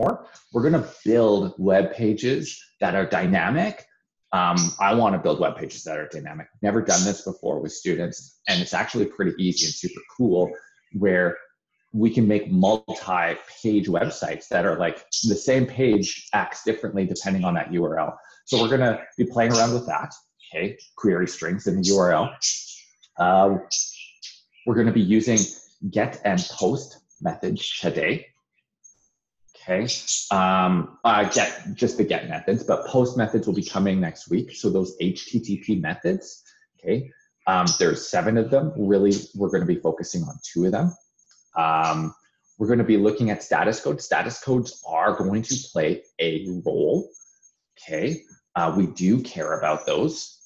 more. We're going to build web pages that are dynamic. Um, I want to build web pages that are dynamic. Never done this before with students, and it's actually pretty easy and super cool where we can make multi-page websites that are like the same page acts differently depending on that URL. So we're going to be playing around with that. Okay, query strings in the URL. Uh, we're going to be using get and post methods today. Okay, um, uh, get just the get methods, but post methods will be coming next week. So those HTTP methods, okay, um, there's seven of them. Really, we're going to be focusing on two of them. Um, we're going to be looking at status codes. Status codes are going to play a role. Okay, uh, we do care about those.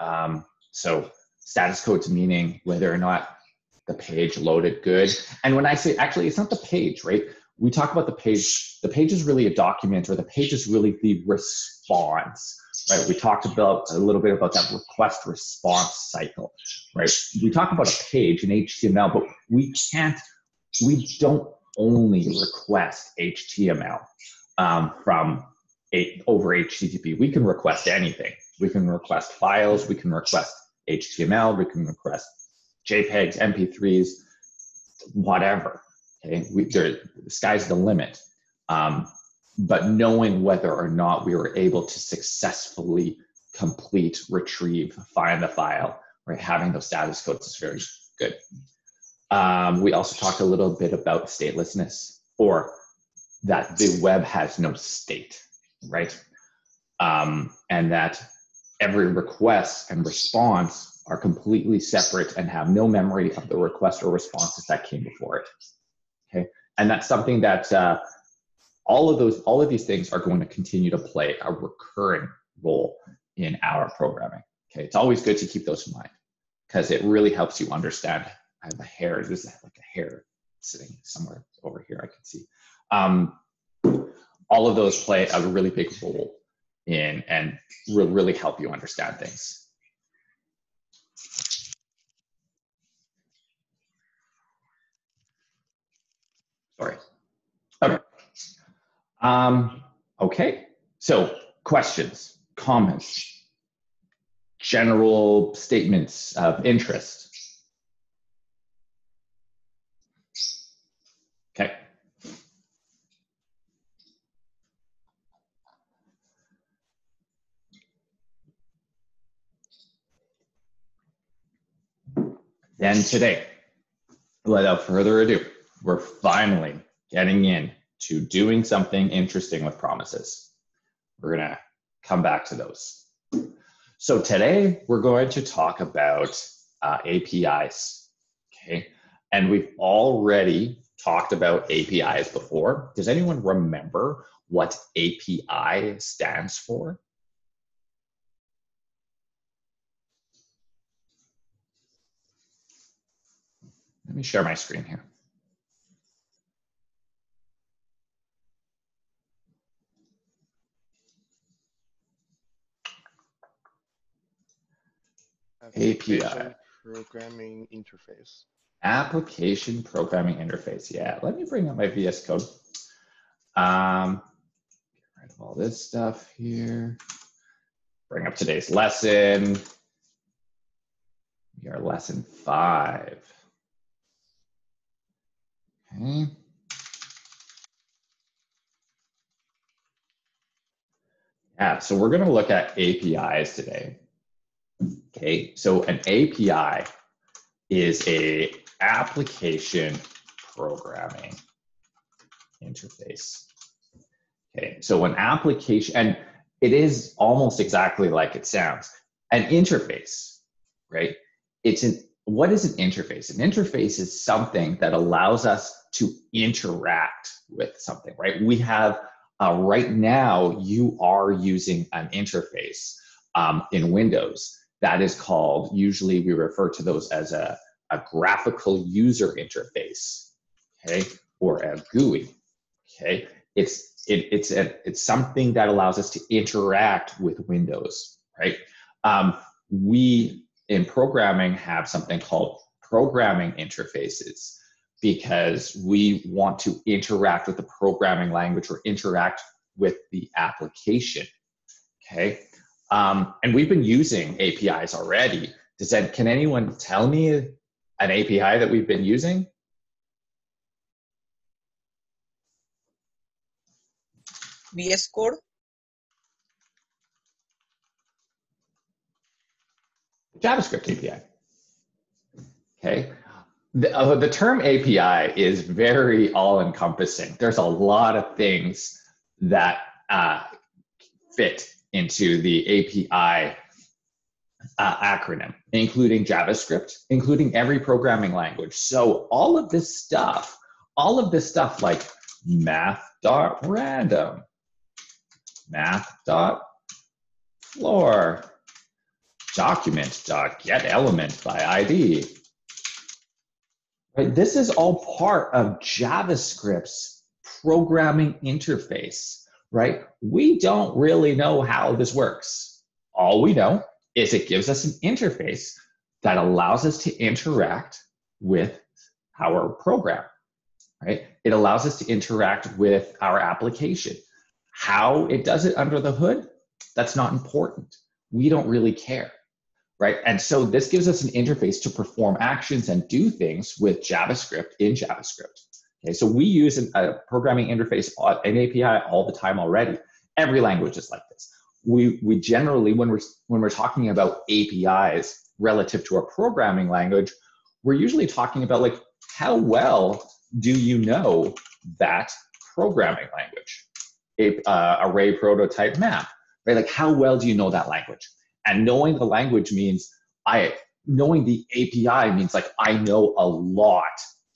Um, so status codes meaning whether or not the page loaded good. And when I say actually, it's not the page, right? We talk about the page. The page is really a document, or the page is really the response, right? We talked about a little bit about that request response cycle, right? We talk about a page in HTML, but we can't, we don't only request HTML um, from a, over HTTP. We can request anything. We can request files. We can request HTML. We can request JPEGs, MP3s, whatever. Okay, we, there, the sky's the limit. Um, but knowing whether or not we were able to successfully complete, retrieve, find the file, right? Having those status codes is very good. Um, we also talked a little bit about statelessness or that the web has no state, right? Um, and that every request and response are completely separate and have no memory of the request or responses that came before it. Okay, and that's something that uh, all of those, all of these things are going to continue to play a recurring role in our programming. Okay, it's always good to keep those in mind because it really helps you understand. I have a hair. This is like a hair sitting somewhere over here. I can see. Um, all of those play a really big role in and will really help you understand things. Sorry. Okay. Um, okay. So questions, comments, general statements of interest. Okay. Then today, without further ado, we're finally getting in to doing something interesting with promises. We're going to come back to those. So today we're going to talk about uh, APIs. Okay. And we've already talked about APIs before. Does anyone remember what API stands for? Let me share my screen here. API. Programming interface. Application programming interface. Yeah, let me bring up my VS Code. Um, get rid of all this stuff here. Bring up today's lesson. We are lesson five. Okay. Yeah, so we're going to look at APIs today. Okay, so an API is a application programming interface. Okay, so an application, and it is almost exactly like it sounds. An interface, right? It's an what is an interface? An interface is something that allows us to interact with something, right? We have uh, right now you are using an interface um, in Windows that is called, usually we refer to those as a, a graphical user interface, okay, or a GUI, okay? It's, it, it's, a, it's something that allows us to interact with Windows, right? Um, we, in programming, have something called programming interfaces because we want to interact with the programming language or interact with the application. Okay. Um, and we've been using APIs already. Does that, can anyone tell me an API that we've been using? VS Code. JavaScript API. Okay. The, uh, the term API is very all encompassing. There's a lot of things that uh, fit into the API uh, acronym, including JavaScript, including every programming language. So all of this stuff, all of this stuff like math.random, math.floor, document.getElement by ID. Right, this is all part of JavaScript's programming interface, right? We don't really know how this works. All we know is it gives us an interface that allows us to interact with our program, right? It allows us to interact with our application. How it does it under the hood, that's not important. We don't really care right? And so this gives us an interface to perform actions and do things with JavaScript in JavaScript. Okay, so we use a programming interface, an API all the time already. Every language is like this. We, we generally, when we're, when we're talking about APIs relative to a programming language, we're usually talking about like, how well do you know that programming language? A, uh, array prototype map, right? Like, how well do you know that language? And knowing the language means I knowing the API means like I know a lot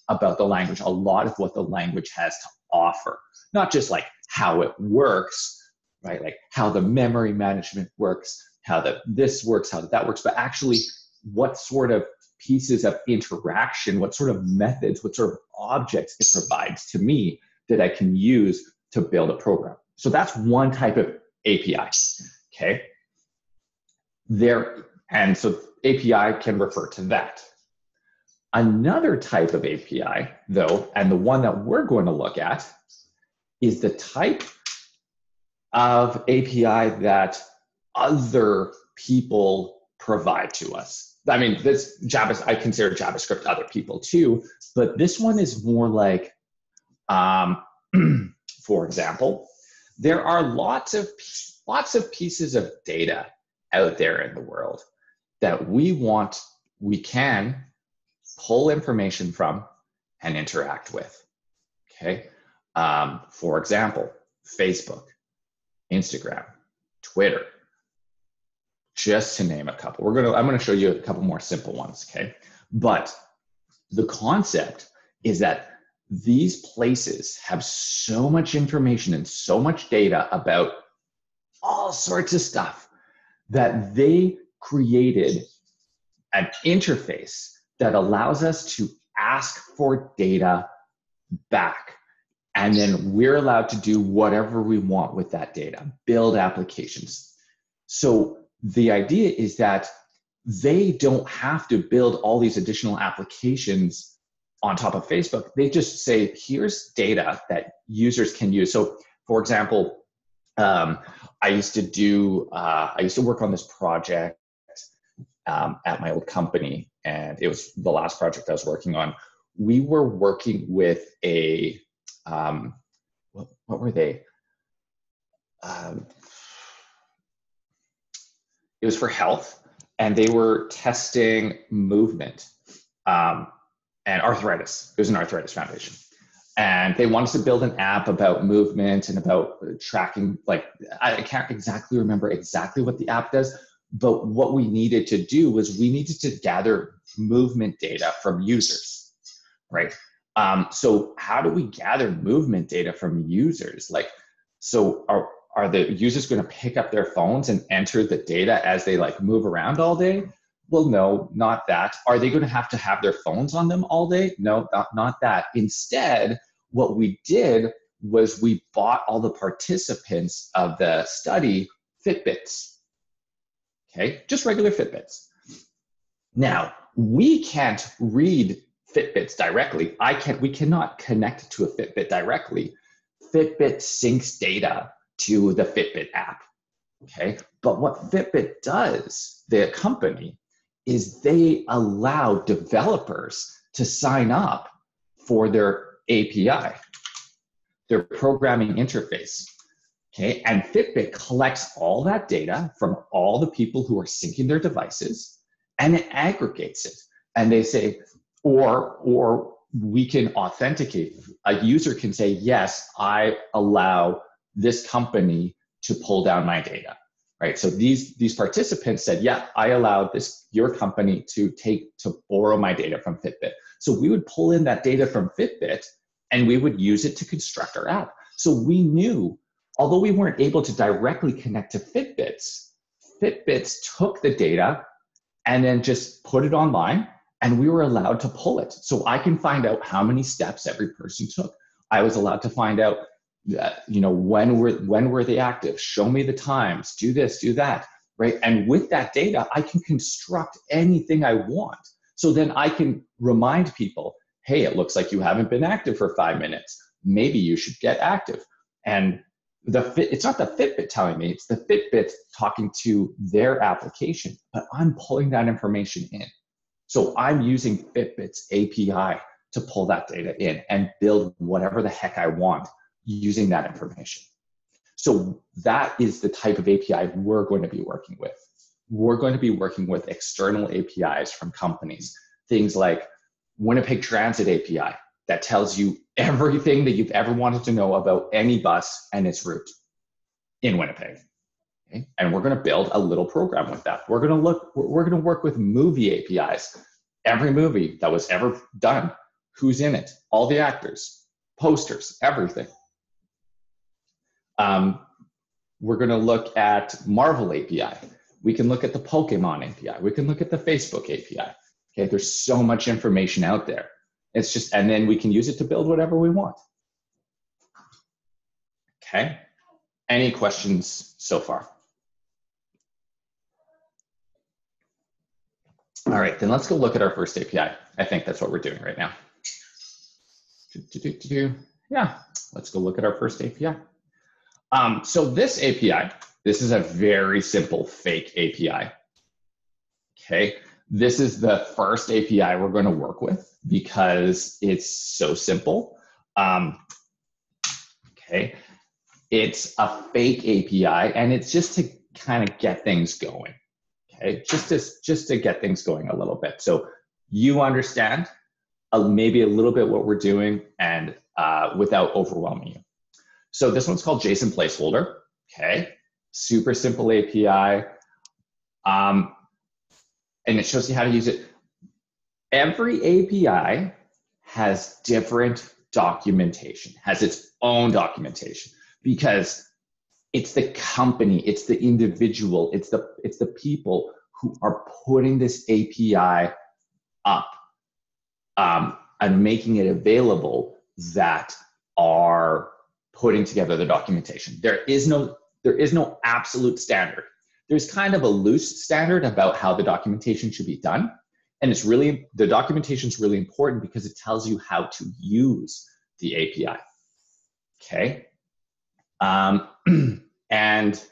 about the language, a lot of what the language has to offer. Not just like how it works, right? Like how the memory management works, how the this works, how that works, but actually what sort of pieces of interaction, what sort of methods, what sort of objects it provides to me that I can use to build a program. So that's one type of API. Okay there and so api can refer to that another type of api though and the one that we're going to look at is the type of api that other people provide to us. I mean this java i consider javascript other people too but this one is more like um, for example there are lots of lots of pieces of data out there in the world that we want, we can pull information from and interact with. Okay. Um, for example, Facebook, Instagram, Twitter, just to name a couple. We're gonna, I'm gonna show you a couple more simple ones, okay? But the concept is that these places have so much information and so much data about all sorts of stuff that they created an interface that allows us to ask for data back. And then we're allowed to do whatever we want with that data, build applications. So the idea is that they don't have to build all these additional applications on top of Facebook. They just say, here's data that users can use. So, for example, um, I used to do, uh, I used to work on this project um, at my old company, and it was the last project I was working on. We were working with a, um, what, what were they? Um, it was for health, and they were testing movement um, and arthritis. It was an arthritis foundation and they wanted to build an app about movement and about tracking like i can't exactly remember exactly what the app does but what we needed to do was we needed to gather movement data from users right? Um, so how do we gather movement data from users? Like so are are the users going to pick up their phones and enter the data as they like move around all day? Well no not that. Are they going to have to have their phones on them all day? No not, not that. Instead what we did was we bought all the participants of the study Fitbits. Okay, just regular Fitbits. Now, we can't read Fitbits directly. I can't, we cannot connect to a Fitbit directly. Fitbit syncs data to the Fitbit app. Okay. But what Fitbit does, the company, is they allow developers to sign up for their API, their programming interface. Okay. And Fitbit collects all that data from all the people who are syncing their devices and it aggregates it. And they say, or, or we can authenticate. A user can say, yes, I allow this company to pull down my data right so these these participants said yeah i allowed this your company to take to borrow my data from fitbit so we would pull in that data from fitbit and we would use it to construct our app so we knew although we weren't able to directly connect to fitbits fitbits took the data and then just put it online and we were allowed to pull it. So i can find out how many steps every person took. I was allowed to find out uh, you know when were when were they active? Show me the times. Do this do that right? And with that data i can construct anything i want. So then i can remind people hey it looks like you haven't been active for five minutes. Maybe you should get active. And the fit it's not the fitbit telling me it's the fitbit talking to their application but i'm pulling that information in so i'm using fitbit's api to pull that data in and build whatever the heck i want using that information. So that is the type of API we're going to be working with. We're going to be working with external APIs from companies, things like Winnipeg Transit API that tells you everything that you've ever wanted to know about any bus and its route in Winnipeg. Okay? And we're going to build a little program with that. We're going to look, we're going to work with movie APIs. Every movie that was ever done, who's in it, all the actors, posters, everything. Um, we're going to look at Marvel API. We can look at the Pokemon API. We can look at the Facebook API. Okay, there's so much information out there. It's just, and then we can use it to build whatever we want. Okay, any questions so far? All right, then let's go look at our first API. I think that's what we're doing right now. Yeah, let's go look at our first API. Um, so this API, this is a very simple fake API. Okay, this is the first API we're going to work with because it's so simple. Um, okay, it's a fake API and it's just to kind of get things going. Okay, just to just to get things going a little bit. So you understand uh, maybe a little bit what we're doing and uh, without overwhelming you. So this one's called JSON placeholder. Okay, super simple API. Um, and it shows you how to use it. Every API has different documentation, has its own documentation because it's the company, it's the individual, it's the it's the people who are putting this API up um, and making it available that are putting together the documentation. There is no there is no absolute standard. There's kind of a loose standard about how the documentation should be done. And it's really the documentation is really important because it tells you how to use the API. Okay. Um, and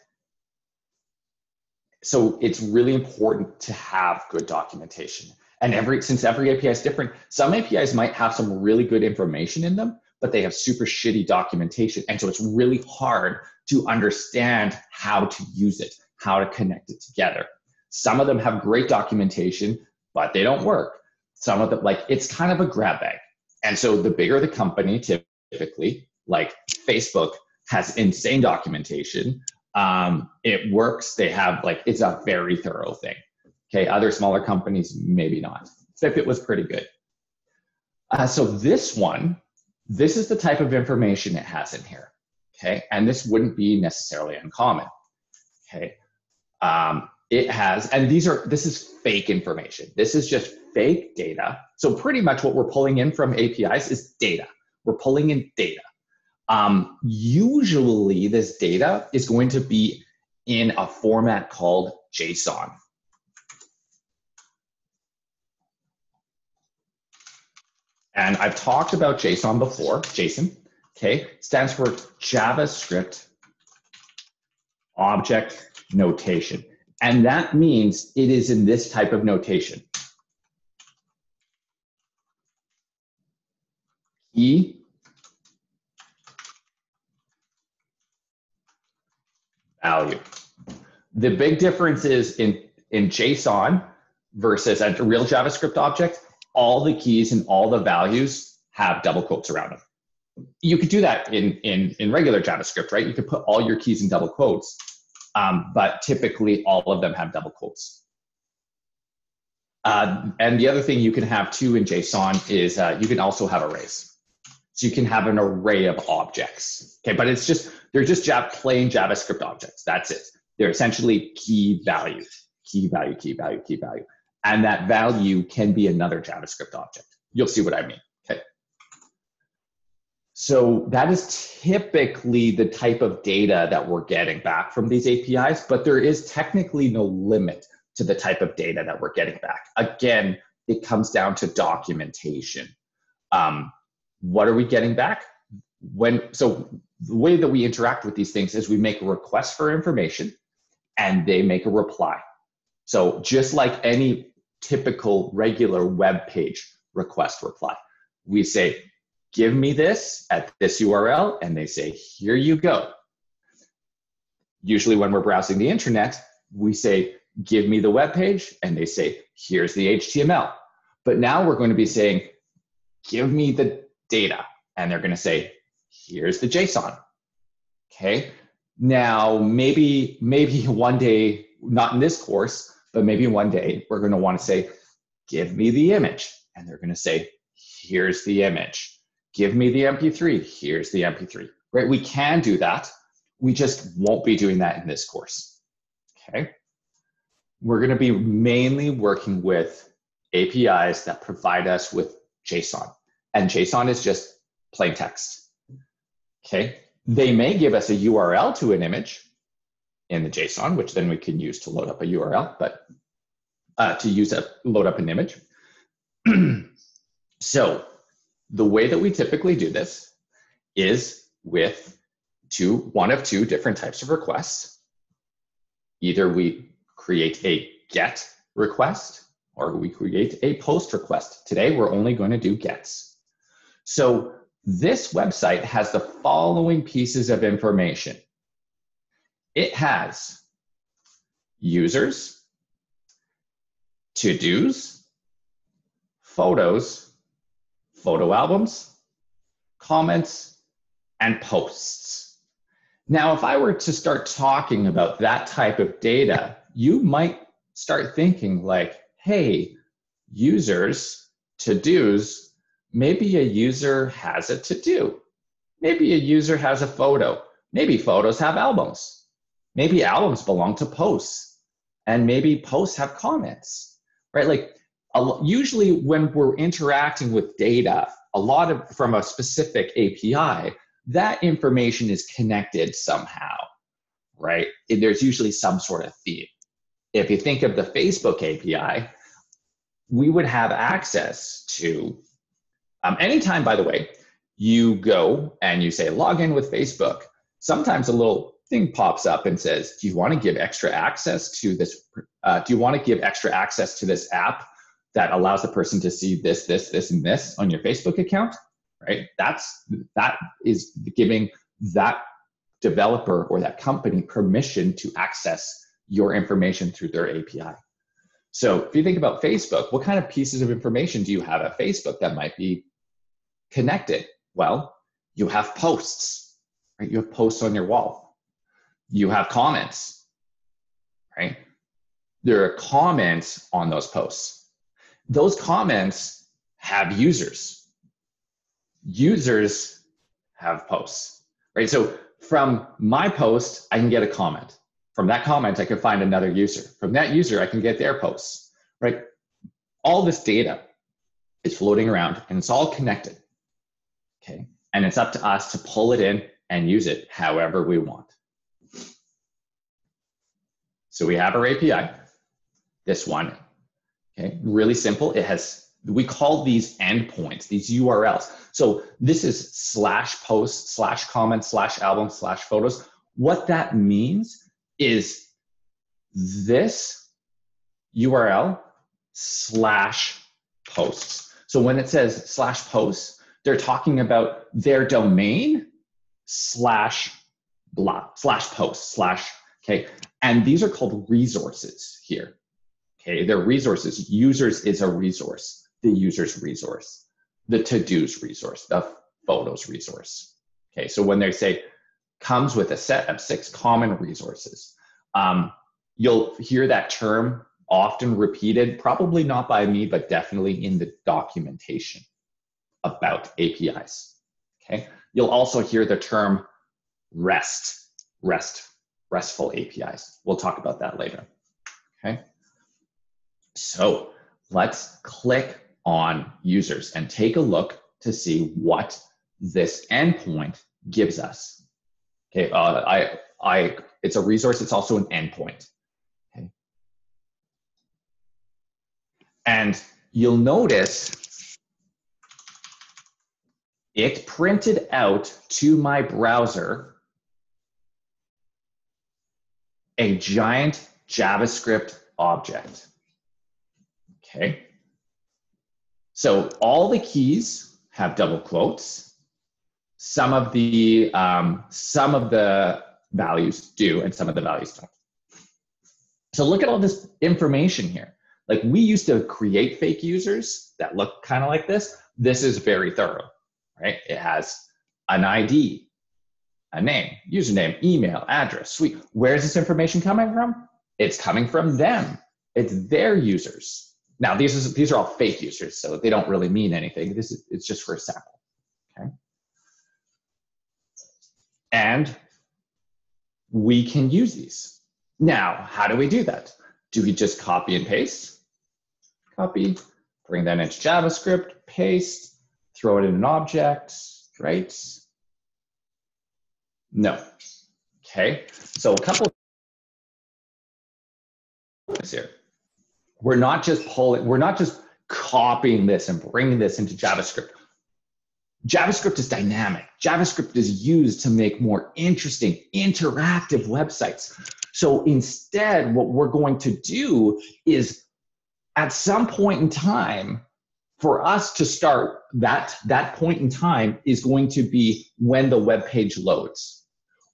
so it's really important to have good documentation. And every since every API is different, some APIs might have some really good information in them, but they have super shitty documentation. And so it's really hard to understand how to use it, how to connect it together. Some of them have great documentation, but they don't work. Some of them, like, it's kind of a grab bag. And so the bigger the company, typically, like Facebook has insane documentation. Um, it works. They have, like, it's a very thorough thing. Okay, other smaller companies, maybe not. Fitbit was pretty good. Uh, so this one this is the type of information it has in here. Okay. And this wouldn't be necessarily uncommon. Okay. Um, it has, and these are, this is fake information. This is just fake data. So pretty much what we're pulling in from APIs is data. We're pulling in data. Um, usually this data is going to be in a format called JSON. And I've talked about JSON before, JSON, okay, stands for JavaScript Object Notation. And that means it is in this type of notation. E value. The big difference is in, in JSON versus a real JavaScript object, all the keys and all the values have double quotes around them. You could do that in, in, in regular JavaScript, right? You could put all your keys in double quotes, um, but typically all of them have double quotes. Uh, and the other thing you can have too in JSON is uh, you can also have arrays. So you can have an array of objects. Okay, but it's just they're just plain JavaScript objects. That's it. They're essentially key values. Key value, key value, key value. And that value can be another JavaScript object. You'll see what I mean. So that is typically the type of data that we're getting back from these APIs, but there is technically no limit to the type of data that we're getting back. Again, it comes down to documentation. Um, what are we getting back? When so the way that we interact with these things is we make a request for information and they make a reply. So just like any typical regular web page request reply, we say, give me this at this URL, and they say, here you go. Usually when we're browsing the internet, we say, give me the web page, and they say, here's the HTML. But now we're going to be saying, give me the data. And they're going to say, here's the JSON. Okay. Now, maybe, maybe one day, not in this course, but maybe one day we're going to want to say, give me the image. And they're going to say, here's the image. Give me the MP3. Here's the MP3. Right? We can do that. We just won't be doing that in this course. Okay. We're going to be mainly working with APIs that provide us with JSON and JSON is just plain text. Okay. They may give us a URL to an image in the JSON, which then we can use to load up a URL, but uh, to use a load up an image. so the way that we typically do this is with two, one of two different types of requests. Either we create a get request or we create a post request. Today, we're only going to do gets. So this website has the following pieces of information. It has users, to-dos, photos, photo albums, comments, and posts. Now, if I were to start talking about that type of data, you might start thinking like, hey, users, to-dos, maybe a user has a to do. Maybe a user has a photo. Maybe photos have albums. Maybe albums belong to posts. And maybe posts have comments, right? Like usually when we're interacting with data, a lot of from a specific API, that information is connected somehow, right? There's usually some sort of theme. If you think of the Facebook API, we would have access to um, anytime, by the way, you go and you say log in with Facebook, sometimes a little thing pops up and says, Do you want to give extra access to this? Uh, do you want to give extra access to this app that allows the person to see this, this, this, and this on your Facebook account? Right? That's that is giving that developer or that company permission to access your information through their API. So if you think about Facebook, what kind of pieces of information do you have at Facebook that might be connected? Well, you have posts, right? You have posts on your wall. You have comments, right? There are comments on those posts. Those comments have users. Users have posts, right? So from my post, I can get a comment. From that comment, I can find another user. From that user, I can get their posts, right? All this data is floating around and it's all connected. Okay. And it's up to us to pull it in and use it however we want. So we have our API, this one. Okay, really simple. It has we call these endpoints, these URLs. So this is slash post, slash comment, slash album, slash photos. What that means is this URL slash posts. So when it says slash posts, they're talking about their domain slash blah slash post slash okay and these are called resources here okay they're resources users is a resource the user's resource the to-dos resource the photos resource okay so when they say comes with a set of six common resources um, you'll hear that term often repeated probably not by me but definitely in the documentation about apis okay you'll also hear the term REST, REST, RESTful APIs. We'll talk about that later. Okay. So let's click on users and take a look to see what this endpoint gives us. Okay, uh, I, I, it's a resource. It's also an endpoint. Okay, and you'll notice it printed out to my browser a giant JavaScript object. Okay. So all the keys have double quotes. Some of the um, some of the values do, and some of the values don't. So look at all this information here. Like we used to create fake users that look kind of like this. This is very thorough, right? It has an ID, a name, username, email, address. Sweet. Where's this information coming from? It's coming from them. It's their users. Now these is these are all fake users, so they don't really mean anything. This is it's just for a sample. Okay. And we can use these. Now, how do we do that? Do we just copy and paste? Copy, bring that into JavaScript, paste, throw it in an object, right? No. Okay, so a couple things here. We're not just pulling, we're not just copying this and bringing this into JavaScript. JavaScript is dynamic. JavaScript is used to make more interesting, interactive websites. So instead, what we're going to do is at some point in time, for us to start, that, that point in time is going to be when the web page loads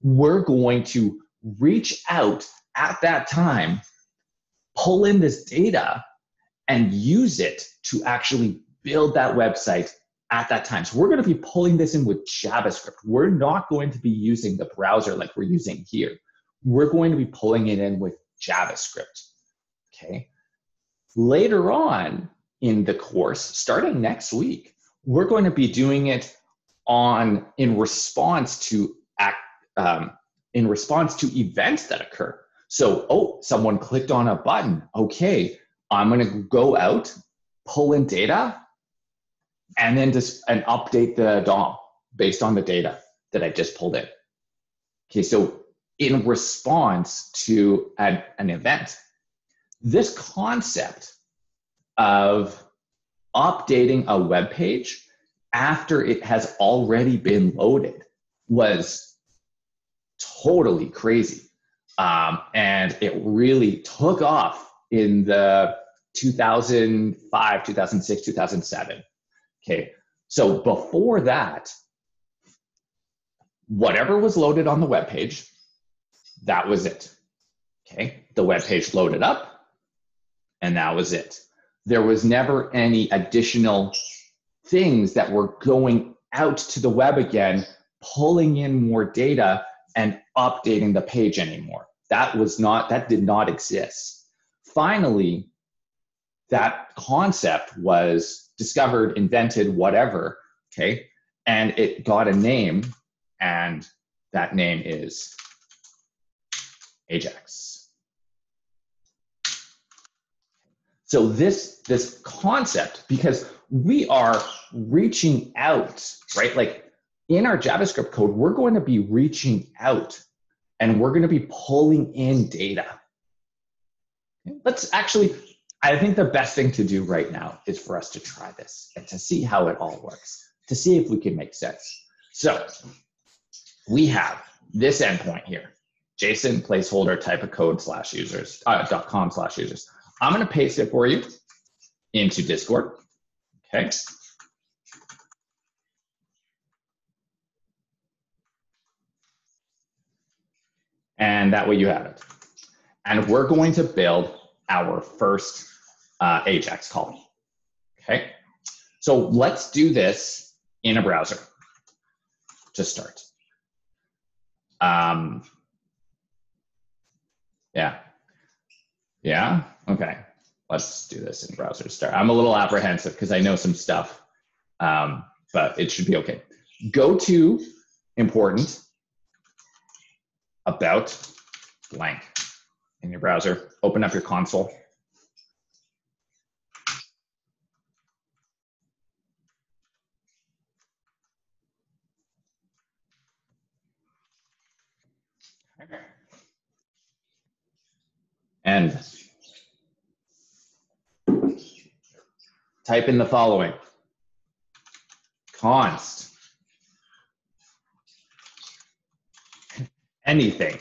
we're going to reach out at that time, pull in this data, and use it to actually build that website at that time. So we're going to be pulling this in with JavaScript. We're not going to be using the browser like we're using here. We're going to be pulling it in with JavaScript. Okay. Later on in the course, starting next week, we're going to be doing it on in response to um, in response to events that occur. So, oh, someone clicked on a button. Okay, I'm going to go out, pull in data, and then just and update the DOM based on the data that I just pulled in. Okay, so in response to an, an event, this concept of updating a web page after it has already been loaded was totally crazy. Um, and it really took off in the 2005, 2006, 2007. Okay. So before that, whatever was loaded on the web page, that was it. Okay. The web page loaded up, and that was it. There was never any additional things that were going out to the web again, pulling in more data and updating the page anymore. That was not, that did not exist. Finally, that concept was discovered, invented, whatever, okay? And it got a name, and that name is Ajax. So this this concept, because we are reaching out, right? Like in our JavaScript code, we're going to be reaching out and we're going to be pulling in data. Let's actually, I think the best thing to do right now is for us to try this and to see how it all works, to see if we can make sense. So we have this endpoint here, JSON placeholder typicode slash users, uh, dot com slash users. I'm going to paste it for you into Discord. Okay. And that way you have it. And we're going to build our first uh, Ajax call. Okay. So let's do this in a browser to start. Um, yeah. Yeah. Okay. Let's do this in browser start. I'm a little apprehensive because I know some stuff, um, but it should be okay. Go to important about blank in your browser. Open up your console. And type in the following. Const. Anything,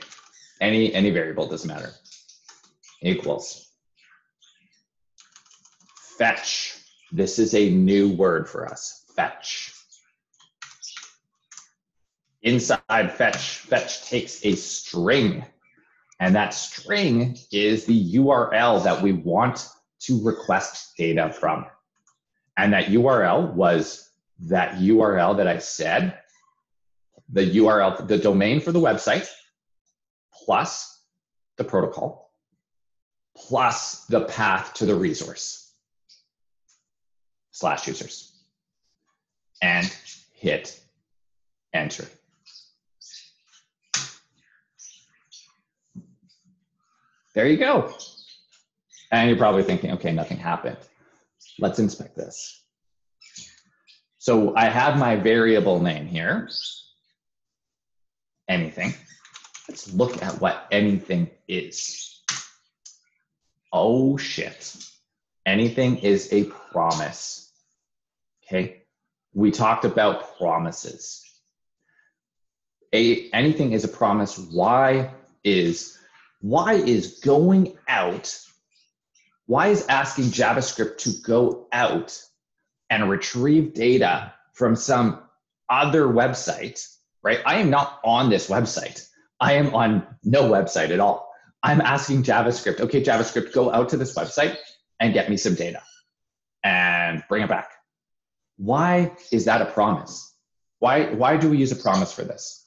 any, any variable, doesn't matter. Equals. Fetch. This is a new word for us. Fetch. Inside fetch, fetch takes a string and that string is the URL that we want to request data from. And that URL was that URL that I said, the URL, the domain for the website, plus the protocol, plus the path to the resource slash users. And hit enter. There you go. And you're probably thinking, okay, nothing happened. Let's inspect this. So I have my variable name here, anything. Let's look at what anything is. Oh shit. Anything is a promise. Okay. We talked about promises. A, anything is a promise. Why is why is going out, why is asking JavaScript to go out and retrieve data from some other website, right? I am not on this website. I am on no website at all. I'm asking JavaScript, okay, JavaScript, go out to this website and get me some data and bring it back. Why is that a promise? Why, why do we use a promise for this?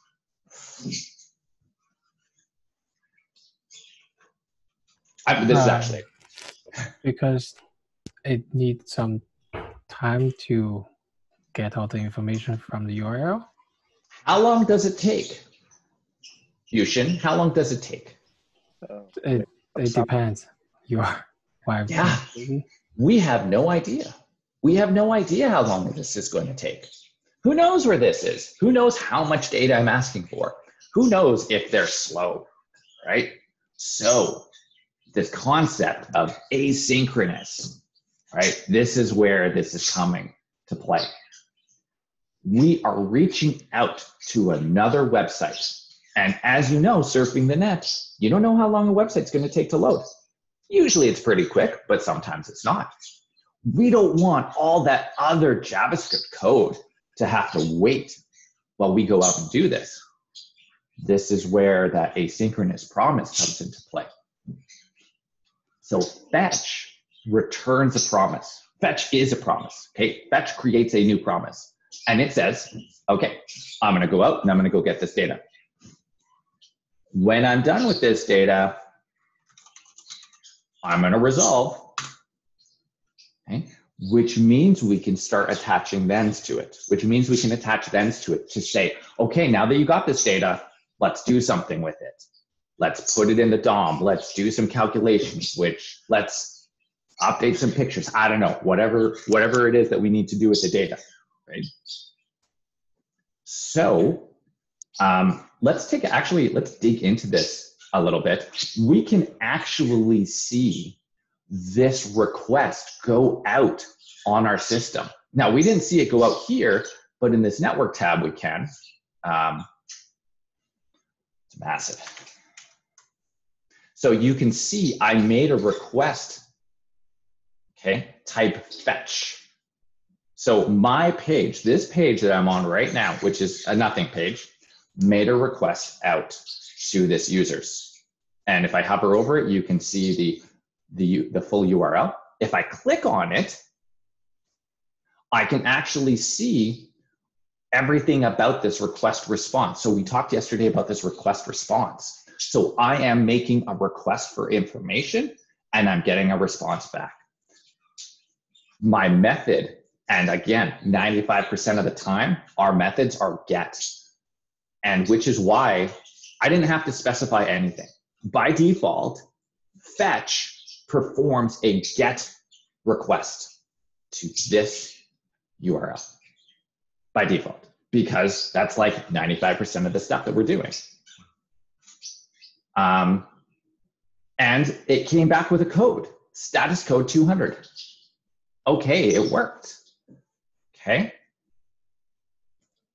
I, this is Uh, actually because it needs some time to get all the information from the URL. How long does it take? Yuxin, how long does it take? Uh, It it Some- depends. Your web. Yeah. We have no idea. We have no idea how long this is going to take. Who knows where this is? Who knows how much data I'm asking for? Who knows if they're slow, right? So, this concept of asynchronous, right? This is where this is coming to play. We are reaching out to another website. And as you know, surfing the net, you don't know how long a website's going to take to load. Usually it's pretty quick, but sometimes it's not. We don't want all that other JavaScript code to have to wait while we go out and do this. This is where that asynchronous promise comes into play. So fetch returns a promise. Fetch is a promise. Okay, fetch creates a new promise. And it says, okay, I'm gonna go out and I'm gonna go get this data. When I'm done with this data, I'm going to resolve, okay? which means we can start attaching thens to it, which means we can attach thens to it to say, okay, now that you got this data, let's do something with it. Let's put it in the DOM. Let's do some calculations, which let's update some pictures. I don't know, whatever, whatever it is that we need to do with the data, right? So um, let's take, actually, let's dig into this a little bit, we can actually see this request go out on our system. Now, we didn't see it go out here, but in this network tab, we can. Um, it's massive. So you can see I made a request, okay, type fetch. So my page, this page that I'm on right now, which is a nothing page, made a request out to this users. And if I hover over it, you can see the, the, the full URL. If I click on it, I can actually see everything about this request response. So we talked yesterday about this request response. So I am making a request for information and I'm getting a response back. My method, and again, 95% of the time, our methods are get. And which is why I didn't have to specify anything. By default, fetch performs a get request to this URL by default because that's like 95% of the stuff that we're doing. Um, and it came back with a code, status code 200. Okay, it worked. Okay.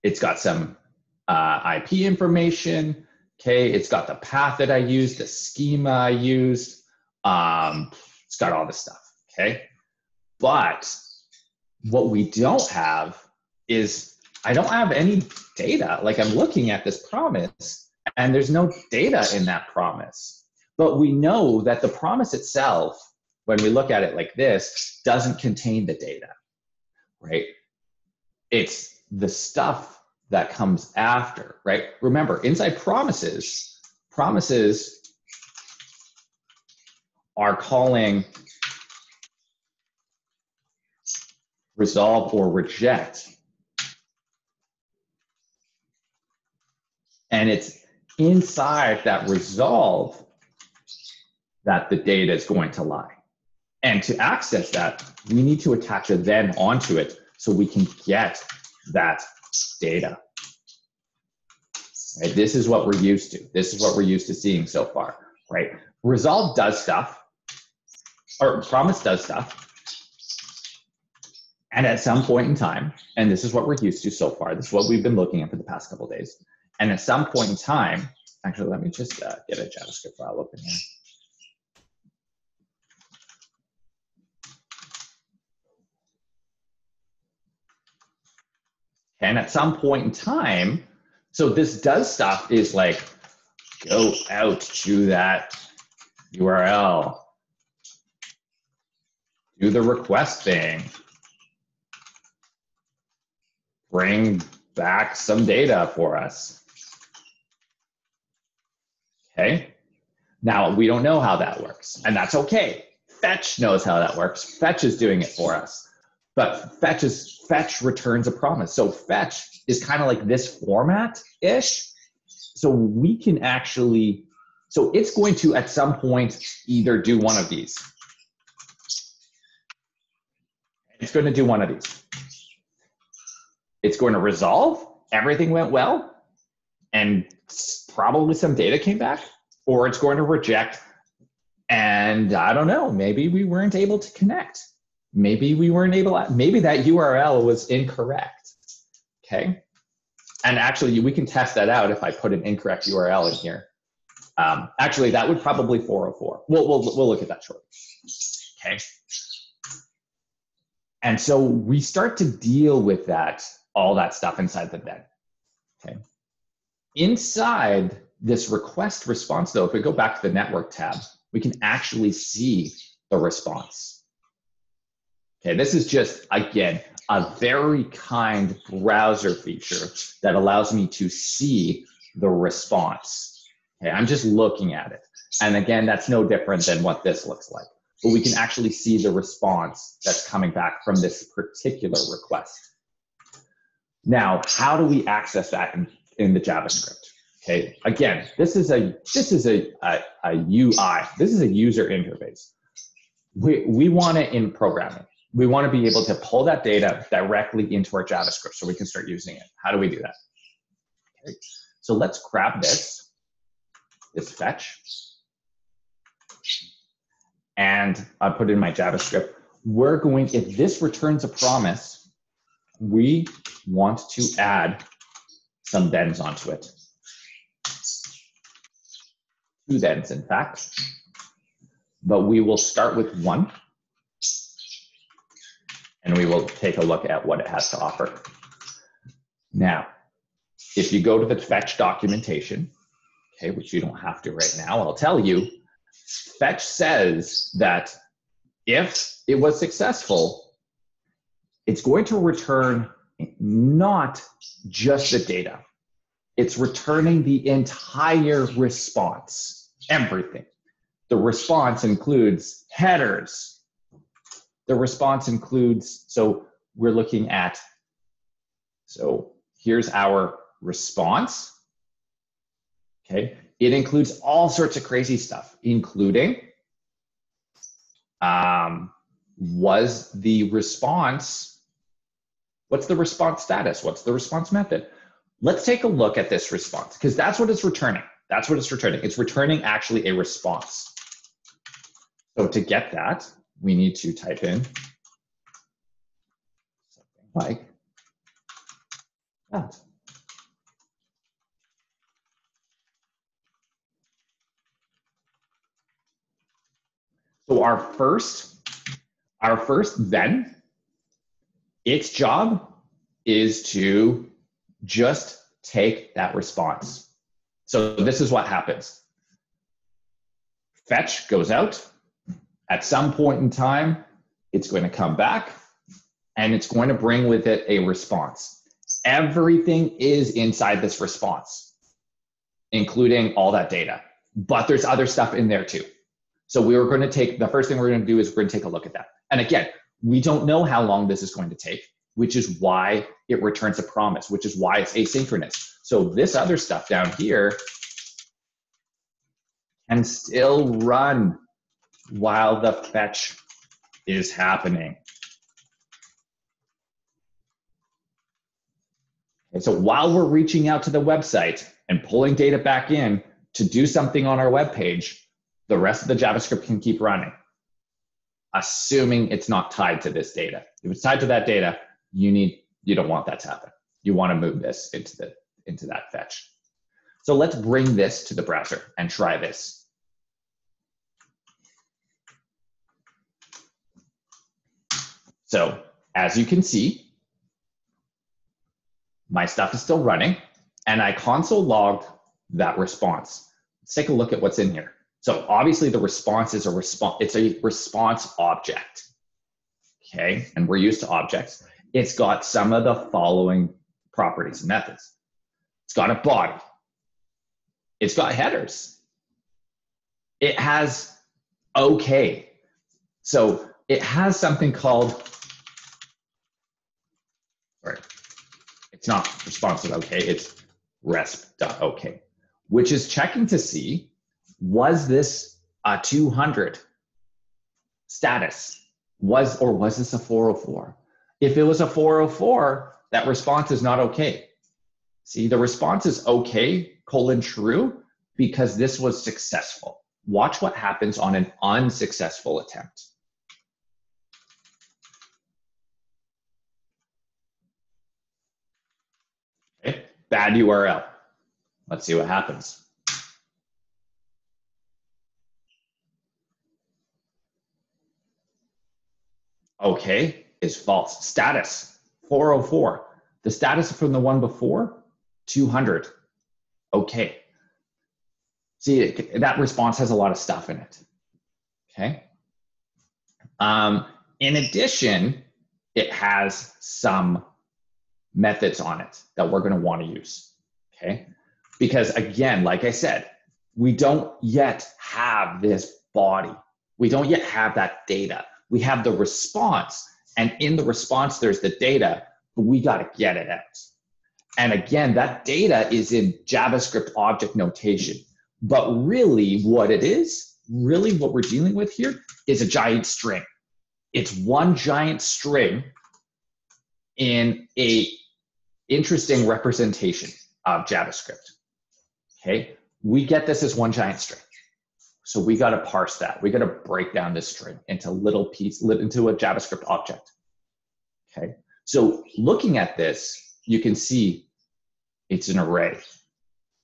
It's got some uh, IP information. Okay, it's got the path that I used, the schema I used. Um, it's got all this stuff. Okay. But what we don't have is I don't have any data. Like I'm looking at this promise and there's no data in that promise. But we know that the promise itself, when we look at it like this, doesn't contain the data, right? It's the stuff that comes after, right? Remember, inside promises, promises are calling resolve or reject. And it's inside that resolve that the data is going to lie. And to access that, we need to attach a then onto it so we can get that data. Right? This is what we're used to. This is what we're used to seeing so far, right? Resolve does stuff, or promise does stuff. And at some point in time, and this is what we're used to so far, this is what we've been looking at for the past couple days. And at some point in time, actually, let me just uh, get a JavaScript file open here. And at some point in time, so this does stuff is like go out to that URL, do the request thing, bring back some data for us. Okay. Now we don't know how that works, and that's okay. Fetch knows how that works. Fetch is doing it for us. But fetch is fetch returns a promise. So fetch is kind of like this format ish. So we can actually, so it's going to at some point either do one of these. It's going to do one of these. It's going to resolve, everything went well, and probably some data came back, or it's going to reject, and I don't know, maybe we weren't able to connect maybe we weren't able maybe that url was incorrect okay? And actually we can test that out if i put an incorrect url in here. Um, actually that would probably 404 we'll, we'll, we'll look at that shortly okay? And so we start to deal with that all that stuff inside the then okay? Inside this request response though if we go back to the network tab we can actually see the response Okay, this is just, again, a very kind browser feature that allows me to see the response. Okay, I'm just looking at it. And again, that's no different than what this looks like. But we can actually see the response that's coming back from this particular request. Now, how do we access that in, in the JavaScript? Okay, again, this is a this is a, a, a UI. This is a user interface. We, we want it in programming we want to be able to pull that data directly into our JavaScript so we can start using it. How do we do that? Okay. So let's grab this, this fetch, and I put in my JavaScript, we're going, if this returns a promise, we want to add some thens onto it. Two thens, in fact. But we will start with one. And we will take a look at what it has to offer. Now, if you go to the fetch documentation, okay, which you don't have to right now, I'll tell you, fetch says that if it was successful, it's going to return not just the data. It's returning the entire response, everything. The response includes headers. The response includes, so we're looking at, so here's our response. Okay, it includes all sorts of crazy stuff, including um, was the response, what's the response status? What's the response method? Let's take a look at this response because that's what it's returning. That's what it's returning. It's returning actually a response. So to get that, we need to type in something like that. So our first, our first then, its job is to just take that response. So this is what happens. Fetch goes out. At some point in time, it's going to come back and it's going to bring with it a response. Everything is inside this response, including all that data. But there's other stuff in there too. So we are going to take the first thing we're going to do is we're going to take a look at that. And again, we don't know how long this is going to take, which is why it returns a promise, which is why it's asynchronous. So this other stuff down here can still run while the fetch is happening. And so while we're reaching out to the website and pulling data back in to do something on our web page, the rest of the JavaScript can keep running, assuming it's not tied to this data. If it's tied to that data, you need you don't want that to happen. You want to move this into the into that fetch. So let's bring this to the browser and try this. So as you can see, my stuff is still running and I console logged that response. Let's take a look at what's in here. So obviously the response is a response, it's a response object. Okay, and we're used to objects. It's got some of the following properties and methods. It's got a body. It's got headers. It has okay. So it has something called, it's not responsive okay, it's resp.okay, which is checking to see was this a 200 status? Was or was this a 404? If it was a 404, that response is not okay. See, the response is okay, colon true, because this was successful. Watch what happens on an unsuccessful attempt. Okay, bad URL. Let's see what happens. okay is false. Status 404. The status from the one before 200. Okay. See, that response has a lot of stuff in it. Okay. Um, in addition, it has some methods on it that we're going to want to use. Okay. Because again, like I said, we don't yet have this body. We don't yet have that data we have the response and in the response there's the data but we got to get it out and again that data is in javascript object notation but really what it is really what we're dealing with here is a giant string it's one giant string in a interesting representation of javascript okay we get this as one giant string So we got to parse that. We got to break down this string into little piece, into a JavaScript object. Okay. So looking at this, you can see it's an array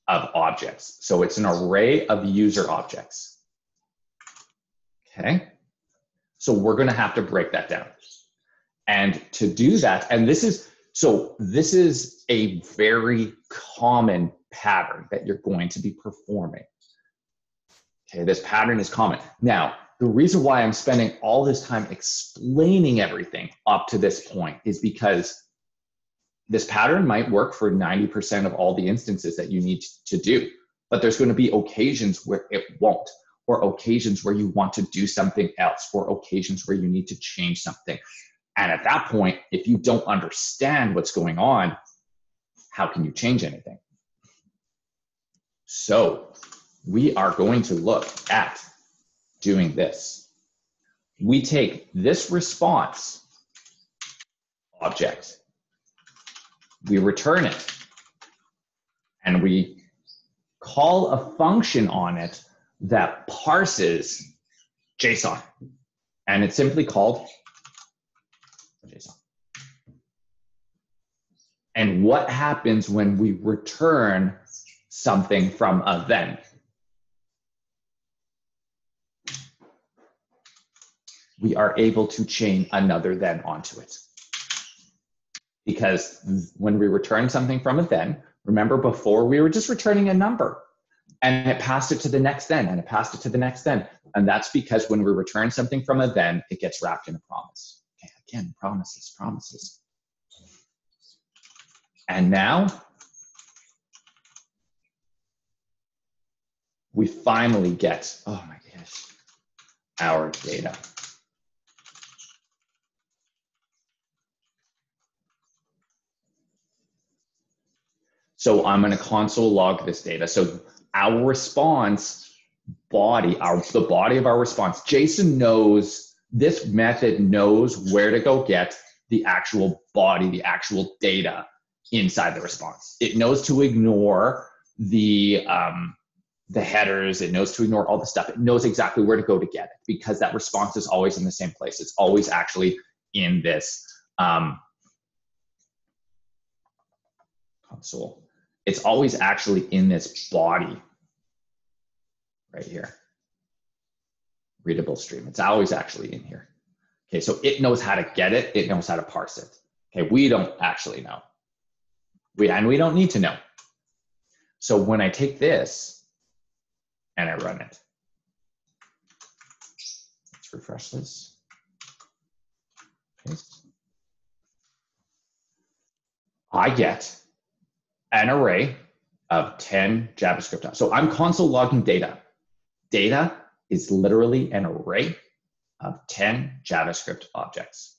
of objects. So it's an array of user objects. Okay. So we're going to have to break that down. And to do that, and this is, so this is a very common pattern that you're going to be performing. Okay, this pattern is common. Now, the reason why I'm spending all this time explaining everything up to this point is because this pattern might work for 90% of all the instances that you need to do, but there's going to be occasions where it won't, or occasions where you want to do something else, or occasions where you need to change something. And at that point, if you don't understand what's going on, how can you change anything? So we are going to look at doing this. We take this response object, we return it, and we call a function on it that parses JSON. And it's simply called JSON. And what happens when we return something from a then? we are able to chain another then onto it. Because when we return something from a then, remember before we were just returning a number and it passed it to the next then and it passed it to the next then. And that's because when we return something from a then, it gets wrapped in a promise. Again, promises, promises. And now we finally get, oh my gosh, our data. So I'm going to console log this data. So our response body, our the body of our response, JSON knows this method knows where to go get the actual body, the actual data inside the response. It knows to ignore the um, the headers. It knows to ignore all the stuff. It knows exactly where to go to get it because that response is always in the same place. It's always actually in this um, console it's always actually in this body right here. Readable stream. It's always actually in here. Okay, so it knows how to get it. It knows how to parse it. Okay, we don't actually know. We and we don't need to know. So when I take this and I run it, let's refresh this. Paste. I get an array of 10 JavaScript. So I'm console logging data. Data is literally an array of 10 JavaScript objects.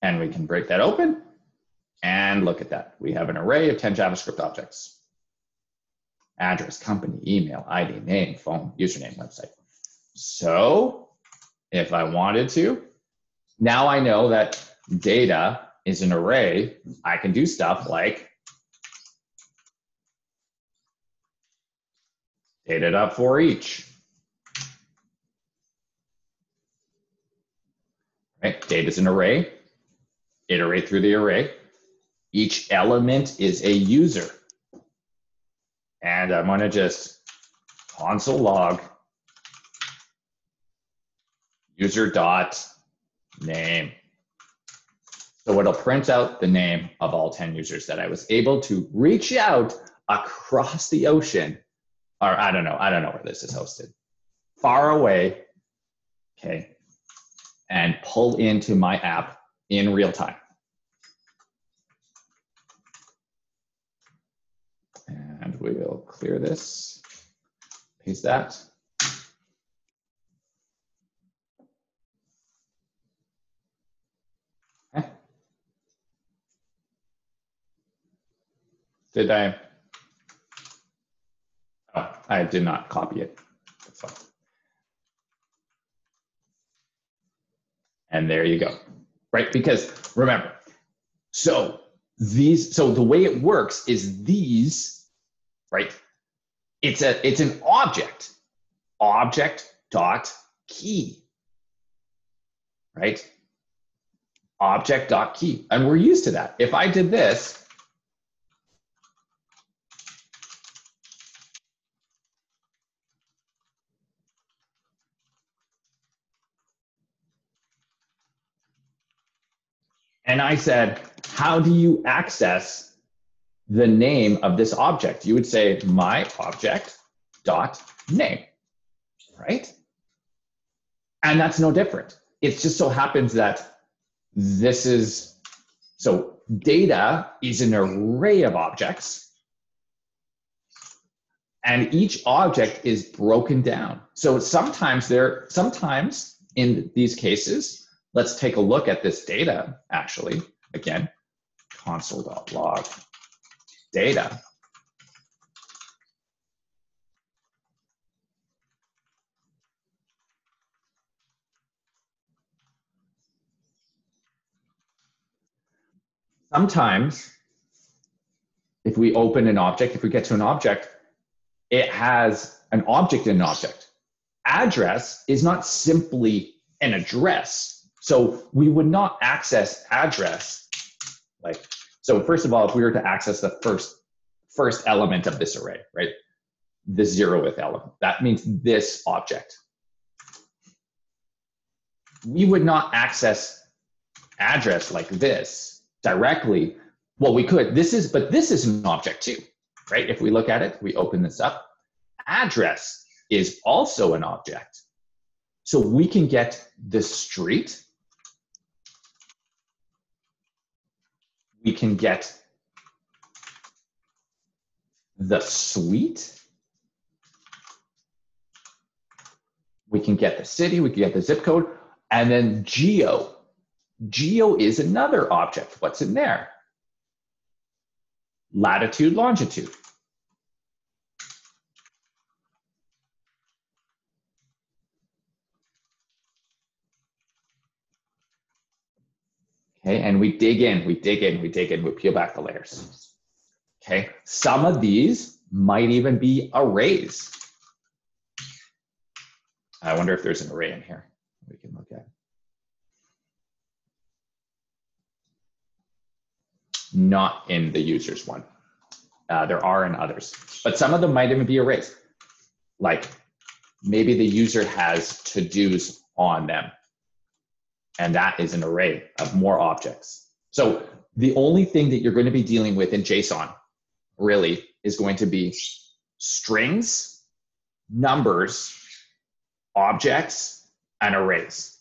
And we can break that open and look at that. We have an array of 10 JavaScript objects. Address, company, email, ID, name, phone, username, website. So if I wanted to, now I know that data is an array, I can do stuff like data up for each. Right? Data is an array, iterate through the array. Each element is a user. And I'm gonna just console log user dot name. So it'll print out the name of all 10 users that I was able to reach out across the ocean, or I don't know, I don't know where this is hosted, far away, okay, and pull into my app in real time. And we'll clear this, paste that. Did I? Oh, I did not copy it. And there you go, right? Because remember, so these, so the way it works is these right? It's a it's an object. Object dot key. Right? Object dot key. And we're used to that. If I did this, and I said, how do you access the name of this object? You would say my object dot name, right? And that's no different. It just so happens that this is, so data is an array of objects and each object is broken down. So sometimes there, sometimes in these cases, let's take a look at this data actually. Again, console.log data. Sometimes, if we open an object, if we get to an object, it has an object in an object. Address is not simply an address. So we would not access address like so first of all, if we were to access the first first element of this array, right? The zeroth element, that means this object. We would not access address like this directly. Well, we could. This is, but this is an object too, right? If we look at it, we open this up. Address is also an object. So we can get the street we can get the suite. We can get the city, we can get the zip code, and then geo. Geo is another object. What's in there? Latitude, longitude. Okay, and we dig in, we dig in, we dig in, we peel back the layers. Okay, some of these might even be arrays. I wonder if there's an array in here we can look at. Not in the users one. Uh, there are in others, but some of them might even be arrays. Like maybe the user has to-dos on them and that is an array of more objects. So the only thing that you're going to be dealing with in JSON really is going to be strings, numbers, objects, and arrays.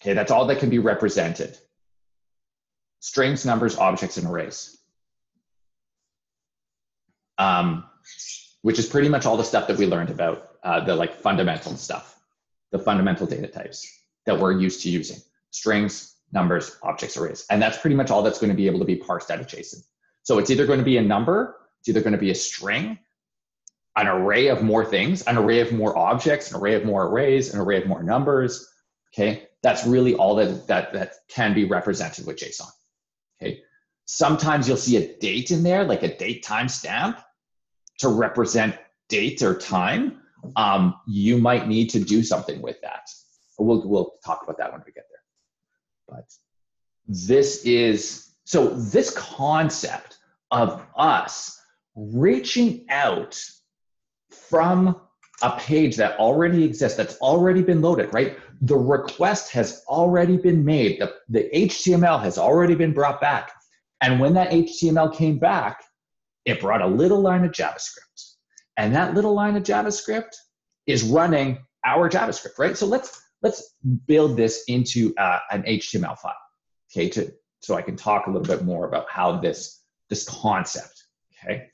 Okay, that's all that can be represented. Strings, numbers, objects, and arrays. Um, which is pretty much all the stuff that we learned about uh, the like fundamental stuff, the fundamental data types that we're used to using strings, numbers, objects, arrays. And that's pretty much all that's going to be able to be parsed out of JSON. So it's either going to be a number, it's either going to be a string, an array of more things, an array of more objects, an array of more arrays, an array of more numbers. Okay, that's really all that, that, that can be represented with JSON. Okay, sometimes you'll see a date in there, like a date time stamp to represent date or time. Um, you might need to do something with that. We'll, we'll talk about that when we get there. But this is, so this concept of us reaching out from a page that already exists, that's already been loaded, right? The request has already been made. The, the HTML has already been brought back. And when that HTML came back, it brought a little line of JavaScript. And that little line of JavaScript is running our JavaScript, right? So let's let's build this into uh, an HTML file, okay, to, so I can talk a little bit more about how this, this concept, okay?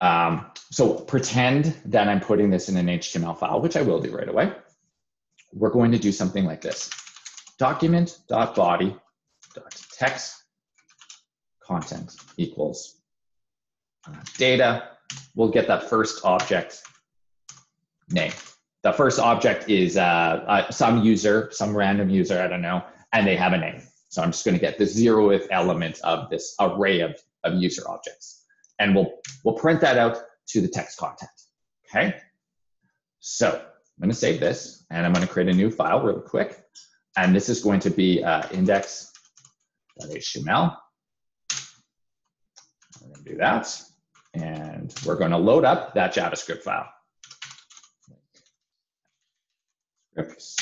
Um, so pretend that I'm putting this in an HTML file, which I will do right away. We're going to do something like this. Document.body.text content equals uh, data. We'll get that first object name the first object is uh, uh, some user, some random user, I don't know, and they have a name. So I'm just going to get the zeroth element of this array of of user objects. And we'll, we'll print that out to the text content, okay? So I'm gonna save this and I'm gonna create a new file real quick. And this is going to be uh, index.html. We're gonna do that. And we're gonna load up that JavaScript file. Scripts.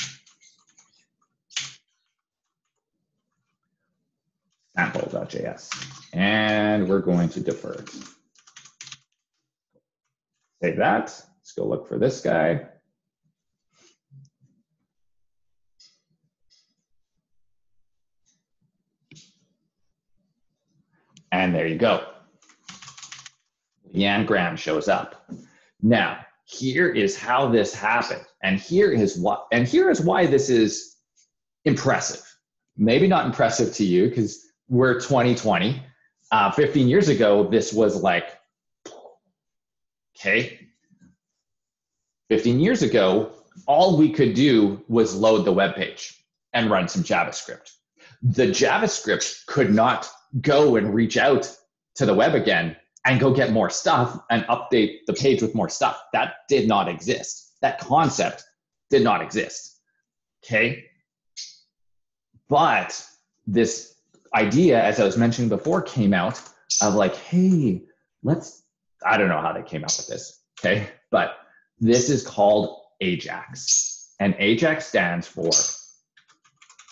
sample.js. And we're going to defer it. Save that. Let's go look for this guy. And there you go. Leanne Graham shows up. Now, here is how this happened. And here is what and here is why this is impressive. Maybe not impressive to you because we're 2020. Uh, 15 years ago, this was like, okay. 15 years ago, all we could do was load the web page and run some JavaScript. The JavaScript could not go and reach out to the web again and go get more stuff and update the page with more stuff. That did not exist. That concept did not exist. Okay. But this idea, as I was mentioning before, came out of like, hey, let's, I don't know how they came up with this. Okay. But this is called AJAX. And AJAX stands for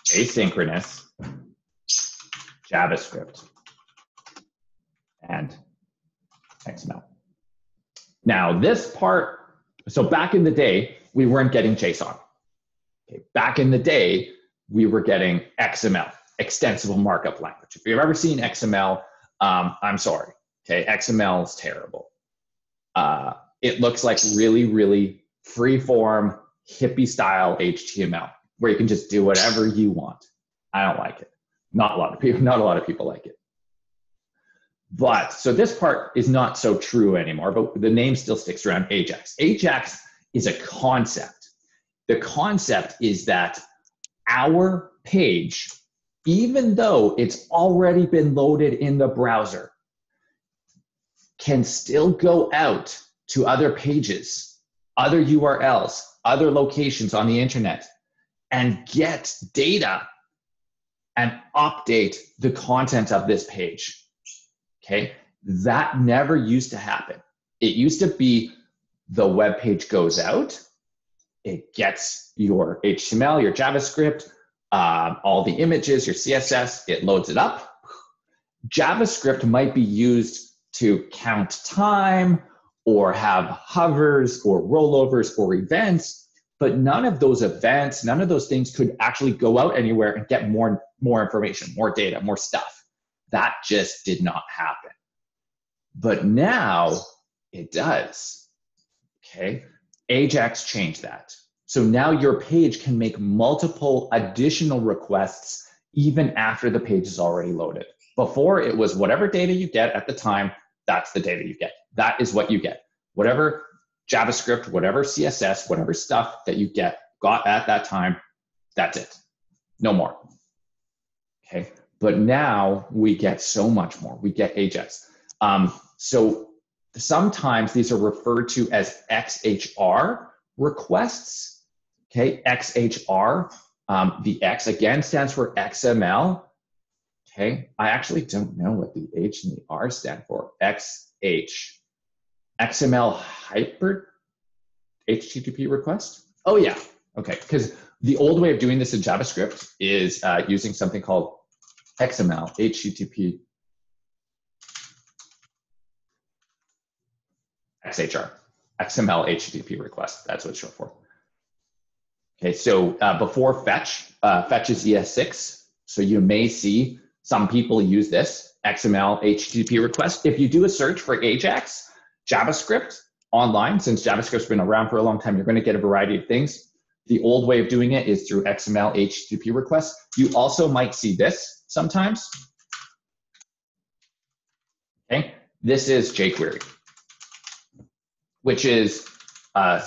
asynchronous JavaScript and XML. Now, this part, so back in the day, we weren't getting JSON. Okay, back in the day, we were getting XML, extensible markup language. If you've ever seen XML, um, I'm sorry. Okay, XML is terrible. Uh, it looks like really, really free form, hippie style HTML, where you can just do whatever you want. I don't like it. Not a lot of people. Not a lot of people like it. But so this part is not so true anymore, but the name still sticks around Ajax. Ajax is a concept. The concept is that our page, even though it's already been loaded in the browser, can still go out to other pages, other URLs, other locations on the internet, and get data and update the content of this page. Okay, that never used to happen. It used to be the web page goes out, it gets your HTML, your JavaScript, um, all the images, your CSS, it loads it up. JavaScript might be used to count time or have hovers or rollovers or events, but none of those events, none of those things could actually go out anywhere and get more, more information, more data, more stuff. That just did not happen. But now it does. Okay. Ajax changed that. So now your page can make multiple additional requests even after the page is already loaded. Before it was whatever data you get at the time, that's the data you get. That is what you get. Whatever JavaScript, whatever CSS, whatever stuff that you get got at that time, that's it. No more. Okay. But now we get so much more. We get Ajax. Um, so sometimes these are referred to as XHR requests. Okay, XHR. Um, the X again stands for XML. Okay, I actually don't know what the H and the R stand for. XH. XML hyper HTTP request? Oh, yeah. Okay, because the old way of doing this in JavaScript is uh, using something called XML, HTTP, XHR, XML HTTP request. That's what it's short for. Okay, so uh, before fetch, uh, fetch is ES6. So you may see some people use this XML HTTP request. If you do a search for Ajax, JavaScript online, since JavaScript's been around for a long time, you're going to get a variety of things. The old way of doing it is through XML HTTP requests. You also might see this sometimes. Okay, this is jQuery, which is a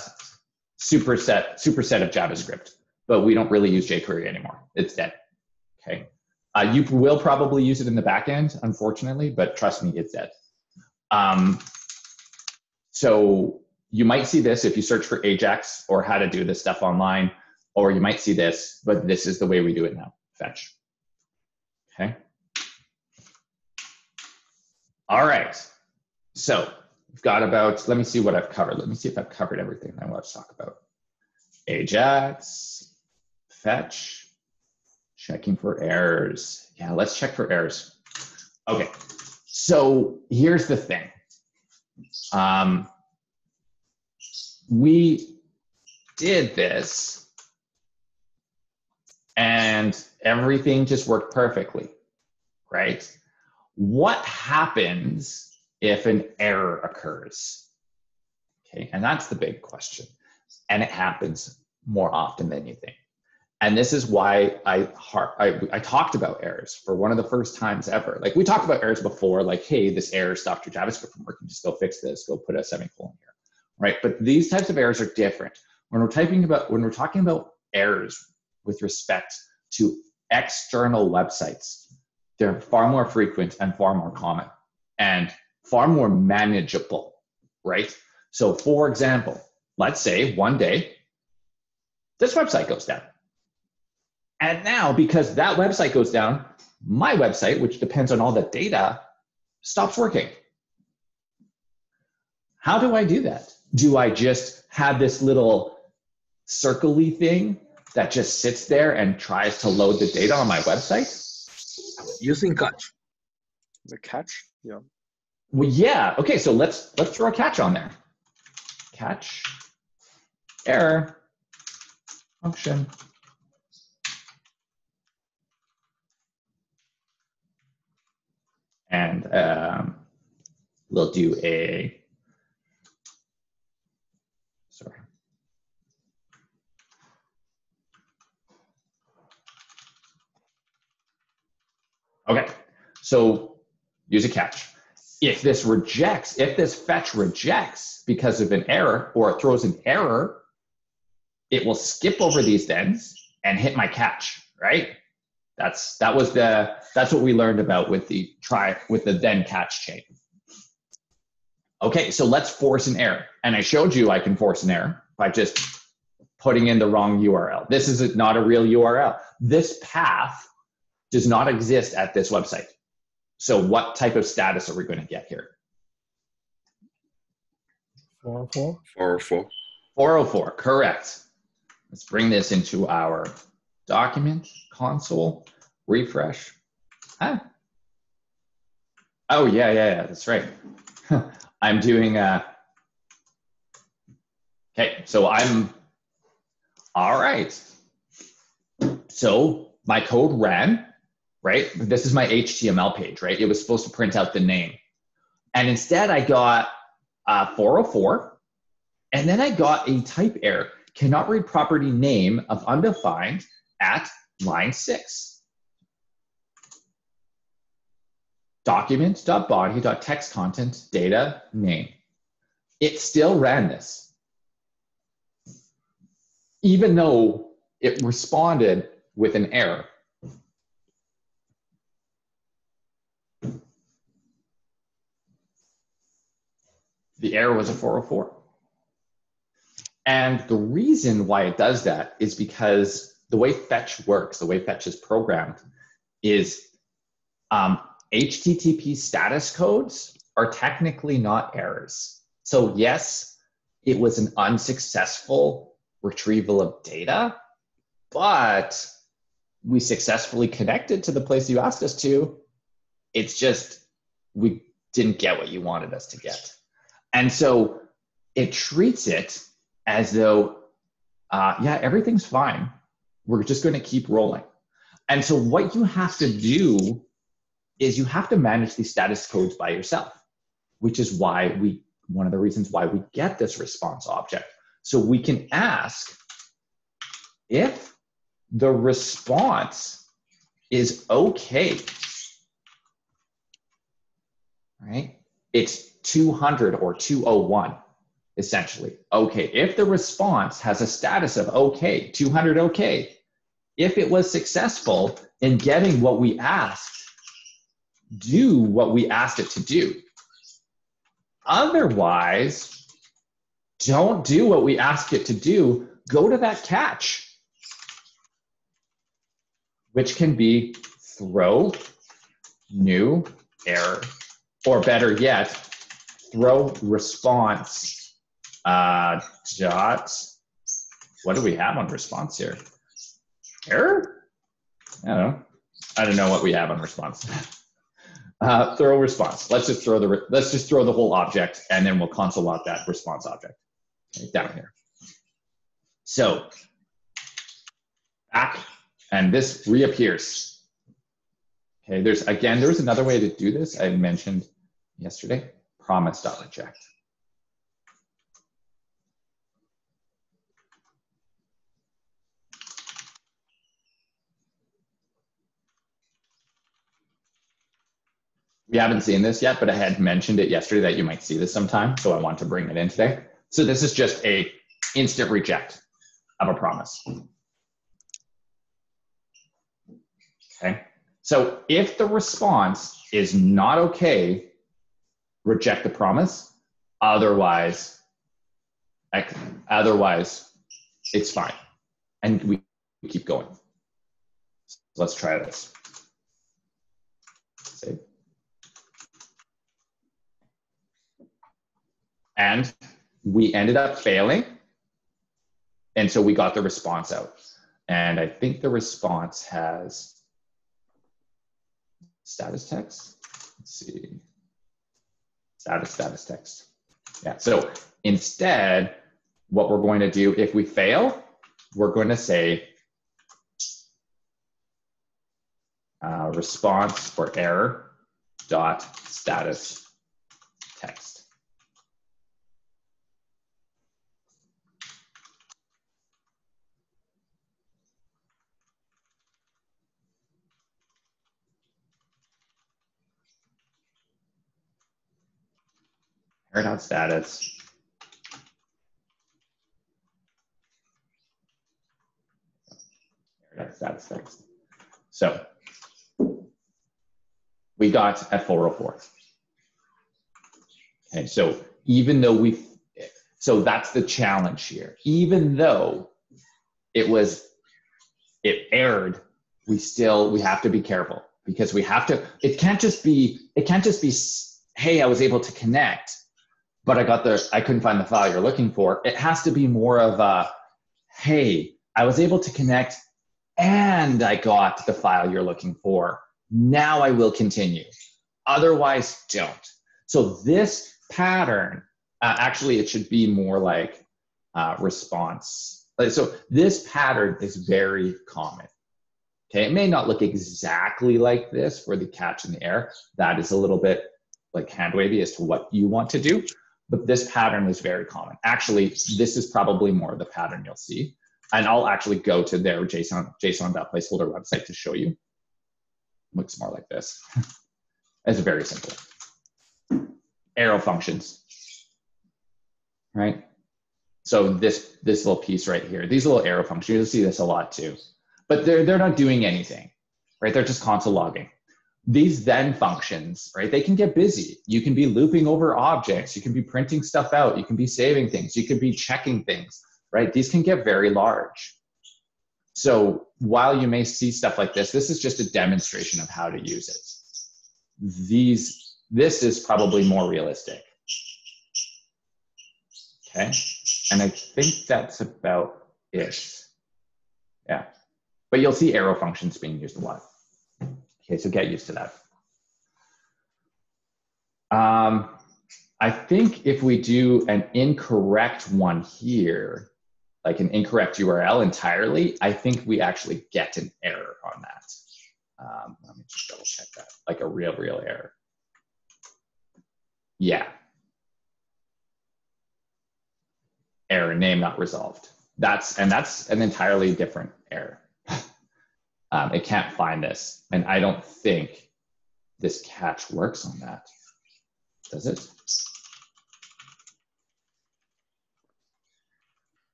superset superset of JavaScript, but we don't really use jQuery anymore. It's dead. Okay, Uh, you will probably use it in the back end, unfortunately, but trust me, it's dead. Um, so you might see this if you search for Ajax or how to do this stuff online, or you might see this, but this is the way we do it now, fetch. Okay. All right. So we've got about, let me see what I've covered. Let me see if I've covered everything I want to talk about. Ajax, fetch, checking for errors. Yeah, let's check for errors. Okay, so here's the thing. Um, we did this and everything just worked perfectly, right? What happens if an error occurs? Okay, and that's the big question. And it happens more often than you think. And this is why I, I, I talked about errors for one of the first times ever. Like we talked about errors before, like, hey, this error stopped your JavaScript from working. Just go fix this. Go put a semicolon here, right? But these types of errors are different. When we're typing about, when we're talking about errors with respect to external websites, they're far more frequent and far more common and far more manageable, right? So, for example, let's say one day this website goes down. And now, because that website goes down, my website, which depends on all the data, stops working. How do I do that? Do I just have this little circly thing that just sits there and tries to load the data on my website? Using catch. The catch? Yeah. Well, yeah. Okay, so let's let's throw a catch on there. Catch error function. And um, we'll do a, sorry. Okay, so use a catch. If this rejects, if this fetch rejects because of an error or it throws an error, it will skip over these thens and hit my catch, right? That's that was the that's what we learned about with the try with the then catch chain. Okay, so let's force an error. And I showed you I can force an error by just putting in the wrong URL. This is not a real URL. This path does not exist at this website. So what type of status are we going to get here? 404. 404. 404, correct. Let's bring this into our document console, refresh. Huh? Oh, yeah, yeah, yeah, that's right. I'm doing, uh, okay, so I'm, all right. So my code ran, right? This is my HTML page, right? It was supposed to print out the name. And instead I got uh, 404, and then I got a type error, cannot read property name of undefined at line six. Document.body.text content data name. It still ran this. Even though it responded with an error. The error was a 404. And the reason why it does that is because the way Fetch works, the way Fetch is programmed, is um, HTTP status codes are technically not errors. So, yes, it was an unsuccessful retrieval of data, but we successfully connected to the place you asked us to. It's just we didn't get what you wanted us to get. And so it treats it as though, uh, yeah, everything's fine. We're just going to keep rolling. And so what you have to do is you have to manage these status codes by yourself, which is why we, one of the reasons why we get this response object. So we can ask if the response is okay, right? It's 200 or 201 essentially. Okay, if the response has a status of okay, 200 okay, if it was successful in getting what we asked, do what we asked it to do. Otherwise, don't do what we ask it to do. Go to that catch, which can be throw new error, or better yet, throw response uh, dot. What do we have on response here? Error? I don't know. I don't know what we have on response. Uh, throw response. Let's just throw the let's just throw the whole object, and then we'll console log that response object okay, down here. So back, and this reappears. Okay, there's again, there's another way to do this I mentioned yesterday. Promise.reject. We haven't seen this yet, but I had mentioned it yesterday that you might see this sometime, so I want to bring it in today. So this is just a instant reject of a promise. Okay. So if the response is not okay, reject the promise. Otherwise, otherwise, it's fine. And we keep going. So let's try this. Save. And we ended up failing. And so we got the response out. And I think the response has status text. Let's see. Status, status text. Yeah, so instead, what we're going to do if we fail, we're going to say uh, response or error dot status text. Dot status. Status. So we got at 404. Okay, so even though we, so that's the challenge here. Even though it was, it erred, we still, we have to be careful because we have to, it can't just be, it can't just be, hey, I was able to connect, but I got the, I couldn't find the file you're looking for. It has to be more of a, hey, I was able to connect and I got the file you're looking for. Now I will continue. Otherwise, don't. So this pattern, uh, actually, it should be more like uh, response. So this pattern is very common. Okay, it may not look exactly like this for the catch in the air. That is a little bit like hand wavy as to what you want to do, but this pattern is very common. Actually, this is probably more the pattern you'll see. And I'll actually go to their JSON, JSONPlaceholder website to show you. Looks more like this. it's very simple. Arrow functions, right? So this, this little piece right here, these little arrow functions, you'll see this a lot too, but they're, they're not doing anything, right? They're just console logging. These then functions, right? They can get busy. You can be looping over objects. You can be printing stuff out. You can be saving things. You could be checking things right? These can get very large. So while you may see stuff like this, this is just a demonstration of how to use it. These, this is probably more realistic. Okay, and I think that's about it. Yeah, but you'll see arrow functions being used a lot. Okay, so get used to that. Um, I think if we do an incorrect one here, like an incorrect URL entirely, I think we actually get an error on that. Um, let me just double check that, like a real, real error. Yeah. Error name not resolved. That's, and that's an entirely different error. Um, it can't find this. And I don't think this catch works on that. Does it?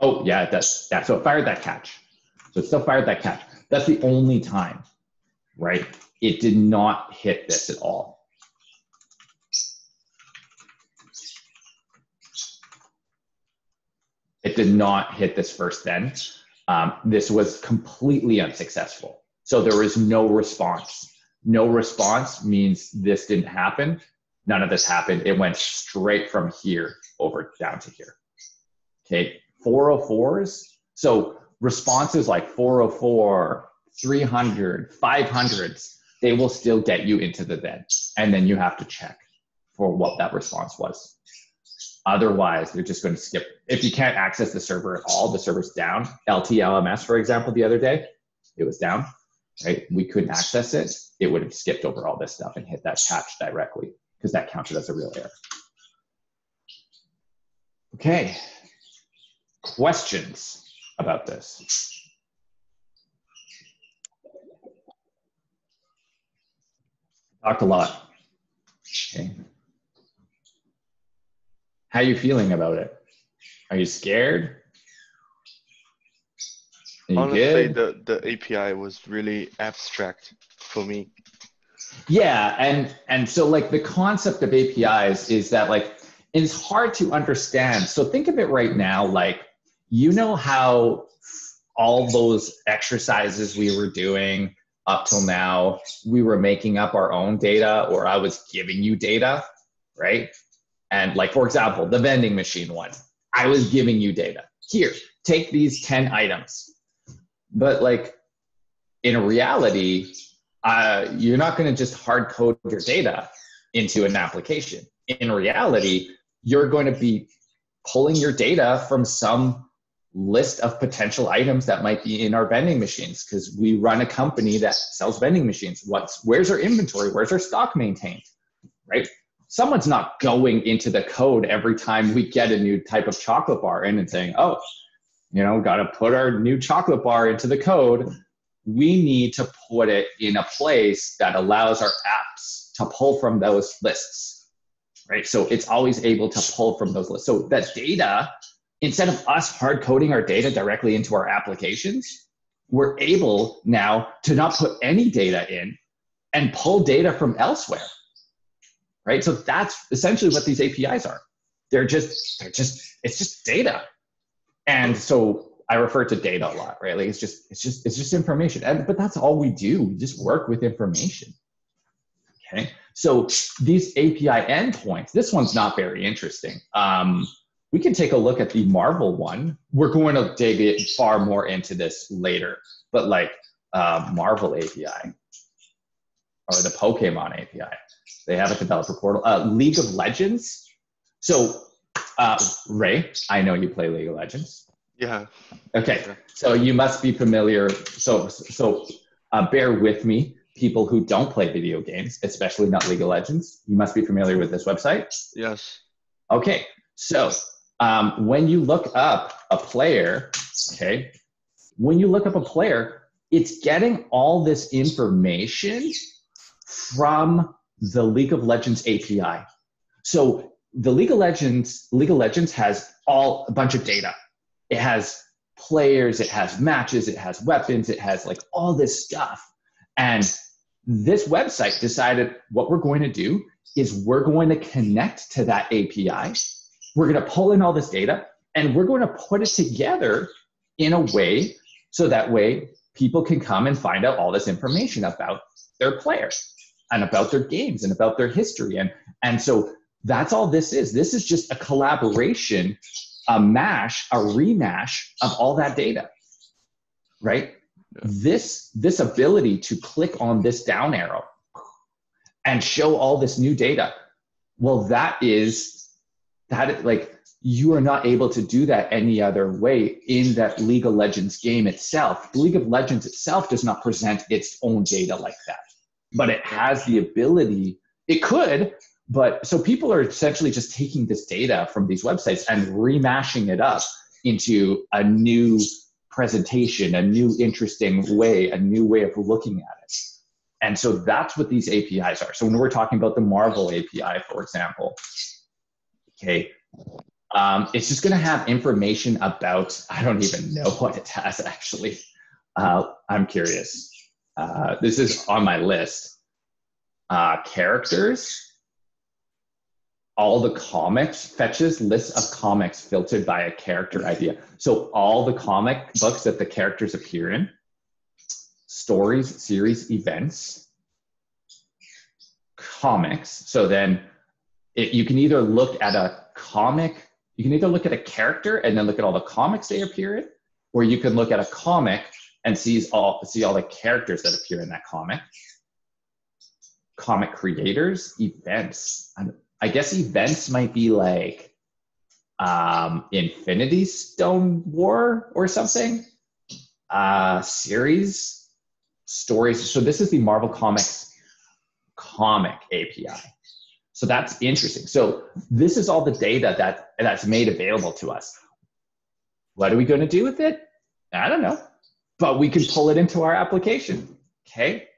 Oh, yeah, it does. Yeah, so it fired that catch. So it still fired that catch. That's the only time, right? It did not hit this at all. It did not hit this first then. Um, this was completely unsuccessful. So there was no response. No response means this didn't happen. None of this happened. It went straight from here over down to here. Okay, 404s. So responses like 404, 300, 500s, they will still get you into the bed. And then you have to check for what that response was. Otherwise, they're just going to skip. If you can't access the server at all, the server's down. LTLMS, for example, the other day, it was down, right? We couldn't access it. It would have skipped over all this stuff and hit that catch directly because that counted as a real error. Okay. Questions about this? Talked a lot. Okay. How are you feeling about it? Are you scared? Are you Honestly, good? the, the API was really abstract for me. Yeah, and and so like the concept of APIs is that like it's hard to understand. So think of it right now like you know how all those exercises we were doing up till now, we were making up our own data or I was giving you data, right? And like for example, the vending machine one, I was giving you data. Here, take these 10 items. But like in reality, uh, you're not going to just hard code your data into an application. In reality, you're going to be pulling your data from some list of potential items that might be in our vending machines because we run a company that sells vending machines. What's where's our inventory? Where's our stock maintained? Right? Someone's not going into the code every time we get a new type of chocolate bar in and saying, "Oh, you know, got to put our new chocolate bar into the code." we need to put it in a place that allows our apps to pull from those lists, right? So it's always able to pull from those lists. So that data, instead of us hard coding our data directly into our applications, we're able now to not put any data in and pull data from elsewhere, right? So that's essentially what these APIs are. They're just, they're just, it's just data. And so I refer to data a lot, right? Like it's just, it's just, it's just information. And, but that's all we do. We just work with information. Okay. So these API endpoints, this one's not very interesting. Um, we can take a look at the Marvel one. We're going to dig it far more into this later, but like uh, Marvel API or the Pokemon API, they have a developer portal. Uh, League of Legends. So uh, Ray, I know you play League of Legends. Yeah. Okay, so you must be familiar. So, so uh, bear with me, people who don't play video games, especially not League of Legends. You must be familiar with this website. Yes. Okay, so um, when you look up a player, okay, when you look up a player, it's getting all this information from the League of Legends API. So the League of Legends, League of Legends has all a bunch of data it has players, it has matches, it has weapons, it has like all this stuff. And this website decided what we're going to do is we're going to connect to that API. We're going to pull in all this data and we're going to put it together in a way so that way people can come and find out all this information about their players and about their games and about their history. And, and so that's all this is. This is just a collaboration a mash, a remash of all that data, right? Yeah. This this ability to click on this down arrow and show all this new data, well, that is that like you are not able to do that any other way in that League of Legends game itself. League of Legends itself does not present its own data like that, but it has the ability. It could, but so people are essentially just taking this data from these websites and remashing it up into a new presentation, a new interesting way, a new way of looking at it. And so that's what these APIs are. So when we're talking about the Marvel API, for example, okay, Um, it's just going to have information about, I don't even know what it has actually. Uh, I'm curious. Uh, this is on my list. Uh, characters, all the comics, fetches lists of comics filtered by a character ID. So all the comic books that the characters appear in, stories, series, events, comics. So then it, you can either look at a comic, you can either look at a character and then look at all the comics they appear in, or you can look at a comic and sees all see all the characters that appear in that comic. Comic creators, events. I guess events might be like um, Infinity Stone War or something. Uh, series, stories. So this is the Marvel Comics comic API. So that's interesting. So this is all the data that that's made available to us. What are we going to do with it? I don't know, but we can pull it into our application. Okay.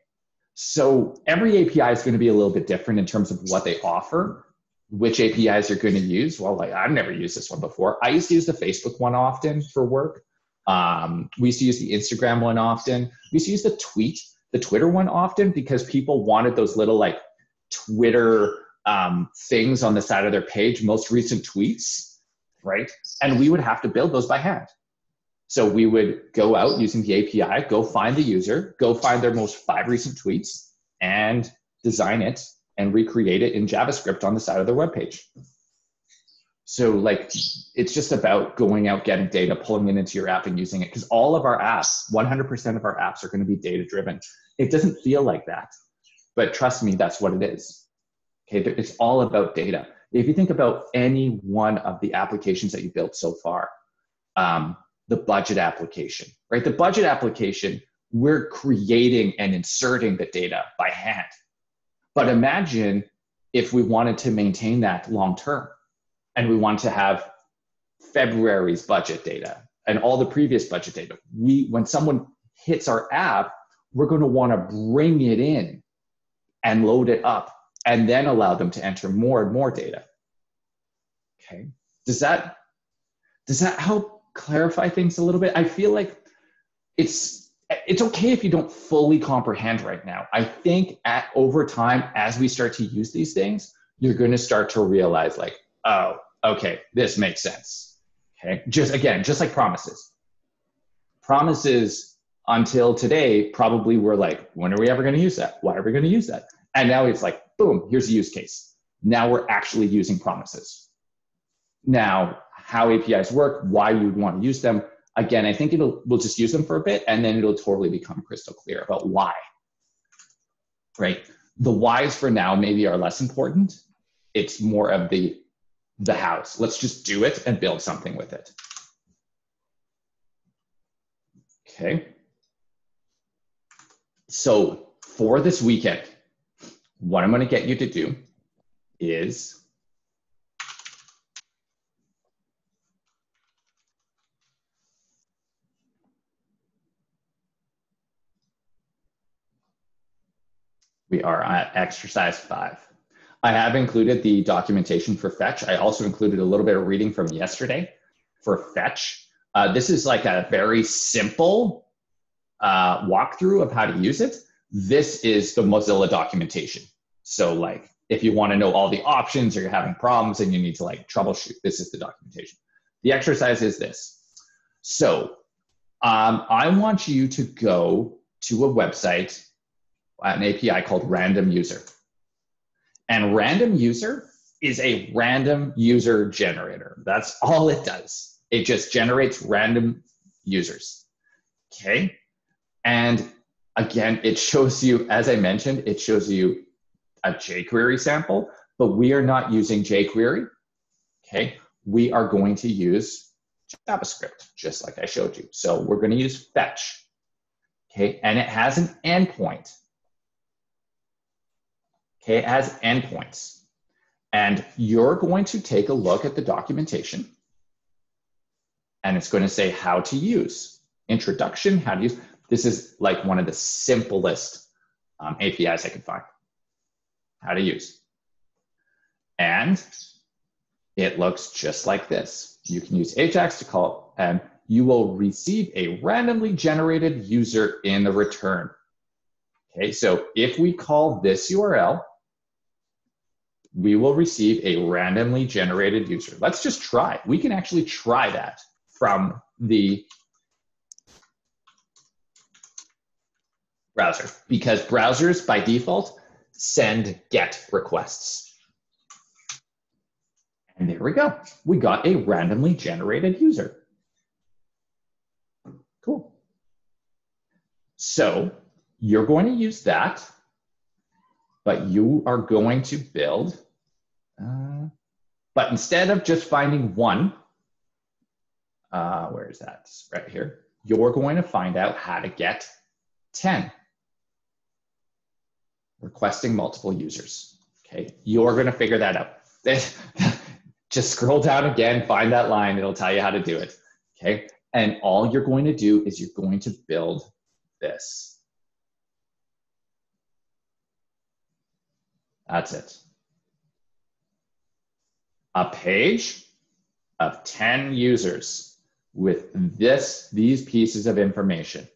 So every API is going to be a little bit different in terms of what they offer, which APIs you're going to use. Well, like I've never used this one before. I used to use the Facebook one often for work. Um, we used to use the Instagram one often. We used to use the tweet, the Twitter one often because people wanted those little like Twitter um, things on the side of their page, most recent tweets, right? And we would have to build those by hand. So we would go out using the API, go find the user, go find their most five recent tweets, and design it and recreate it in JavaScript on the side of their web page. So like it's just about going out, getting data, pulling it into your app and using it. Because all of our apps, 100% of our apps are going to be data driven. It doesn't feel like that. But trust me, that's what it is. Okay, it's all about data. If you think about any one of the applications that you built so far, um, the budget application, right? The budget application, we're creating and inserting the data by hand. But imagine if we wanted to maintain that long term and we want to have February's budget data and all the previous budget data. We, when someone hits our app, we're going to want to bring it in and load it up and then allow them to enter more and more data. Okay. Does that does that help clarify things a little bit? I feel like it's it's okay if you don't fully comprehend right now. I think at over time, as we start to use these things, you're going to start to realize like, oh, okay, this makes sense. Okay. Just again, just like promises. Promises until today probably were like, when are we ever going to use that? Why are we going to use that? And now it's like, boom, here's a use case. Now we're actually using promises. Now, how APIs work, why you would want to use them. Again, I think it'll we'll just use them for a bit and then it'll totally become crystal clear about why. Right? The whys for now maybe are less important. It's more of the the house. Let's just do it and build something with it. Okay. So for this weekend, what I'm going to get you to do is we are at exercise five. I have included the documentation for Fetch. I also included a little bit of reading from yesterday for Fetch. Uh, this is like a very simple uh, walkthrough of how to use it this is the Mozilla documentation. So like if you want to know all the options or you're having problems and you need to like troubleshoot, this is the documentation. The exercise is this. So um, I want you to go to a website, an API called Random User. And Random User is a random user generator. That's all it does. It just generates random users. Okay. And again, it shows you, as I mentioned, it shows you a jQuery sample, but we are not using jQuery. Okay, we are going to use JavaScript, just like I showed you. So we're going to use fetch. Okay, and it has an endpoint. Okay, it has endpoints. And you're going to take a look at the documentation and it's going to say how to use. Introduction, how to use. This is like one of the simplest um, APIs I can find. How to use. And it looks just like this. You can use Ajax to call it, and you will receive a randomly generated user in the return. Okay, so if we call this URL, we will receive a randomly generated user. Let's just try. We can actually try that from the browser because browsers by default send get requests. And there we go. We got a randomly generated user. Cool. So you're going to use that, but you are going to build, uh, but instead of just finding one, uh, where is that? Right here. You're going to find out how to get 10 requesting multiple users. Okay, you're going to figure that out. Just scroll down again, find that line, it'll tell you how to do it. Okay, and all you're going to do is you're going to build this. That's it. A page of 10 users with this, these pieces of information.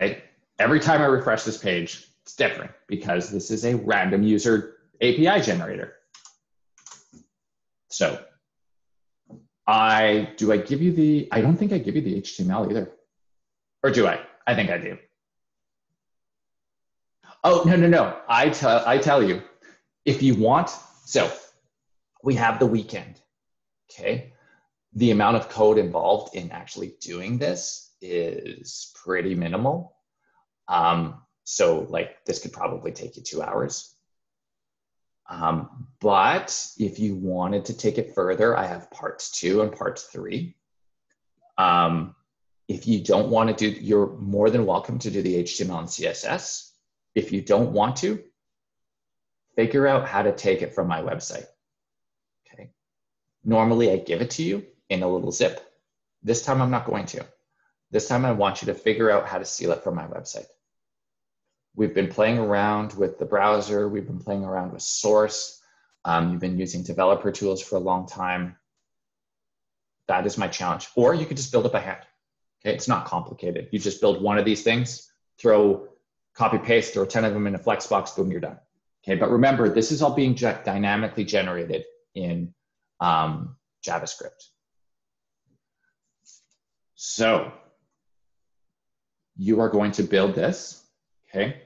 Okay. Every time I refresh this page, it's different because this is a random user API generator. So I, do I give you the, I don't think I give you the HTML either. Or do I? I think I do. Oh, no, no, no. I tell, I tell you, if you want, so we have the weekend, okay? The amount of code involved in actually doing this is pretty minimal. Um, so like this could probably take you two hours. Um, but if you wanted to take it further, I have parts two and parts three. Um, if you don't want to do, you're more than welcome to do the HTML and CSS. If you don't want to, figure out how to take it from my website. Okay. Normally I give it to you in a little zip. This time I'm not going to. This time I want you to figure out how to steal it from my website. We've been playing around with the browser. We've been playing around with source. Um, you've been using developer tools for a long time. That is my challenge. Or you could just build it by hand. Okay, it's not complicated. You just build one of these things, throw copy paste, throw 10 of them in a Flexbox, boom, you're done. Okay, but remember, this is all being dynamically generated in um, JavaScript. So you are going to build this, okay?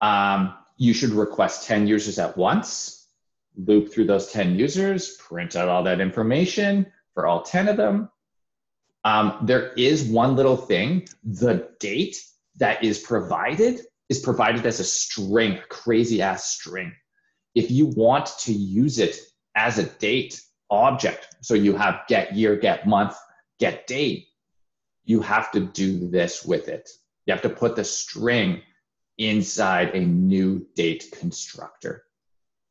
Um, you should request 10 users at once, loop through those 10 users, print out all that information for all 10 of them. Um, there is one little thing, the date that is provided is provided as a string, crazy ass string. If you want to use it as a date object, so you have get year, get month, get date, you have to do this with it. You have to put the string inside a new date constructor.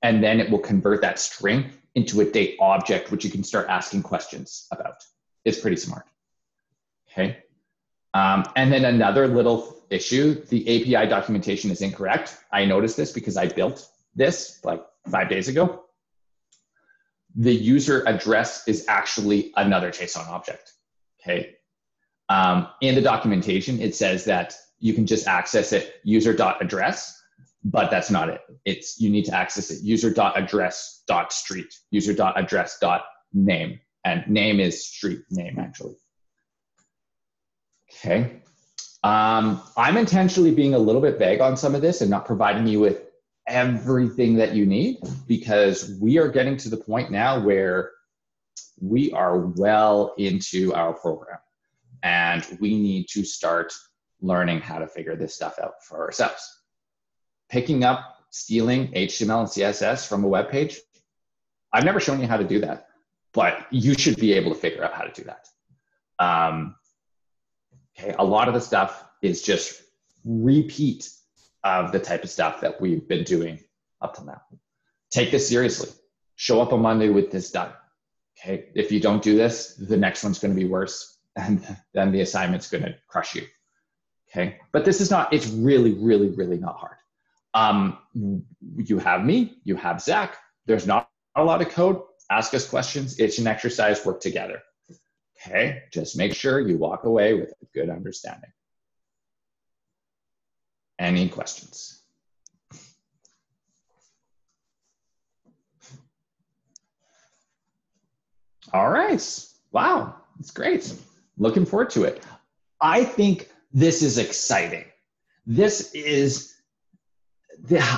And then it will convert that string into a date object, which you can start asking questions about. It's pretty smart. Okay. Um, and then another little issue, the API documentation is incorrect. I noticed this because I built this like five days ago. The user address is actually another JSON object. Okay. Um, in the documentation, it says that you can just access it user.address, but that's not it. It's you need to access it user.address.street, user.address.name, and name is street name actually. Okay. Um, I'm intentionally being a little bit vague on some of this and not providing you with everything that you need because we are getting to the point now where we are well into our program and we need to start learning how to figure this stuff out for ourselves. Picking up, stealing HTML and CSS from a web page, I've never shown you how to do that, but you should be able to figure out how to do that. Um, okay, a lot of the stuff is just repeat of the type of stuff that we've been doing up till now. Take this seriously. Show up on Monday with this done. Okay, if you don't do this, the next one's going to be worse, and then the assignment's going to crush you. Okay, but this is not. It's really, really, really not hard. um, you have me, you have Zach. There's not a lot of code. Ask us questions. It's an exercise. Work together. Okay, just make sure you walk away with a good understanding. Any questions? All right. Wow, it's great. Looking forward to it. I think this is exciting. This is,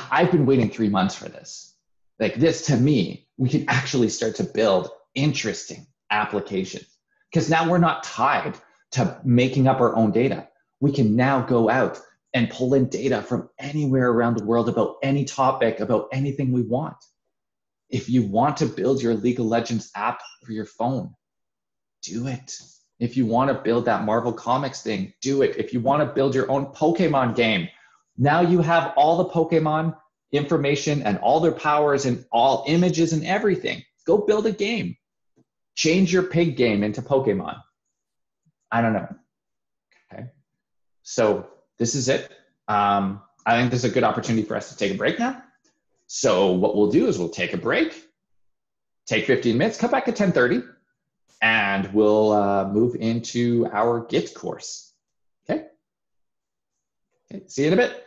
I've been waiting three months for this. Like this to me, we can actually start to build interesting applications because now we're not tied to making up our own data. We can now go out and pull in data from anywhere around the world about any topic, about anything we want. If you want to build your League of Legends app for your phone, do it. If you want to build that Marvel Comics thing, do it. If you want to build your own Pokemon game, now you have all the Pokemon information and all their powers and all images and everything. Go build a game. Change your pig game into Pokemon. I don't know. Okay. So this is it. Um, I think this is a good opportunity for us to take a break now. So what we'll do is we'll take a break, take 15 minutes, come back at 1030, and we'll uh, move into our Git course. Okay? Okay, see you in a bit.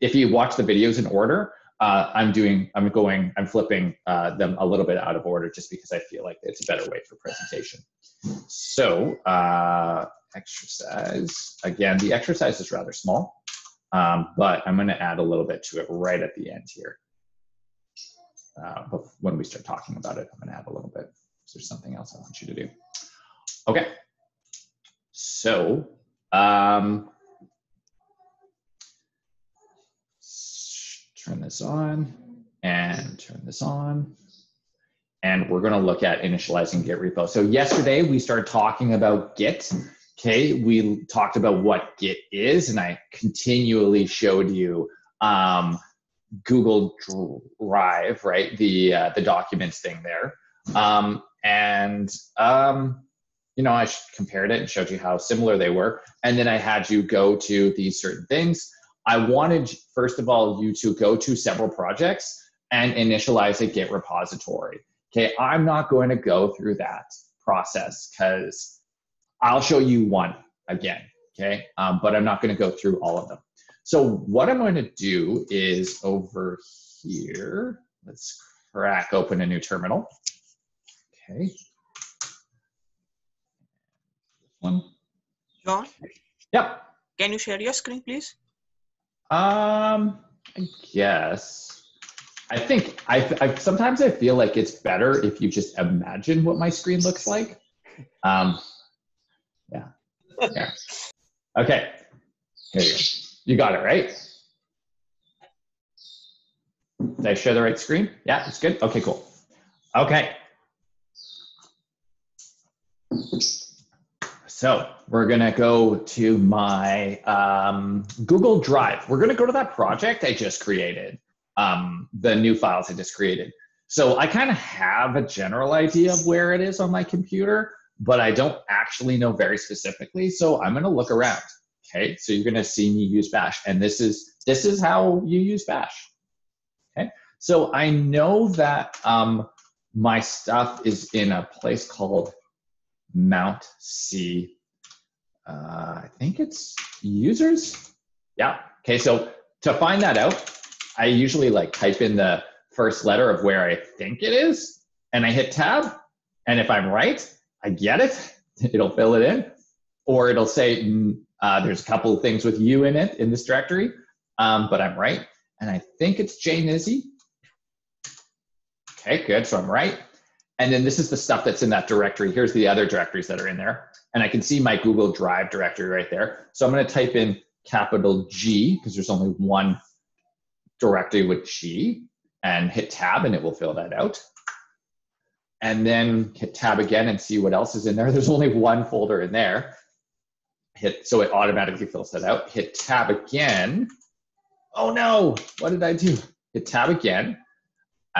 If you watch the videos in order, uh, I'm doing, I'm going, I'm flipping uh, them a little bit out of order just because I feel like it's a better way for presentation. So uh, exercise, again, the exercise is rather small, um, but I'm gonna add a little bit to it right at the end here. Uh, when we start talking about it, I'm gonna add a little bit. So there's something else I want you to do. Okay, so um, turn this on and turn this on. And we're going to look at initializing Git repo. So yesterday we started talking about Git. Okay, we talked about what Git is, and I continually showed you um, Google Drive, right? The uh, the documents thing there, um, and um, you know I compared it and showed you how similar they were, and then I had you go to these certain things. I wanted, first of all, you to go to several projects and initialize a Git repository. Okay, I'm not going to go through that process because I'll show you one again, okay? Um, but I'm not going to go through all of them. So what I'm going to do is over here, let's crack open a new terminal. Okay. One. John, Yep. can you share your screen, please? Um, I guess. I think I, I sometimes I feel like it's better if you just imagine what my screen looks like. Um, yeah. Yeah. Okay. There you go. You got it right. Did I share the right screen? Yeah, it's good. Okay, cool. Okay. So we're gonna go to my um, Google Drive. We're gonna go to that project I just created, um, the new files I just created. So I kind of have a general idea of where it is on my computer, but I don't actually know very specifically. So I'm gonna look around. Okay, so you're gonna see me use Bash, and this is this is how you use Bash. Okay, so I know that um, my stuff is in a place called Mount C. Uh, I think it's users. Yeah. Okay. So to find that out, I usually like type in the first letter of where I think it is, and I hit tab. And if I'm right, I get it. It'll fill it in, or it'll say mm, uh, there's a couple of things with you in it in this directory, um, but I'm right, and I think it's JNizzy. Okay, good. So I'm right. And then this is the stuff that's in that directory. Here's the other directories that are in there. And I can see my Google Drive directory right there. So I'm going to type in capital G because there's only one directory with G and hit tab and it will fill that out. And then hit tab again and see what else is in there. There's only one folder in there. Hit so it automatically fills that out. Hit tab again. Oh no, what did I do? Hit tab again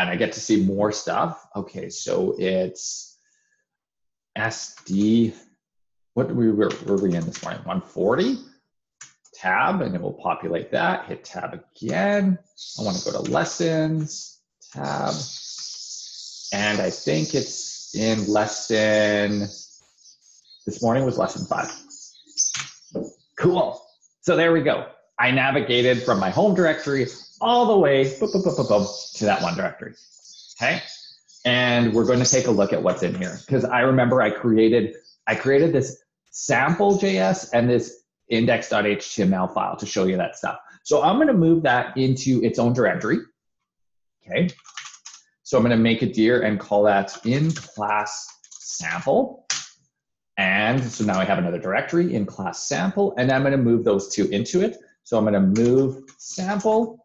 and I get to see more stuff. Okay, so it's SD, what we were, were we in this morning? 140? Tab, and it will populate that. Hit tab again. I want to go to lessons, tab. And I think it's in lesson, this morning was lesson five. Cool. So there we go. I navigated from my home directory all the way boop, boop, boop, to that one directory. Okay. And we're going to take a look at what's in here because I remember I created I created this sample JS and this index.html file to show you that stuff. So I'm going to move that into its own directory. Okay. So I'm going to make a dir and call that in class sample. And so now I have another directory in class sample, and I'm going to move those two into it. So I'm going to move sample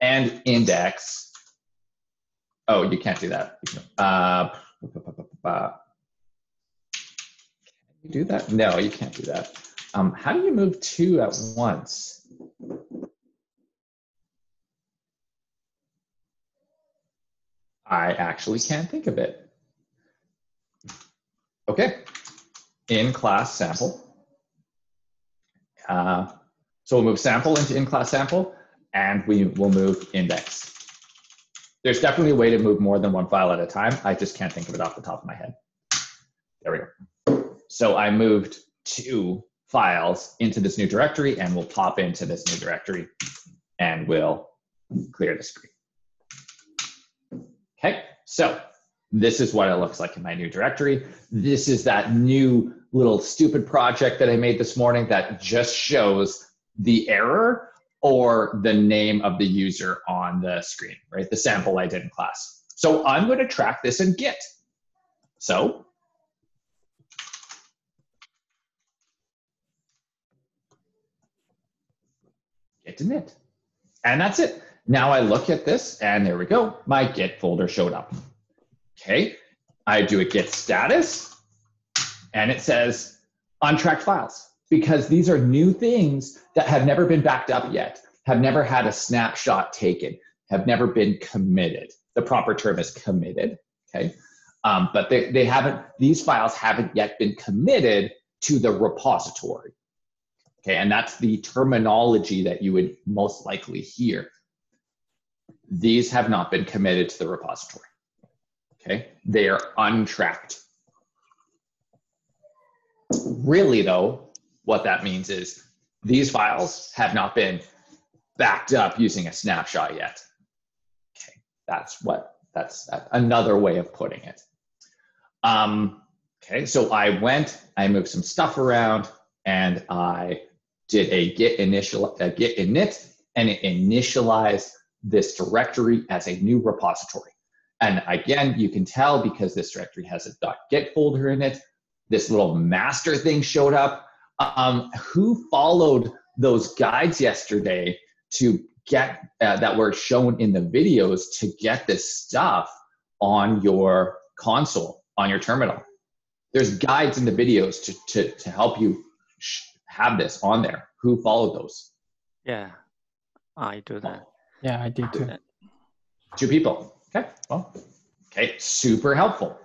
and index. Oh, you can't do that. Uh, can you do that? No, you can't do that. Um, how do you move two at once? I actually can't think of it. Okay, in class sample. Uh, so we'll move sample into in class sample and we will move index. There's definitely a way to move more than one file at a time. I just can't think of it off the top of my head. There we go. So I moved two files into this new directory and we'll pop into this new directory and we'll clear the screen. Okay, so this is what it looks like in my new directory. This is that new little stupid project that I made this morning that just shows the error or the name of the user on the screen, right? The sample I did in class. So I'm going to track this in Git. So Git init. And that's it. Now I look at this and there we go. My Git folder showed up. Okay. I do a Git status and it says untracked files because these are new things that have never been backed up yet, have never had a snapshot taken, have never been committed. The proper term is committed. Okay. Um, but they, they haven't, these files haven't yet been committed to the repository. Okay. And that's the terminology that you would most likely hear. These have not been committed to the repository. Okay. They are untracked. Really, though, what that means is these files have not been backed up using a snapshot yet. Okay, that's what that's another way of putting it. Um, okay, so I went, I moved some stuff around, and I did a git initial a git init, and it initialized this directory as a new repository. And again, you can tell because this directory has a .git folder in it, this little master thing showed up. Um, who followed those guides yesterday to get uh, that were shown in the videos to get this stuff on your console, on your terminal? There's guides in the videos to, to, to help you have this on there. Who followed those? Yeah, I do that. Yeah, I did too. Two people. Okay. Well, okay. Super helpful.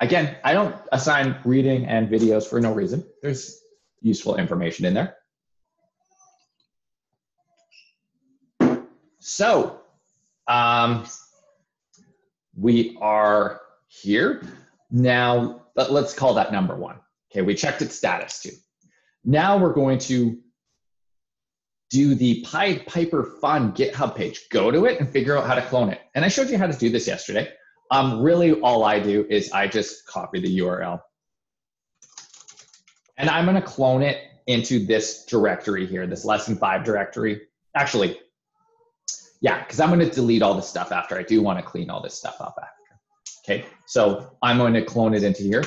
Again, I don't assign reading and videos for no reason. There's useful information in there. So, um, we are here. Now, let, let's call that number one. Okay, we checked its status too. Now we're going to do the Pied Piper Fun GitHub page. Go to it and figure out how to clone it. And I showed you how to do this yesterday. Um, really, all I do is I just copy the URL. And I'm going to clone it into this directory here, this lesson five directory. Actually, yeah, because I'm going to delete all this stuff after. I do want to clean all this stuff up after. Okay, so I'm going to clone it into here.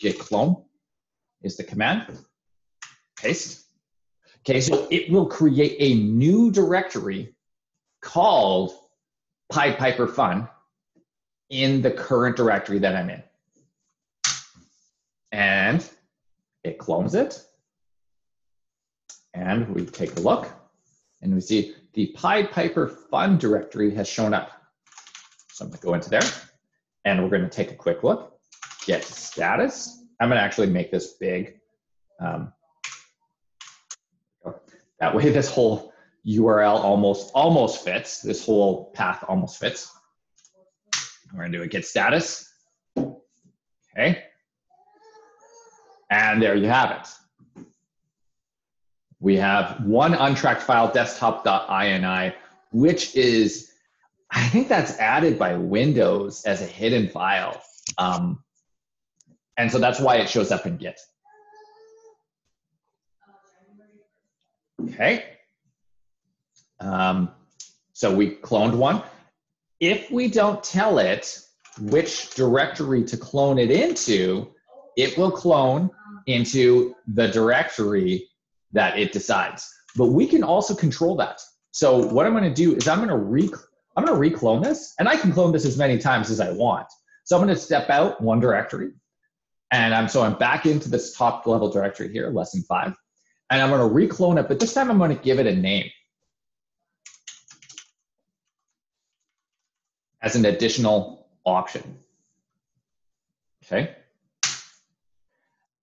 Git clone is the command. Paste. Okay, so it will create a new directory called Pied Piper Fun in the current directory that I'm in. And it clones it. And we take a look and we see the Pied Piper Fun directory has shown up. So I'm gonna go into there and we're gonna take a quick look. Git status. I'm gonna actually make this big. Um, that way this whole URL almost almost fits. This whole path almost fits. We're gonna do a Git status. Okay. And there you have it. We have one untracked file, desktop.ini, which is, I think that's added by Windows as a hidden file. Um, and so that's why it shows up in Git. Okay. Um, so we cloned one. If we don't tell it which directory to clone it into, it will clone into the directory that it decides. But we can also control that. So what I'm going to do is I'm going to re I'm going to reclone this, and I can clone this as many times as I want. So I'm going to step out one directory, and I'm so I'm back into this top level directory here, lesson five, and I'm going to reclone it. But this time I'm going to give it a name as an additional option. Okay.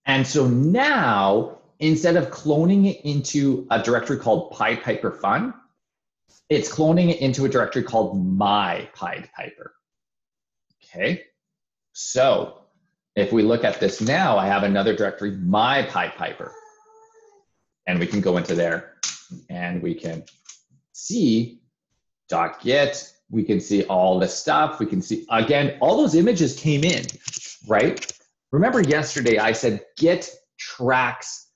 And so now, instead of cloning it into a directory called Pied Piper Fun, it's cloning it into a directory called My Pied Piper. Okay. So if we look at this now, I have another directory, My Pied Piper. And we can go into there and we can see dot .git. We can see all the stuff. We can see, again, all those images came in, right? Remember yesterday I said Git tracks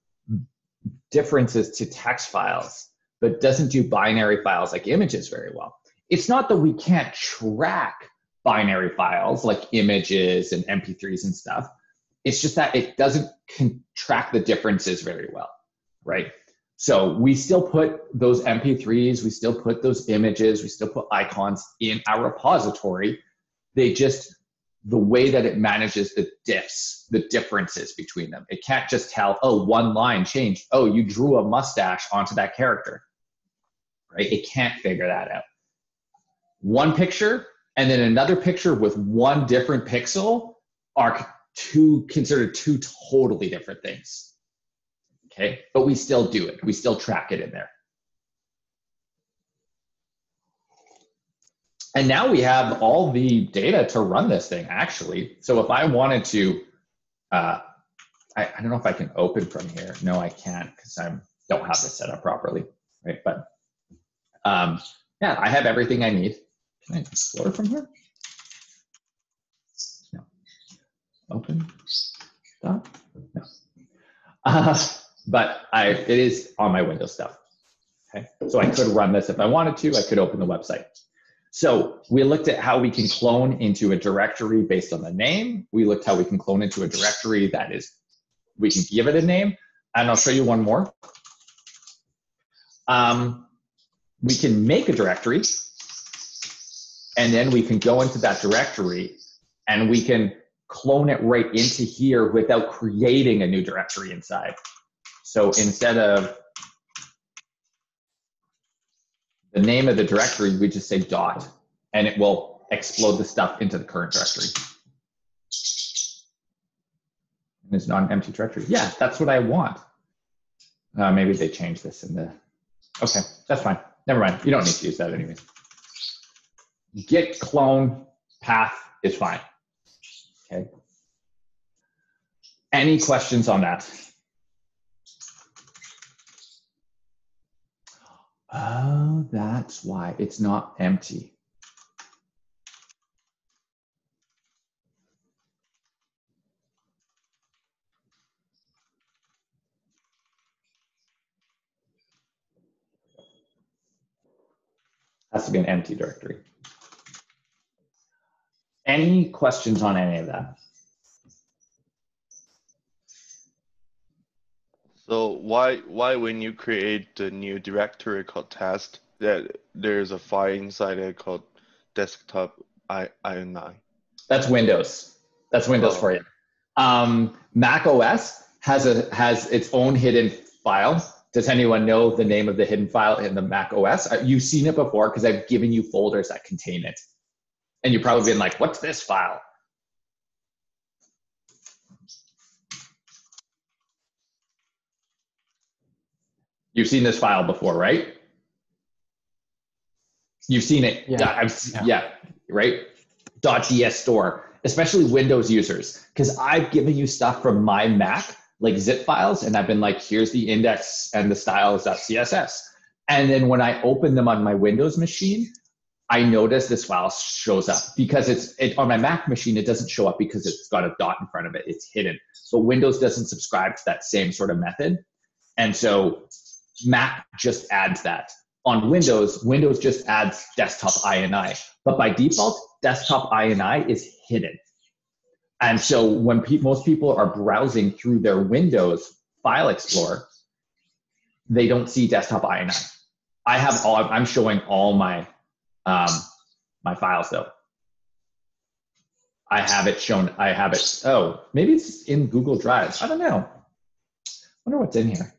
differences to text files, but doesn't do binary files like images very well. It's not that we can't track binary files like images and MP3s and stuff. It's just that it doesn't track the differences very well, right? So we still put those MP3s, we still put those images, we still put icons in our repository. They just the way that it manages the diffs, the differences between them. It can't just tell, oh, one line changed. Oh, you drew a mustache onto that character, right? It can't figure that out. One picture and then another picture with one different pixel are two considered two totally different things. Okay, but we still do it. We still track it in there. And now we have all the data to run this thing actually. So if I wanted to, uh, I, I don't know if I can open from here. No, I can't because I don't have this set up properly, right? But um, yeah, I have everything I need. Can I explore from here? No. Open. Stop. No. Uh, but I, it is on my Windows stuff. Okay, so I could run this if I wanted to. I could open the website. So we looked at how we can clone into a directory based on the name. We looked how we can clone into a directory that is, we can give it a name. And I'll show you one more. Um, we can make a directory and then we can go into that directory and we can clone it right into here without creating a new directory inside. So instead of the name of the directory, we just say dot, and it will explode the stuff into the current directory. And it's not an empty directory. Yeah, that's what I want. Uh, maybe they changed this in the, okay, that's fine. Never mind. You don't need to use that anyway. Git clone path is fine. Okay. Any questions on that? Oh, that's why it's not empty. Has to be an empty directory. Any questions on any of that? So why why when you create the new directory called test that there's a file inside it called desktop i i9? That's Windows. That's Windows Oh. for you. Um, Mac OS has a has its own hidden file. Does anyone know the name of the hidden file in the Mac OS? Uh, You've seen it before because I've given you folders that contain it, and you've probably been like, "What's this file?" You've seen this file before, right? You've seen it. Yeah. I've, Yeah. yeah. right? .ds store, especially Windows users, because I've given you stuff from my Mac, like zip files, and I've been like, here's the index and the styles.css. And then when I open them on my Windows machine, I notice this file shows up because it's it, on my Mac machine. It doesn't show up because it's got a dot in front of it. It's hidden. So Windows doesn't subscribe to that same sort of method, and so Mac just adds that. On Windows, Windows just adds desktop INI, but by default, desktop INI is hidden. And so when pe- most people are browsing through their Windows File Explorer, they don't see desktop INI. I have all. I'm showing all my um, my files though. I have it shown. I have it. Oh, maybe it's in Google Drive. I don't know. Wonder what's in here.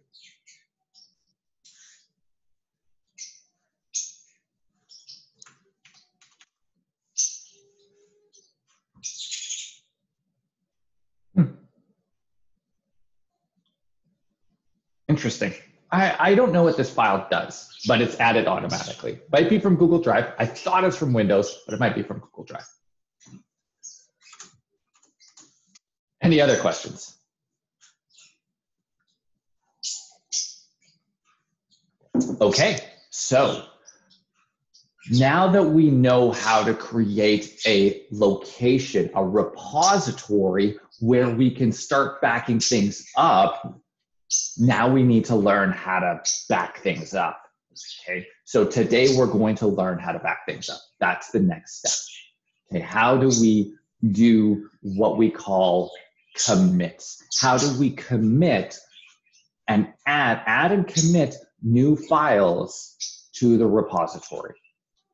Interesting. I, I don't know what this file does, but it's added automatically. Might be from Google Drive. I thought it was from Windows, but it might be from Google Drive. Any other questions? Okay, so now that we know how to create a location, a repository where we can start backing things up, now we need to learn how to back things up. Okay, so today we're going to learn how to back things up. That's the next step. Okay, how do we do what we call commits? How do we commit and add, add and commit new files to the repository?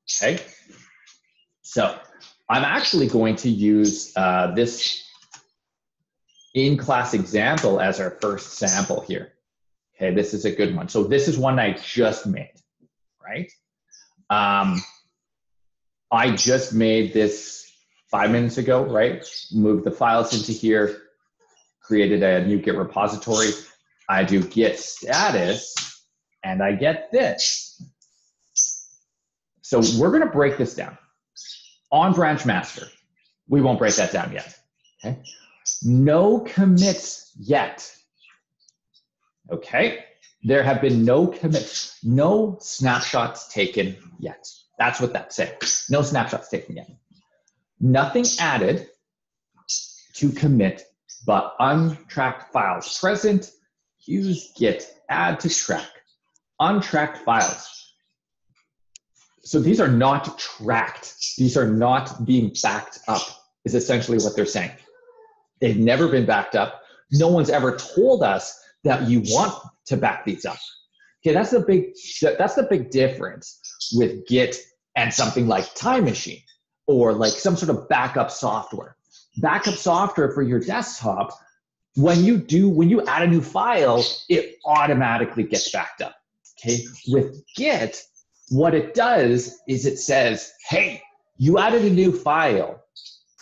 Okay, so I'm actually going to use uh, this in-class example as our first sample here. Okay, this is a good one. So this is one I just made, right? Um, I just made this five minutes ago, right? Moved the files into here, created a new Git repository. I do git status, and I get this. So we're gonna break this down. On branch master, we won't break that down yet, okay? No commits yet. Okay, there have been no commits, no snapshots taken yet. That's what that saying. No snapshots taken yet. Nothing added to commit, but untracked files present. Use git add to track. Untracked files. So these are not tracked. These are not being backed up, is essentially what they're saying. They've never been backed up. No one's ever told us that you want to back these up. Okay, that's the big that's the big difference with Git and something like Time Machine or like some sort of backup software. Backup software for your desktop, when you do when you add a new file, it automatically gets backed up. Okay, with Git, what it does is it says, "Hey, you added a new file.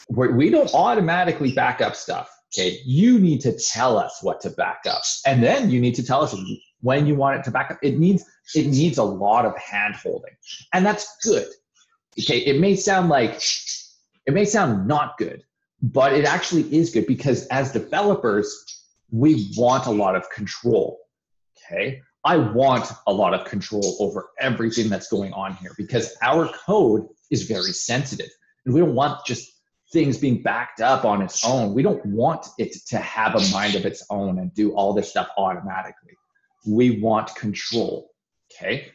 We're- don't automatically back up stuff. Okay, you need to tell us what to back up, and then you need to tell us when you want it to back up. It needs it needs a lot of hand holding, and that's good. Okay, it may sound like it may sound not good, but it actually is good because as developers, we want a lot of control. Okay, I want a lot of control over everything that's going on here because our code is very sensitive, and we don't want just things being backed up on its own. We don't want it to have a mind of its own and do all this stuff automatically. We want control. Okay.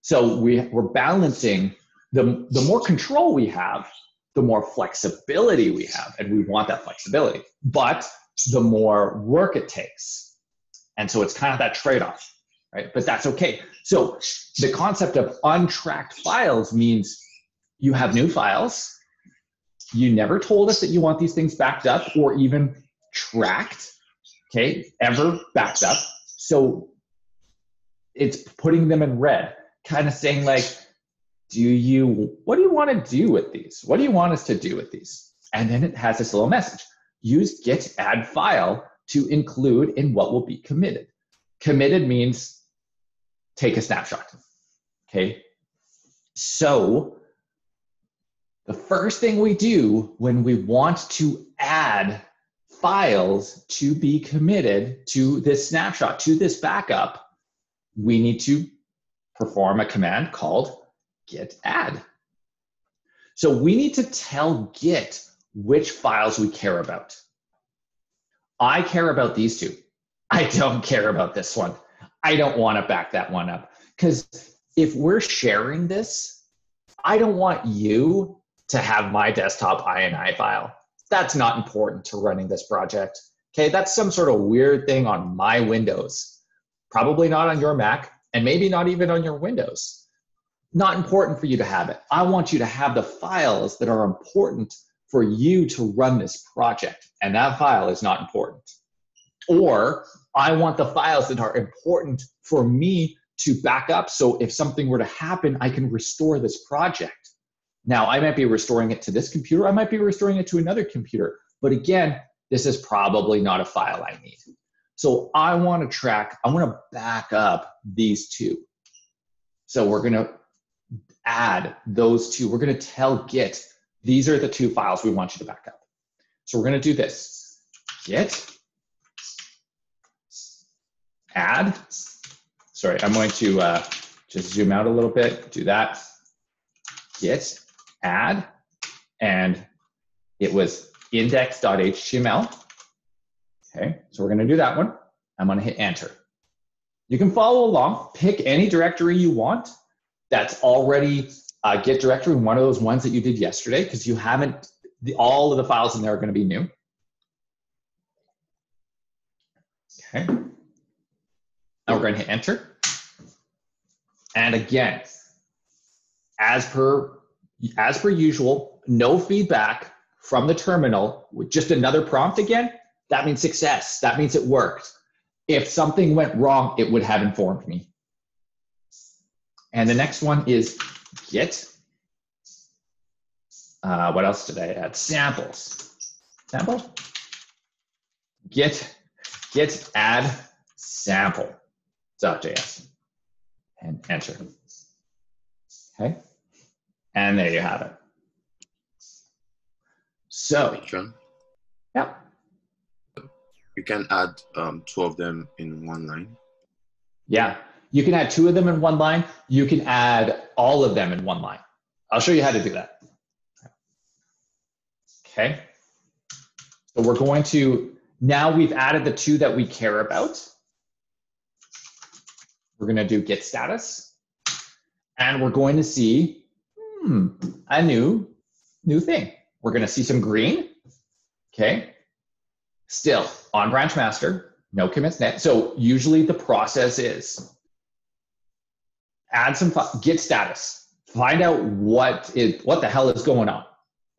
So we, we're balancing the, the more control we have, the more flexibility we have. And we want that flexibility, but the more work it takes. And so it's kind of that trade off, right? But that's okay. So the concept of untracked files means you have new files you never told us that you want these things backed up or even tracked, okay, ever backed up. So it's putting them in red, kind of saying, like, do you, what do you want to do with these? What do you want us to do with these? And then it has this little message use git add file to include in what will be committed. Committed means take a snapshot. Okay. So the first thing we do when we want to add files to be committed to this snapshot, to this backup, we need to perform a command called git add. So we need to tell Git which files we care about. I care about these two. I don't care about this one. I don't want to back that one up. Because if we're sharing this, I don't want you to have my desktop INI file. That's not important to running this project. Okay, that's some sort of weird thing on my Windows. Probably not on your Mac, and maybe not even on your Windows not important for you to have it. I want you to have the files that are important for you to run this project, and that file is not important. Or I want the files that are important for me to back up so if something were to happen, I can restore this project. Now, I might be restoring it to this computer, I might be restoring it to another computer, but again, this is probably not a file I need. So I want to track, I want to back up these two. So we're going to add those two. We're going to tell Git, these are the two files we want you to back up. So we're going to do this. Git, add. Sorry, I'm going to uh, just zoom out a little bit, do that. Git, add, and it was index.html. Okay, so we're going to do that one. I'm going to hit enter. You can follow along, pick any directory you want that's already uh, Git directory, one of those ones that you did yesterday, because you haven't, the, all of the files in there are going to be new. Okay. Now we're going to hit enter. And again, as per, as per usual, no feedback from the terminal with just another prompt again, that means success. That means it worked. If something went wrong, it would have informed me. And the next one is git. Uh, what else did I add? Samples. Sample? Git, git add sample. .js. And enter. Okay. And there you have it. So, yeah. you can add um, two of them in one line. Yeah. You can add two of them in one line. You can add all of them in one line. I'll show you how to do that. Okay. So we're going to, now we've added the two that we care about. We're going to do git status. And we're going to see hmm, a new, new thing. We're to see some green. Okay. Still on branch master, no commits net. So usually the process is add some git status find out what is what the hell is going on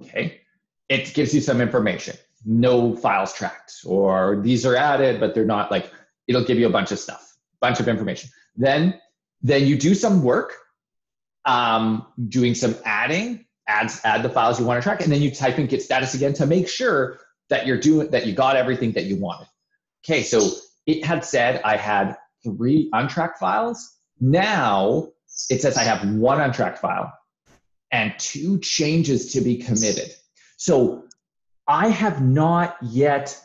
okay it gives you some information no files tracked or these are added but they're not like it'll give you a bunch of stuff bunch of information then then you do some work um, doing some adding adds add the files you want to track and then you type in git status again to make sure that you're doing that you got everything that you wanted okay so it had said i had three untracked files now it says I have one untracked file and two changes to be committed. So I have not yet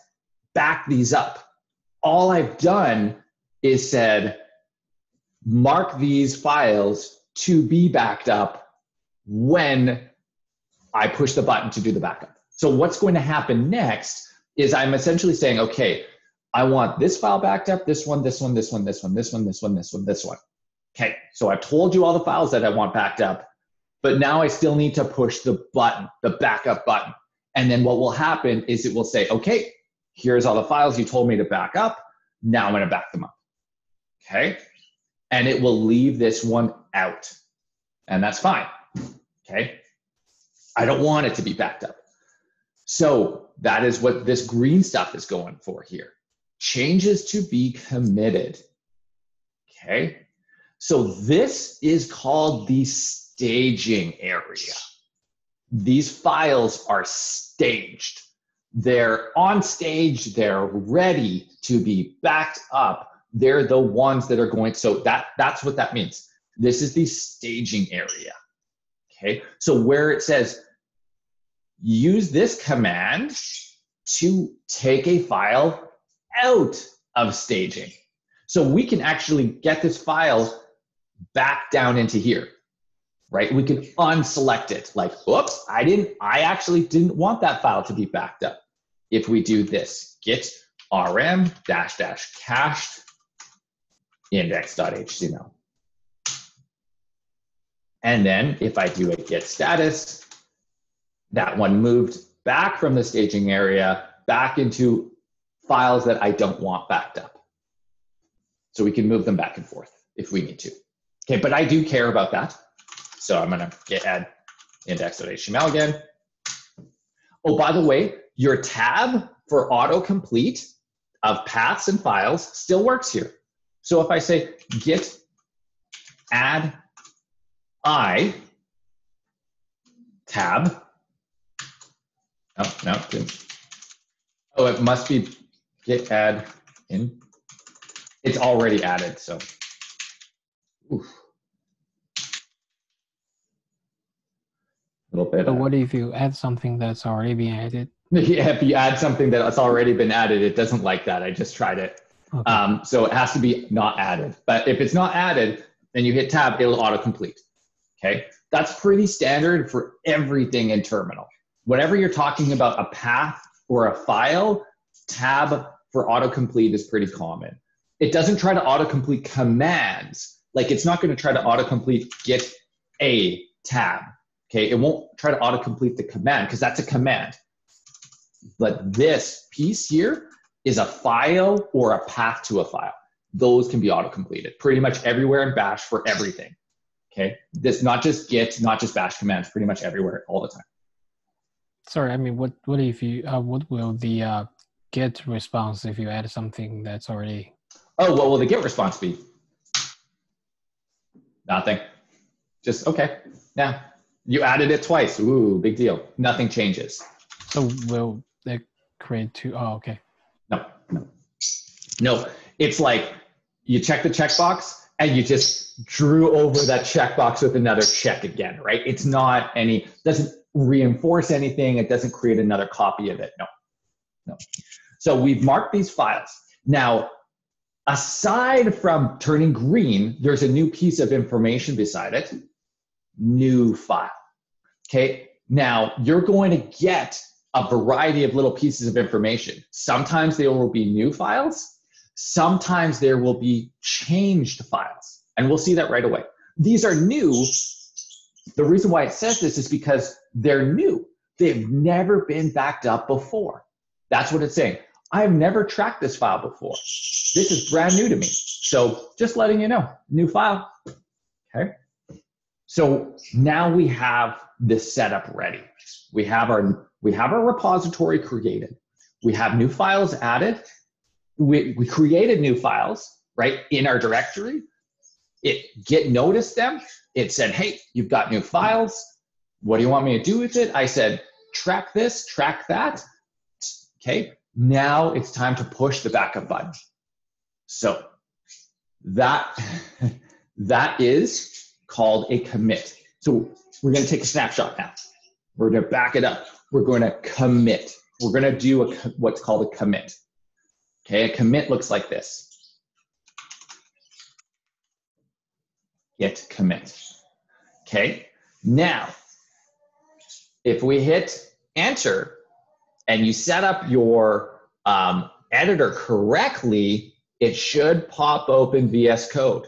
backed these up. All I've done is said, mark these files to be backed up when I push the button to do the backup. So what's going to happen next is I'm essentially saying, okay, I want this file backed up, this one, this one, this one, this one, this one, this one, this one, this one. Okay, so I've told you all the files that I want backed up, but now I still need to push the button, the backup button. And then what will happen is it will say, okay, here's all the files you told me to back up. Now I'm going to back them up. Okay. And it will leave this one out. And that's fine. Okay. I don't want it to be backed up. So that is what this green stuff is going for here. Changes to be committed. Okay. So this is called the staging area. These files are staged. They're on stage, they're ready to be backed up they're the ones that are going. So that that's what that means. This is the staging area. Okay. So where it says use this command to take a file out of staging. So we can actually get this file back down into here, right? We can unselect it like, oops, I didn't, I actually didn't want that file to be backed up. If we do this, git rm dash dash cached index.html. And then if I do a git status, that one moved back from the staging area back into files that I don't want backed up. So we can move them back and forth if we need to. Okay, but I do care about that. So I'm gonna git add index.html again. Oh, by the way, your tab for autocomplete of paths and files still works here. So if I say git add i tab, oh, no, didn't. Oh, it must be git add in. It's already added, so. Oof. A little bit. But what if you add something that's already been added? Yeah, if you add something that's already been added, it doesn't like that. I just tried it. Okay. Um, so it has to be not added. But if it's not added, then you hit tab, it'll autocomplete. Okay, that's pretty standard for everything in terminal. Whenever you're talking about a path or a file, tab for autocomplete is pretty common. It doesn't try to autocomplete commands. Like it's not going to try to autocomplete get a tab. Okay, it won't try to autocomplete the command because that's a command. But this piece here is a file or a path to a file. Those can be auto-completed pretty much everywhere in Bash for everything. Okay, this not just Git, not just Bash commands, pretty much everywhere all the time. Sorry, I mean, what what if you uh, what will the uh, Git response if you add something that's already Oh, what will the Git response be? Nothing. Just okay. Yeah, you added it twice. Ooh, big deal. Nothing changes. so will they create two oh okay No, no, no. It's like you check the checkbox and you just drew over that checkbox with another check again, right? It's not any doesn't reinforce anything. It doesn't create another copy of it. No, no. So we've marked these files. Now, aside from turning green, there's a new piece of information beside it. New file. Okay. Now you're going to get a variety of little pieces of information. Sometimes there will be new files. Sometimes there will be changed files. And we'll see that right away. These are new. The reason why it says this is because they're new. They've never been backed up before. That's what it's saying. I've never tracked this file before. This is brand new to me. So just letting you know, new file. Okay. So now we have this setup ready. We have our we have our repository created. We have new files added. We, we created new files, right, in our directory. It Git noticed them. It said, hey, you've got new files. What do you want me to do with it? I said, track this, track that. Okay, now it's time to push the backup button. So that that is called a commit. So we're going to take a snapshot now. We're going to back it up. We're going to commit. We're going to do a, what's called a commit. Okay, a commit looks like this. Git commit. Okay, now if we hit enter and you set up your um, editor correctly, it should pop open VS Code.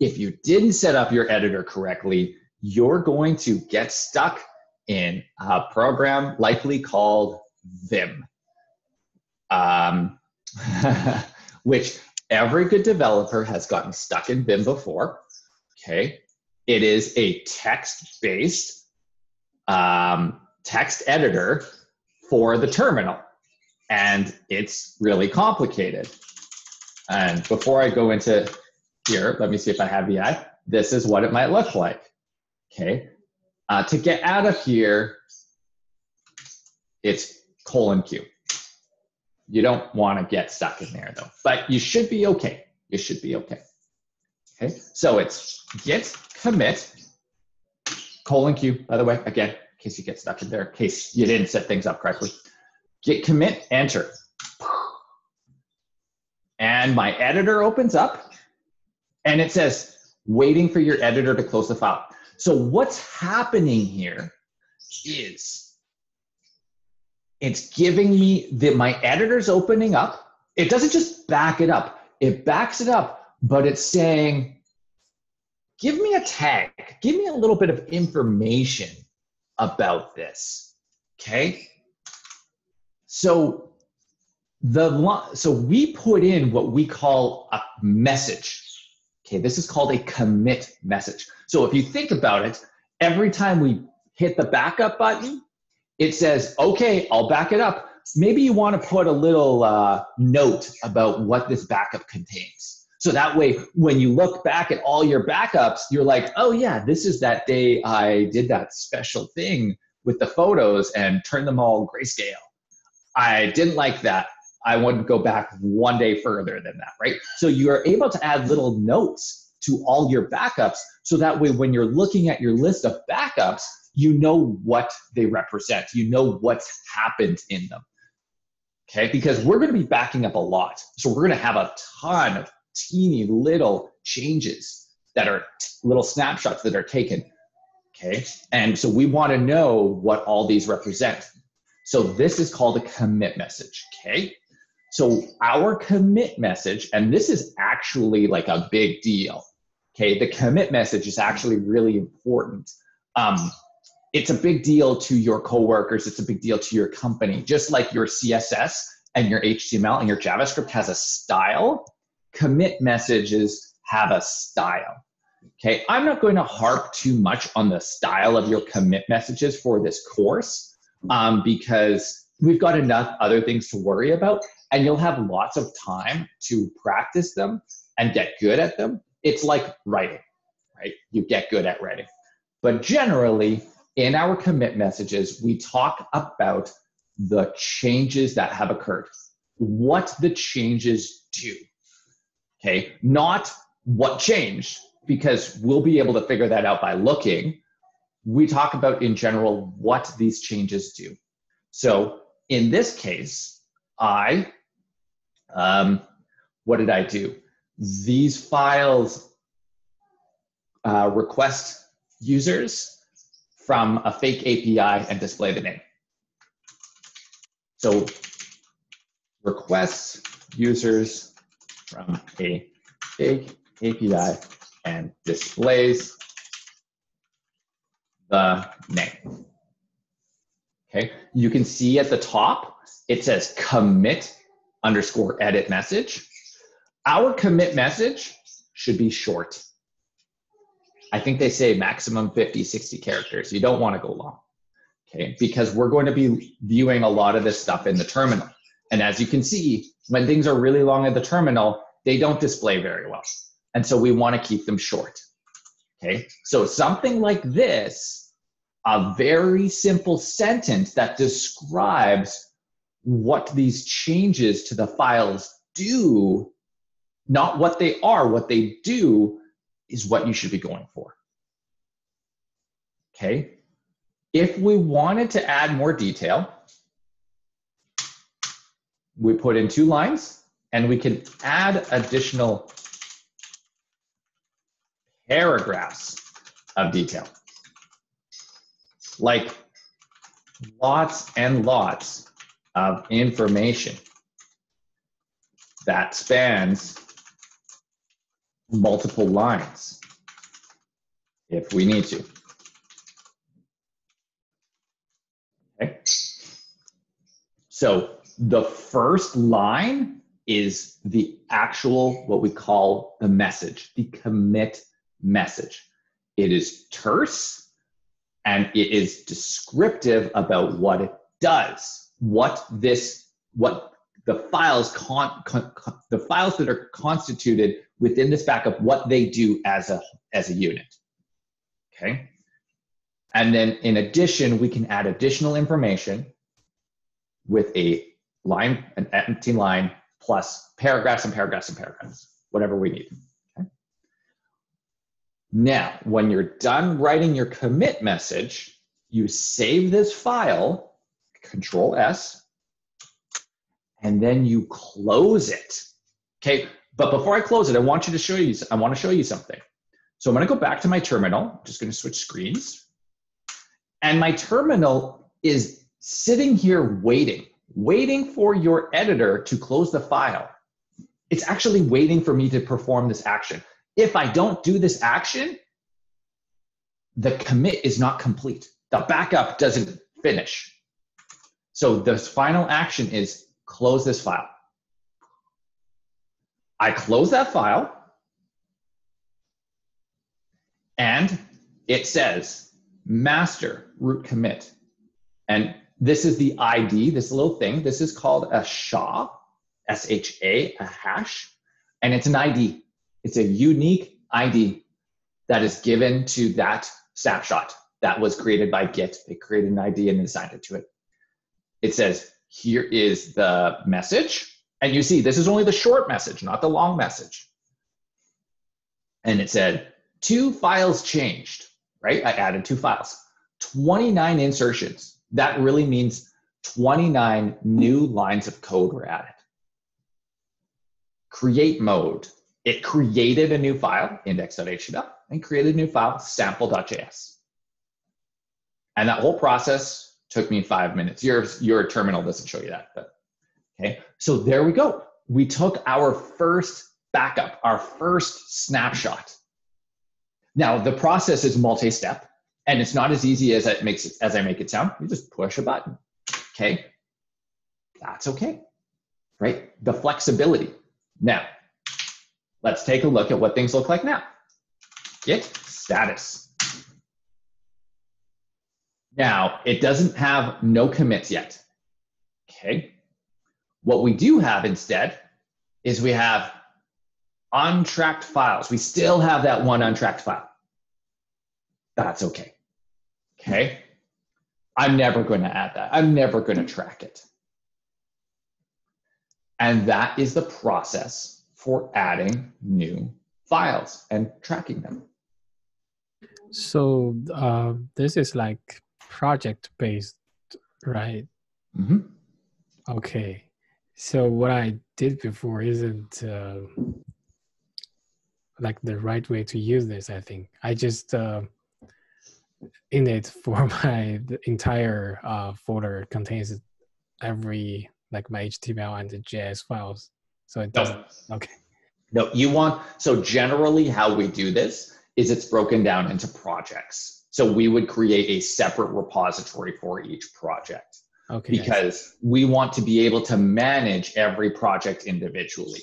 If you didn't set up your editor correctly, you're going to get stuck in a program likely called Vim, um, which every good developer has gotten stuck in Vim before. Okay, it is a text-based um, text editor for the terminal, and it's really complicated. And before I go into here, let me see if I have the ad. This is what it might look like. Okay, uh, to get out of here, it's colon Q. You don't want to get stuck in there though, but you should be okay. you should be okay. Okay, so it's git commit colon Q, by the way, again, in case you get stuck in there, in case you didn't set things up correctly. Git commit, enter. And my editor opens up and it says, waiting for your editor to close the file. So what's happening here is it's giving me that my editor's opening up. It doesn't just back it up, it backs it up, but it's saying, give me a tag, give me a little bit of information about this. Okay. So the so we put in what we call a message. Okay, this is called a commit message. So if you think about it, every time we hit the backup button, it says, okay, I'll back it up. Maybe you want to put a little uh, note about what this backup contains. So that way, when you look back at all your backups, you're like, oh, yeah, this is that day I did that special thing with the photos and turned them all grayscale. I didn't like that. I want to go back one day further than that, right? So you are able to add little notes to all your backups. So that way, when you're looking at your list of backups, you know what they represent. You know what's happened in them. Okay, because we're going to be backing up a lot. So we're going to have a ton of teeny little changes that are t- little snapshots that are taken. Okay, and so we want to know what all these represent. So this is called a commit message. Okay, so our commit message, and this is actually like a big deal. Okay, the commit message is actually really important. Um, it's a big deal to your coworkers. It's a big deal to your company. Just like your CSS and your HTML and your JavaScript has a style, commit messages have a style. Okay, I'm not going to harp too much on the style of your commit messages for this course um, because we've got enough other things to worry about and you'll have lots of time to practice them and get good at them. It's like writing, right? You get good at writing. But generally, in our commit messages, we talk about the changes that have occurred, what the changes do. Okay, not what changed, because we'll be able to figure that out by looking. We talk about in general what these changes do. So in this case, I, um, what did I do? These files uh, request users from a fake API and display the name. So requests users from a fake API and displays the name. Okay, you can see at the top, it says commit underscore edit message. Our commit message should be short. I think they say maximum 50, 60 characters. You don't want to go long. Okay, because we're going to be viewing a lot of this stuff in the terminal. And as you can see, when things are really long at the terminal, they don't display very well. And so we want to keep them short. Okay, so something like this, a very simple sentence that describes what these changes to the files do, not what they are, what they do is what you should be going for. Okay, if we wanted to add more detail, we put in two lines and we can add additional paragraphs of detail. Like lots and lots of information that spans multiple lines if we need to. Okay. So the first line is the actual, what we call the message, the commit message. It is terse and it is descriptive about what it does, what this, what the files con, con, con, the files that are constituted within this backup, what they do as a as a unit. Okay. And then in addition, we can add additional information with a line, an empty line, plus paragraphs and paragraphs and paragraphs. whatever we need. Okay? Now, when you're done writing your commit message, you save this file, Control S, and then you close it. Okay, but before I close it, I want you to show you. I want to show you something. So I'm going to go back to my terminal. I'm just going to switch screens, and my terminal is sitting here waiting, waiting for your editor to close the file. It's actually waiting for me to perform this action. If I don't do this action, the commit is not complete. The backup doesn't finish. So the final action is close this file. I close that file and it says master root commit. And this is the ID, this little thing. This is called a SHA, S H A, a hash. And it's an ID. It's a unique ID that is given to that snapshot that was created by Git. They created an ID and assigned it to it. It says, here is the message. And you see, this is only the short message, not the long message. And it said, two files changed, right? I added two files, 29 insertions. That really means 29 new lines of code were added. Create mode. It created a new file, index.html, and created a new file, sample.js. And that whole process took me five minutes. Your, your terminal doesn't show you that, but okay. So there we go. We took our first backup, our first snapshot. Now the process is multi-step and it's not as easy as it makes it, as I make it sound. You just push a button. Okay. That's okay. Right? The flexibility. Now, let's take a look at what things look like now. Git status. Now, it doesn't have no commits yet. Okay. What we do have instead is we have untracked files. We still have that one untracked file. That's okay. Okay. I'm never going to add that. I'm never going to track it. And that is the process for adding new files and tracking them. So uh, this is like project based, right? Mm-hmm. Okay. So what I did before isn't uh, like the right way to use this. I think I just uh, init for my the entire uh, folder contains every like my HTML and the JS files. So it doesn't. Okay. No, you want, so generally how we do this is it's broken down into projects. So we would create a separate repository for each project Okay. Because we want to be able to manage every project individually.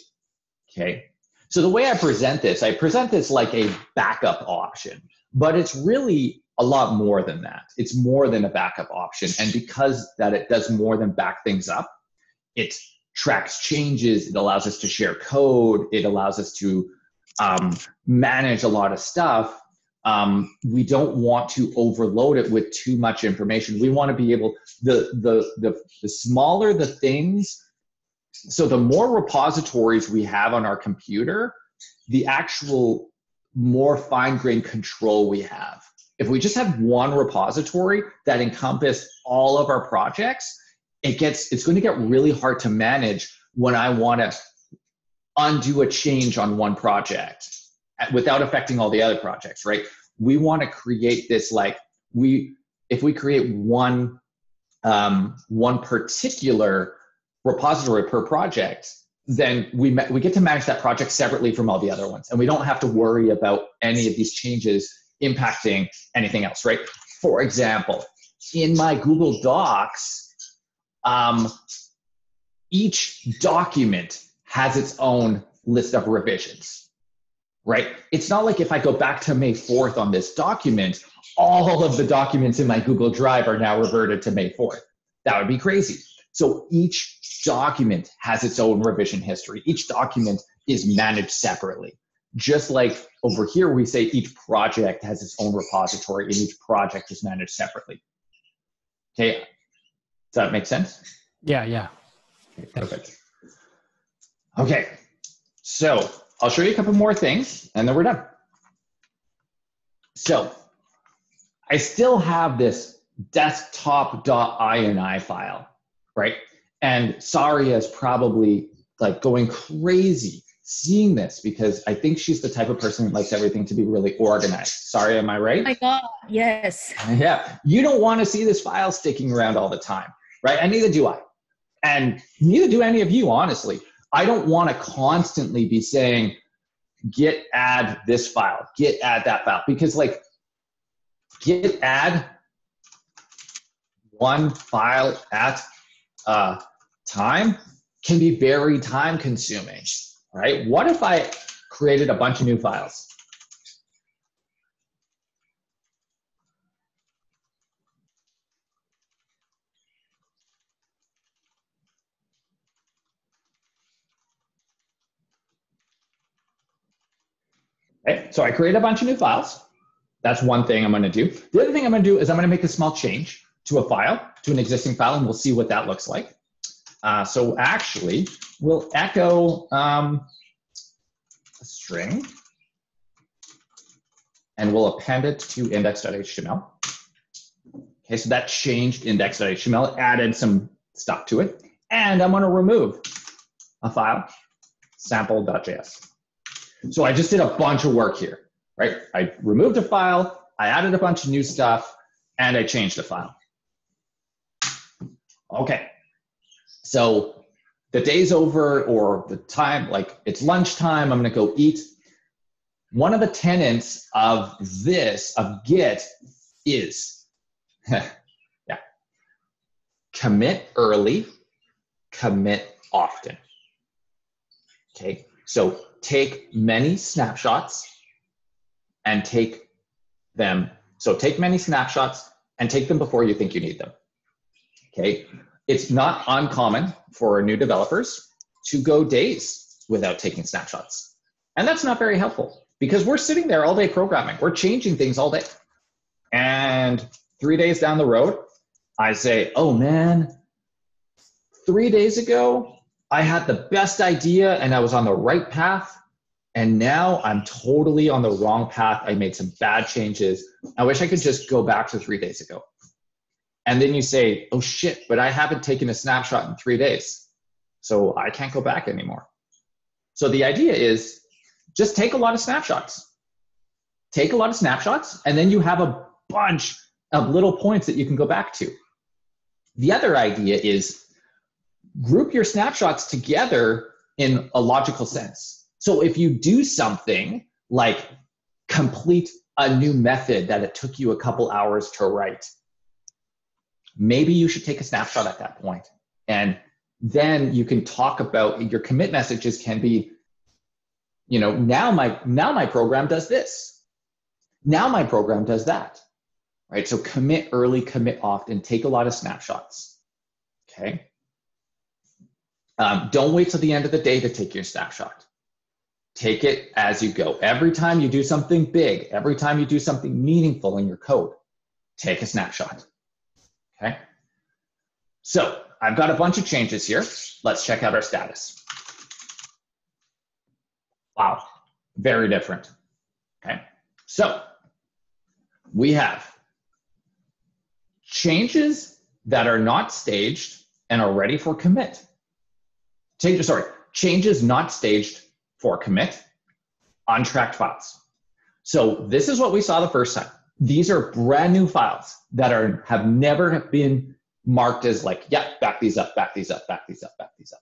Okay. So the way I present this, I present this like a backup option, but it's really a lot more than that. It's more than a backup option. And because that it does more than back things up, it tracks changes, it allows us to share code, it allows us to um, manage a lot of stuff. Um, we don't want to overload it with too much information. We want to be able the the the the smaller the things, so the more repositories we have on our computer, the actual more fine-grained control we have. If we just have one repository that encompass all of our projects, it gets it's going to get really hard to manage when I want to undo a change on one project without affecting all the other projects, right? We want to create this like we if we create one um, one particular repository per project, then we ma- we get to manage that project separately from all the other ones, and we don't have to worry about any of these changes impacting anything else, right? For example, in my Google Docs, um, each document has its own list of revisions, right? It's not like if I go back to May 4th on this document, all of the documents in my Google Drive are now reverted to May 4th. That would be crazy. So each document has its own revision history. Each document is managed separately. Just like over here, we say each project has its own repository and each project is managed separately. Okay, does that make sense? Yeah, yeah. Okay, perfect. Okay, so I'll show you a couple more things and then we're done. So I still have this desktop.ini file, right? And Saria is probably like going crazy seeing this because I think she's the type of person that likes everything to be really organized. Sorry, am I right? Oh my God, yes. Yeah. You don't want to see this file sticking around all the time, right? And neither do I. And neither do any of you, honestly. I don't want to constantly be saying, git add this file, git add that file, because like git add one file at a time can be very time consuming, right? What if I created a bunch of new files? Okay, so I create a bunch of new files. That's one thing I'm going to do. The other thing I'm going to do is I'm going to make a small change to a file, to an existing file, and we'll see what that looks like. Uh, so actually, we'll echo um, a string, and we'll append it to index.html. Okay, so that changed index.html, added some stuff to it, and I'm going to remove a file, sample.js. So I just did a bunch of work here, right? I removed a file, I added a bunch of new stuff, and I changed the file. Okay, so the day's over or the time, like it's lunchtime, I'm gonna go eat. One of the tenets of this, of Git, is, yeah, commit early, commit often. Okay, so take many snapshots and take them. So take many snapshots and take them before you think you need them. Okay. It's not uncommon for new developers to go days without taking snapshots. And that's not very helpful because we're sitting there all day programming. We're changing things all day. And three days down the road, I say, oh man, three days ago, I had the best idea and I was on the right path. And now I'm totally on the wrong path. I made some bad changes. I wish I could just go back to three days ago. And then you say, oh shit, but I haven't taken a snapshot in three days. So I can't go back anymore. So the idea is just take a lot of snapshots. Take a lot of snapshots, and then you have a bunch of little points that you can go back to. The other idea is group your snapshots together in a logical sense. So if you do something like complete a new method that it took you a couple hours to write, maybe you should take a snapshot at that point. And then you can talk about your commit messages can be, you know, now my now my program does this. Now my program does that. Right? So commit early, commit often, take a lot of snapshots. Okay. Um, don't wait till the end of the day to take your snapshot. Take it as you go. Every time you do something big, every time you do something meaningful in your code, take a snapshot. Okay. So I've got a bunch of changes here. Let's check out our status. Wow, very different. Okay. So we have changes that are not staged and are ready for commit changes, sorry, changes not staged for commit, untracked files. So this is what we saw the first time. These are brand new files that are have never been marked as like, yeah, back these up, back these up, back these up, back these up.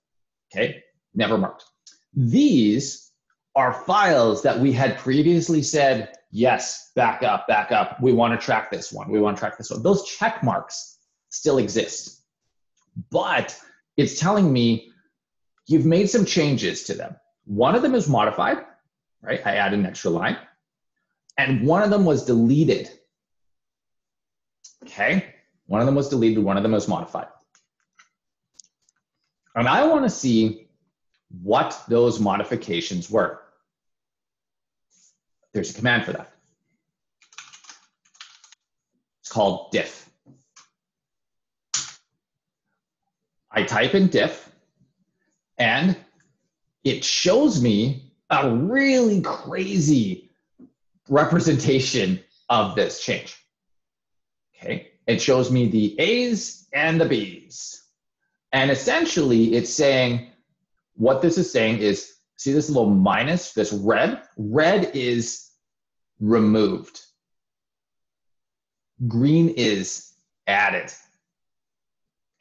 Okay, never marked. These are files that we had previously said, yes, back up, back up. We want to track this one. We want to track this one. Those check marks still exist. But it's telling me you've made some changes to them. One of them is modified, right? I add an extra line. And one of them was deleted. Okay? One of them was deleted, one of them was modified. And I want to see what those modifications were. There's a command for that. It's called diff. I type in diff and it shows me a really crazy representation of this change. Okay, it shows me the A's and the B's. And essentially, it's saying what this is saying is see this little minus, this red? Red is removed, green is added.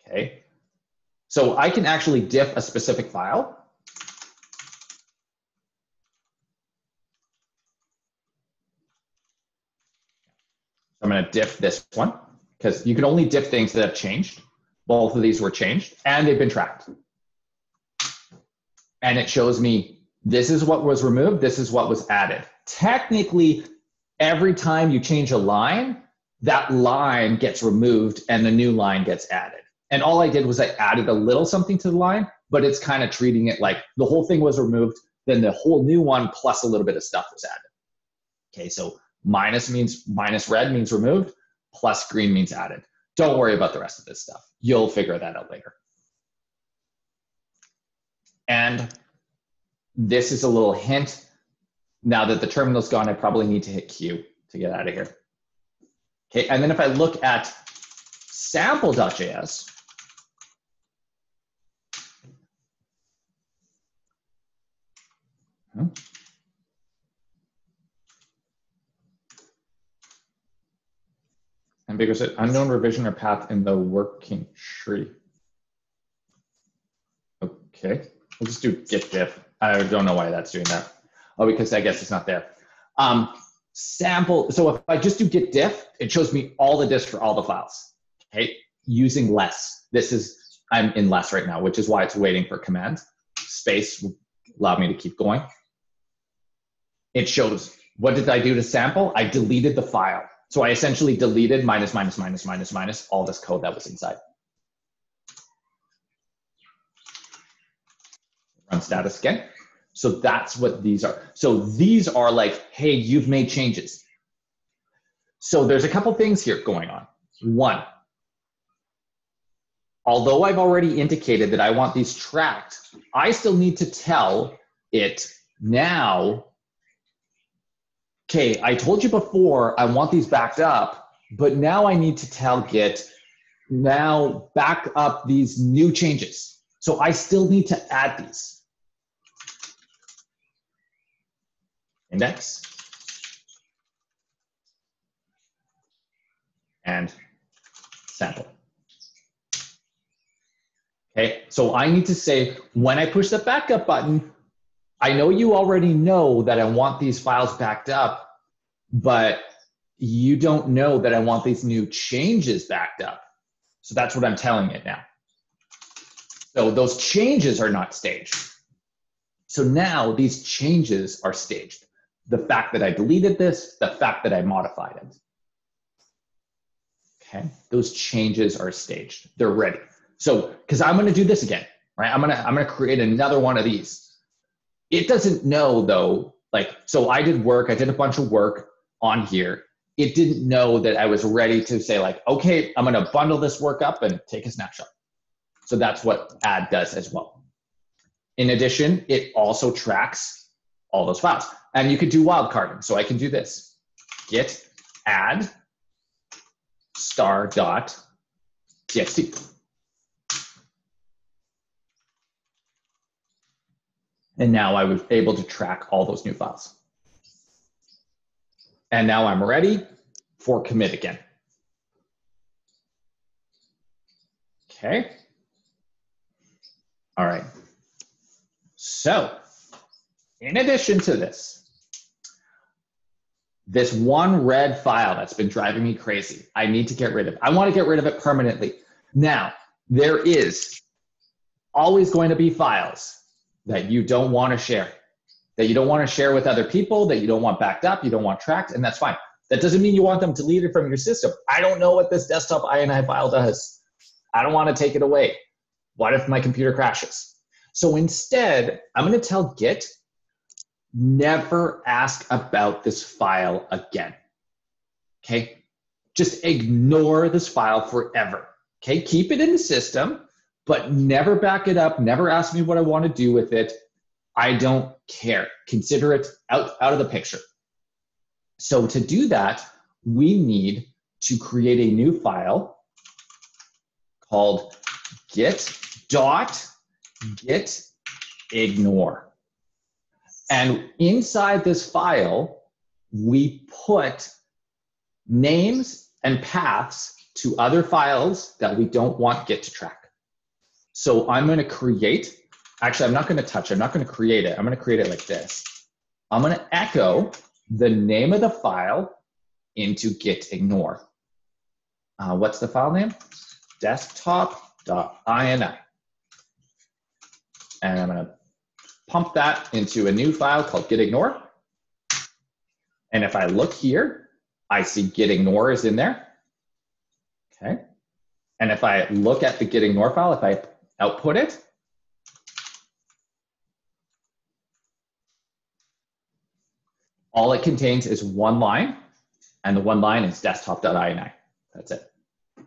Okay, so I can actually diff a specific file. I'm going to diff this one because you can only diff things that have changed. Both of these were changed and they've been tracked. And it shows me this is what was removed, this is what was added. Technically, every time you change a line, that line gets removed and the new line gets added. And all I did was I added a little something to the line, but it's kind of treating it like the whole thing was removed, then the whole new one plus a little bit of stuff was added. Okay, so minus means minus red means removed, plus green means added. Don't worry about the rest of this stuff. You'll figure that out later. And this is a little hint. Now that the terminal's gone, I probably need to hit Q to get out of here. Okay, and then if I look at sample.js, huh? ambiguous unknown revision or path in the working tree. Okay, we'll just do git diff. I don't know why that's doing that. Oh, because I guess it's not there. Um, sample, so if I just do git diff, it shows me all the diffs for all the files. Okay, using less. This is, I'm in less right now, which is why it's waiting for command. Space will allow me to keep going. It shows, what did I do to sample? I deleted the file. So I essentially deleted minus, minus, minus, minus, minus all this code that was inside. Run status again. So that's what these are. So these are like, hey, you've made changes. So there's a couple things here going on. One, although I've already indicated that I want these tracked, I still need to tell it now okay, I told you before I want these backed up, but now I need to tell Git, now back up these new changes. So I still need to add these. Index. And sample. Okay, so I need to say, when I push the backup button, I know you already know that I want these files backed up, but you don't know that I want these new changes backed up. So that's what I'm telling it now. So those changes are not staged. So now these changes are staged. The fact that I deleted this, the fact that I modified it. Okay, those changes are staged. They're ready. So, because I'm going to do this again, right? I'm gonna I'm gonna create another one of these. It doesn't know though, like, so I did work, I did a bunch of work on here. It didn't know that I was ready to say, like, okay, I'm gonna bundle this work up and take a snapshot. So that's what add does as well. In addition, it also tracks all those files. And you could do wildcarding. So I can do this git add star dot txt. And now I was able to track all those new files. And now I'm ready for commit again. Okay. All right. So in addition to this, this one red file that's been driving me crazy, I need to get rid of. I want to get rid of it permanently. Now, there is always going to be files that you don't want to share, that you don't want to share with other people, that you don't want backed up, you don't want tracked, and that's fine. That doesn't mean you want them deleted from your system. I don't know what this desktop INI file does. I don't want to take it away. What if my computer crashes? So instead, I'm going to tell Git, never ask about this file again. Okay? Just ignore this file forever. Okay? Keep it in the system but never back it up, never ask me what I want to do with it. I don't care. Consider it out, out of the picture. So to do that, we need to create a new file called git dot git ignore. And inside this file, we put names and paths to other files that we don't want Git to track. So I'm going to create, actually, I'm not going to touch it. I'm not going to create it. I'm going to create it like this. I'm going to echo the name of the file into git ignore. Uh, what's the file name? Desktop.ini. And I'm going to pump that into a new file called git ignore. And if I look here, I see git ignore is in there. Okay. And if I look at the git ignore file, if I output it, all it contains is one line, and the one line is desktop.ini. That's it.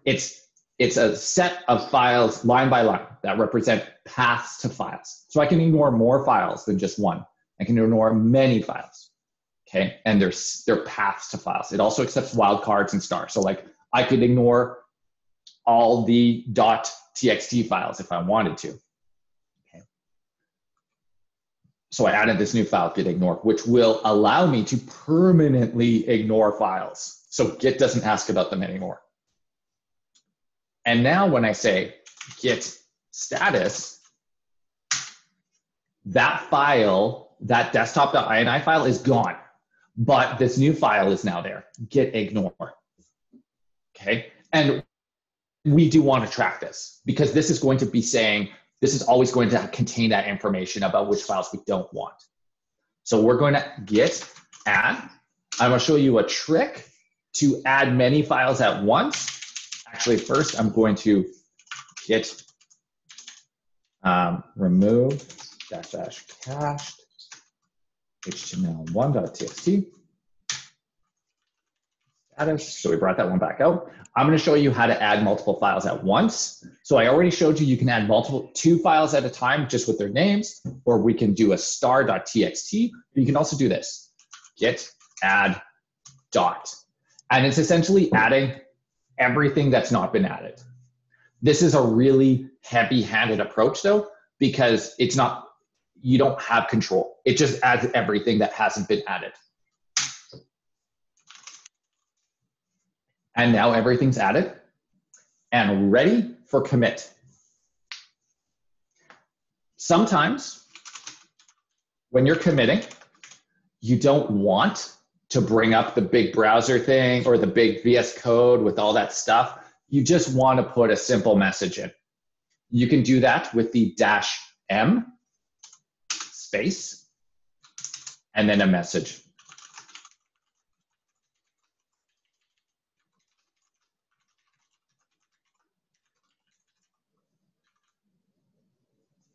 It's it's a set of files line by line that represent paths to files. So I can ignore more files than just one. I can ignore many files. Okay, and there's they're paths to files. It also accepts wildcards and stars. So like I could ignore all the .txt files if I wanted to. Okay. So I added this new file, git ignore, which will allow me to permanently ignore files. So Git doesn't ask about them anymore. And now when I say git status, that file, that desktop.ini file is gone, but this new file is now there, git ignore. Okay, and we do want to track this because this is going to be saying, this is always going to contain that information about which files we don't want. So we're going to git add. I'm going to show you a trick to add many files at once actually first I'm going to git um, remove dash dash cached html1.txt status. So we brought that one back out. I'm going to show you how to add multiple files at once. So I already showed you you can add multiple two files at a time just with their names, or we can do a star.txt. You can also do this, git add dot. And it's essentially adding everything that's not been added. This is a really heavy handed approach though, because it's not, you don't have control. It just adds everything that hasn't been added. And now everything's added and ready for commit. Sometimes when you're committing, you don't want to bring up the big browser thing or the big VS Code with all that stuff. You just want to put a simple message in. You can do that with the dash M space and then a message.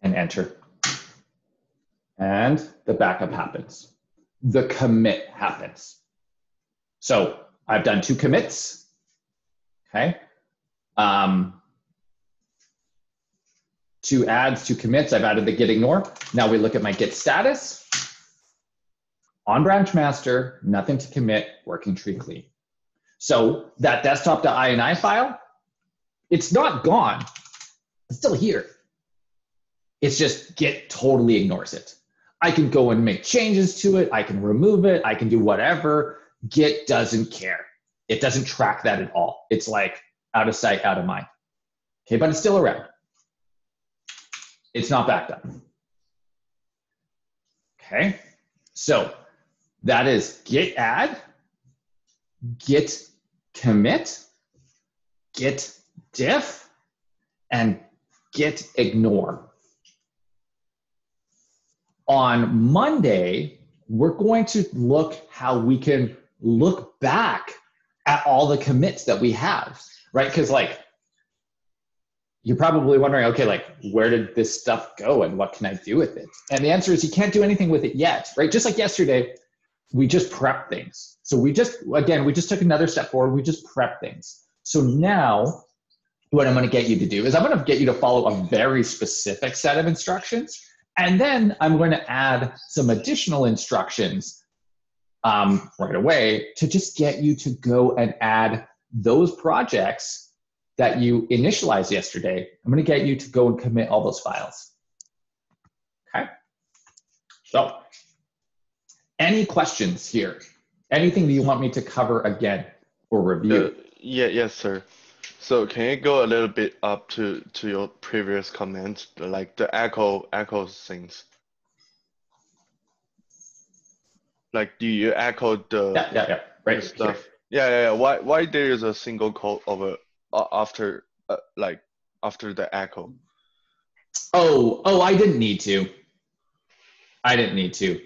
And enter. And the backup happens the commit happens. So I've done two commits. Okay. Um, two adds, two commits. I've added the git ignore. Now we look at my git status. On branch master, nothing to commit, working tree clean. So that desktop.ini file, it's not gone. It's still here. It's just Git totally ignores it. I can go and make changes to it. I can remove it. I can do whatever. Git doesn't care. It doesn't track that at all. It's like out of sight, out of mind. Okay, but it's still around. It's not backed up. Okay, so that is git add, git commit, git diff, and git ignore on Monday, we're going to look how we can look back at all the commits that we have, right? Because, like, you're probably wondering, okay, like, where did this stuff go and what can I do with it? And the answer is you can't do anything with it yet, right? Just like yesterday, we just prep things. So we just, again, we just took another step forward. We just prep things. So now, what I'm going to get you to do is I'm going to get you to follow a very specific set of instructions And then I'm going to add some additional instructions um, right away to just get you to go and add those projects that you initialized yesterday. I'm going to get you to go and commit all those files. Okay. So, any questions here? Anything that you want me to cover again or review? Uh, yeah, yes, sir. So can you go a little bit up to to your previous comment, like the echo echo things? Like, do you echo the yeah, yeah, yeah. Right. stuff? here. Yeah, yeah, yeah. Why why there is a single quote over uh, after uh, like after the echo? Oh, oh, I didn't need to. I didn't need to.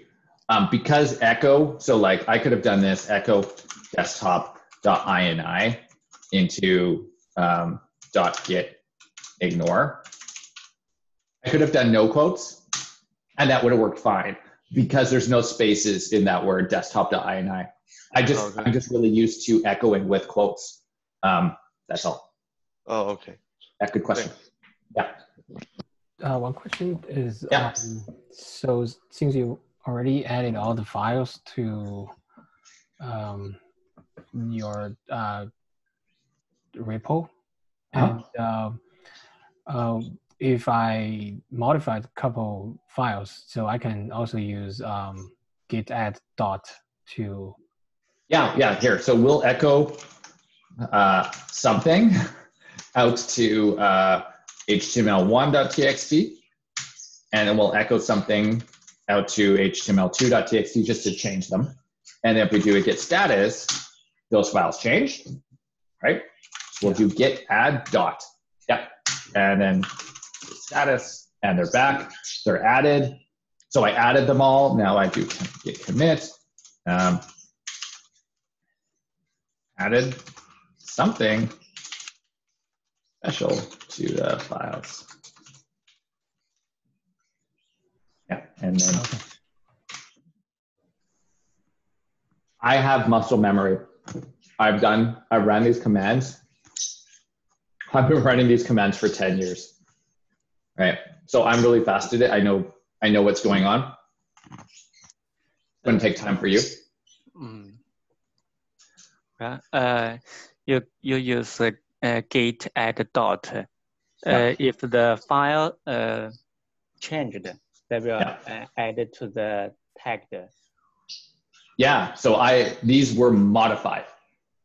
Um, because echo, so like I could have done this echo desktop.ini into um, dot git ignore. I could have done no quotes and that would have worked fine because there's no spaces in that word desktop.ini. I just, Okay. I'm just really used to echoing with quotes. Um, that's all. Oh, okay. That good question. Thanks. Uh, one question is, Yeah. um, so s- since you already added all the files to um, your uh, repo, Uh-huh. and uh, uh, if I modify a couple files, so I can also use um, git add dot to Yeah, yeah, here. So we'll echo uh, something out to uh, html1.txt, and then we'll echo something out to html2.txt just to change them. And if we do a git status, those files change, right? We'll do git add dot. Yep. And then status, and they're back. They're added. So I added them all. Now I do git commit. Um, added something special to the files. Yeah, and then okay. I have muscle memory. I've done, I've run these commands. I've been running these commands for 10 years. Right. So I'm really fast at it. I know, I know what's going on. It's gonna take time for you. Mm. Right. Uh, you you use uh, uh, git add dot. Uh, Yeah. If the file uh, changed, they will Yeah. uh, add it to the tag. Yeah, so I these were modified.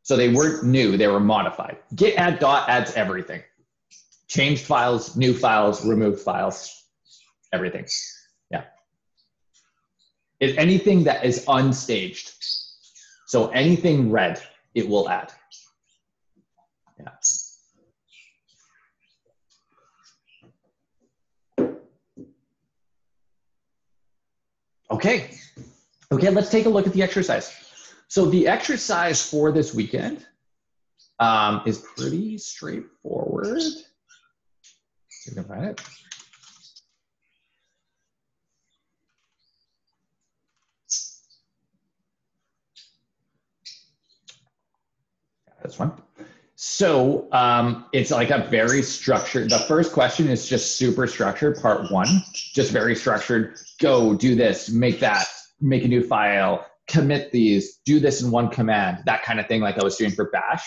So they weren't new, they were modified. Git add dot adds everything. Changed files, new files, removed files, everything. Yeah. If anything that is unstaged. So anything red, it will add. Yeah. Okay. Okay, let's take a look at the exercise. So the exercise for this weekend um, is pretty straightforward. We can find it. This one. So um, it's like a very structured. The first question is just super structured. Part one, just very structured. Go do this, make that, make a new file, commit these, do this in one command, that kind of thing, like I was doing for Bash.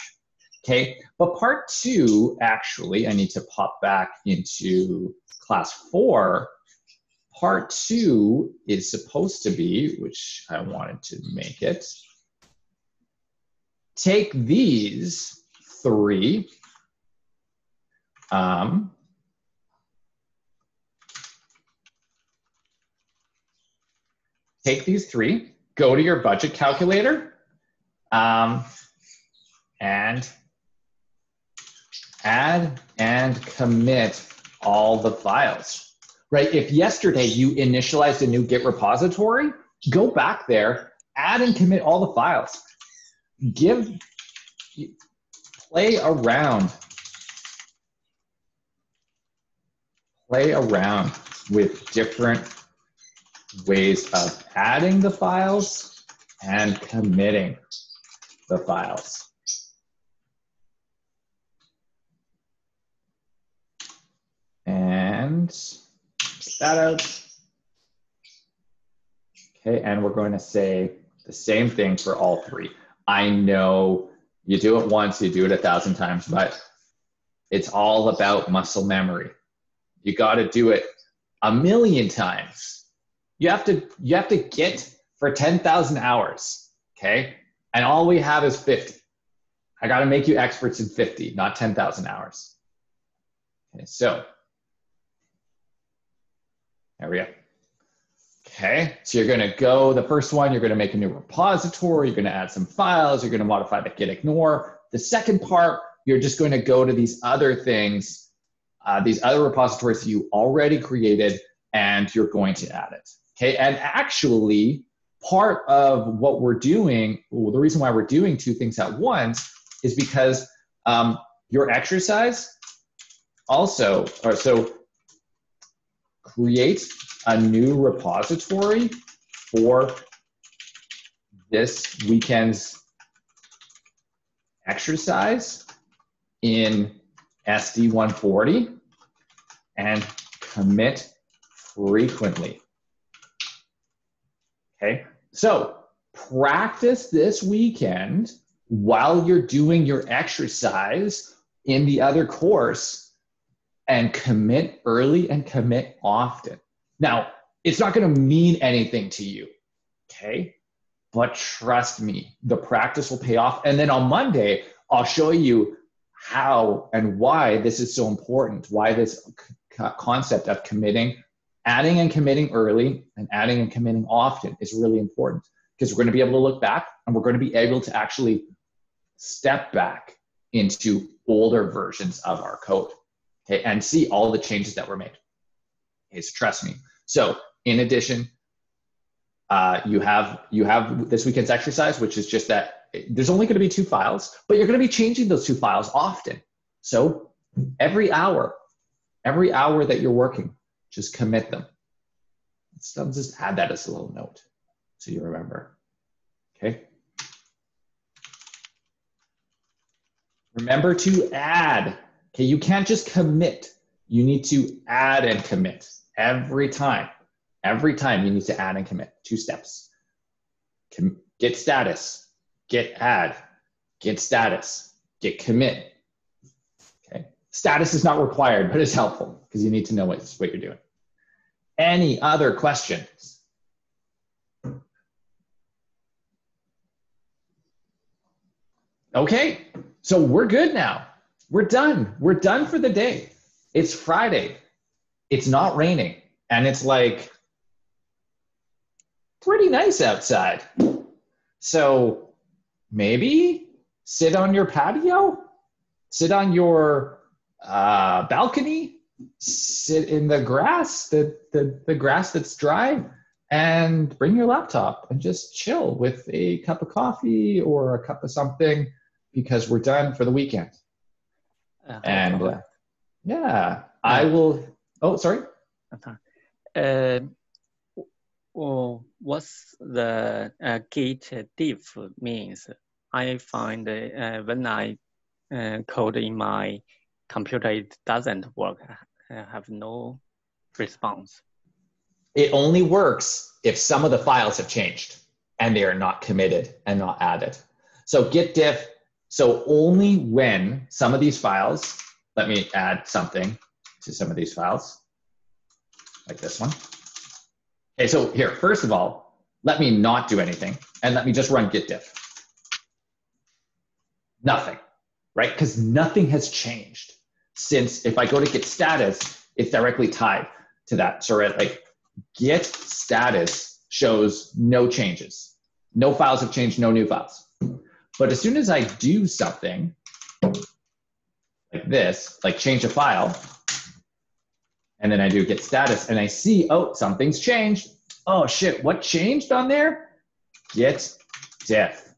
Okay. But part two, actually, I need to pop back into class four. Part two is supposed to be, which I wanted to make it. Take these three. Um, take these three, go to your budget calculator, um, and add and commit all the files. Right? If yesterday you initialized a new Git repository, go back there, add and commit all the files. Give, play around. Play around with different ways of adding the files and committing the files. And that out. Okay, and we're going to say the same thing for all three. I know you do it once, you do it a thousand times, but it's all about muscle memory. You got to do it a million times. You have to you have to get for 10,000 hours, okay? And all we have is 50. I got to make you experts in 50, not 10,000 hours. Okay, so there we go. Okay, so you're gonna go, the first one, you're gonna make a new repository, you're gonna add some files, you're gonna modify the git ignore. The second part, you're just gonna go to these other things, uh, these other repositories you already created, and you're going to add it. Okay, and actually, part of what we're doing, well, the reason why we're doing two things at once is because um, your exercise also, or so create a new repository for this weekend's exercise in SD140 and commit frequently. Okay, so practice this weekend while you're doing your exercise in the other course and commit early and commit often. Now, it's not going to mean anything to you, okay? But trust me, the practice will pay off. And then on Monday, I'll show you how and why this is so important, why this concept of committing, adding and committing early and adding and committing often is really important because we're going to be able to look back and we're going to be able to actually step back into older versions of our code okay, and see all the changes that were made. Okay, so trust me. So in addition, uh, you have you have this weekend's exercise, which is just that there's only going to be two files, but you're going to be changing those two files often. So every hour, every hour that you're working, just commit them. So just add that as a little note so you remember. Okay. Remember to add. Okay, you can't just commit. You need to add and commit every time. Every time you need to add and commit. Two steps. Com- git status, git add, git status, git commit. Okay. Status is not required, but it's helpful because you need to know what, what you're doing. Any other questions? Okay, so we're good now. We're done. We're done for the day. It's Friday. It's not raining. And it's like pretty nice outside. So maybe sit on your patio, sit on your uh, balcony, sit in the grass, the, the, the grass that's dry, and bring your laptop and just chill with a cup of coffee or a cup of something because we're done for the weekend. Uh, And uh, yeah, I will. Oh, sorry. uh, well, what's the uh, git diff means? I find uh, when I uh, code in my computer, it doesn't work. Have no response. It only works if some of the files have changed and they are not committed and not added. So git diff, so only when some of these files, let me add something to some of these files, like this one. Okay, so here, first of all, let me not do anything and let me just run git diff. Nothing, right? Because nothing has changed since if I go to git status, it's directly tied to that. So right, like git status shows no changes. No files have changed, no new files. But as soon as I do something like this, like change a file, and then I do git status and I see, oh, something's changed. Oh shit, what changed on there? Git diff.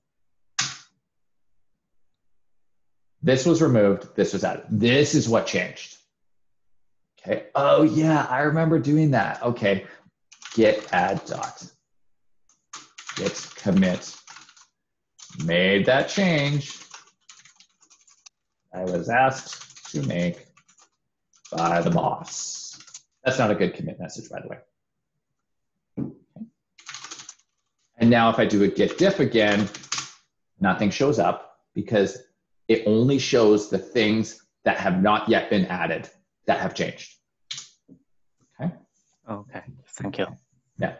This was removed, this was added. This is what changed. Okay, oh yeah, I remember doing that. Okay, git add dot. Git commit. Made that change. I was asked to make by the boss. That's not a good commit message, by the way. And now if I do a git diff again, nothing shows up because it only shows the things that have not yet been added that have changed. Okay, Okay. thank you. Yeah.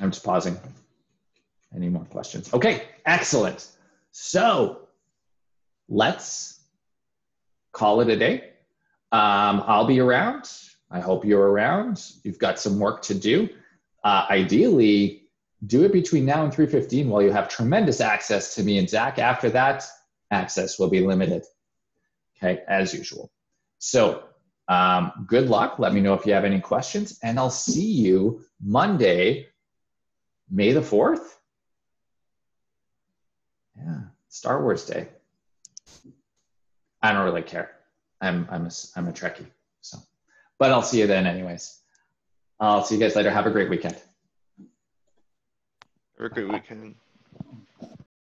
I'm just pausing. Any more questions? Okay, excellent. So let's call it a day. Um, I'll be around. I hope you're around. You've got some work to do. Uh, ideally, do it between now and 3.15 while you have tremendous access to me and Zach. After that, access will be limited. Okay, as usual. So um, good luck. Let me know if you have any questions, and I'll see you Monday, May the 4th. Yeah, Star Wars Day. I don't really care. I'm I'm a, I'm a Trekkie, so. But I'll see you then, anyways. I'll see you guys later. Have a great weekend. Have a great weekend.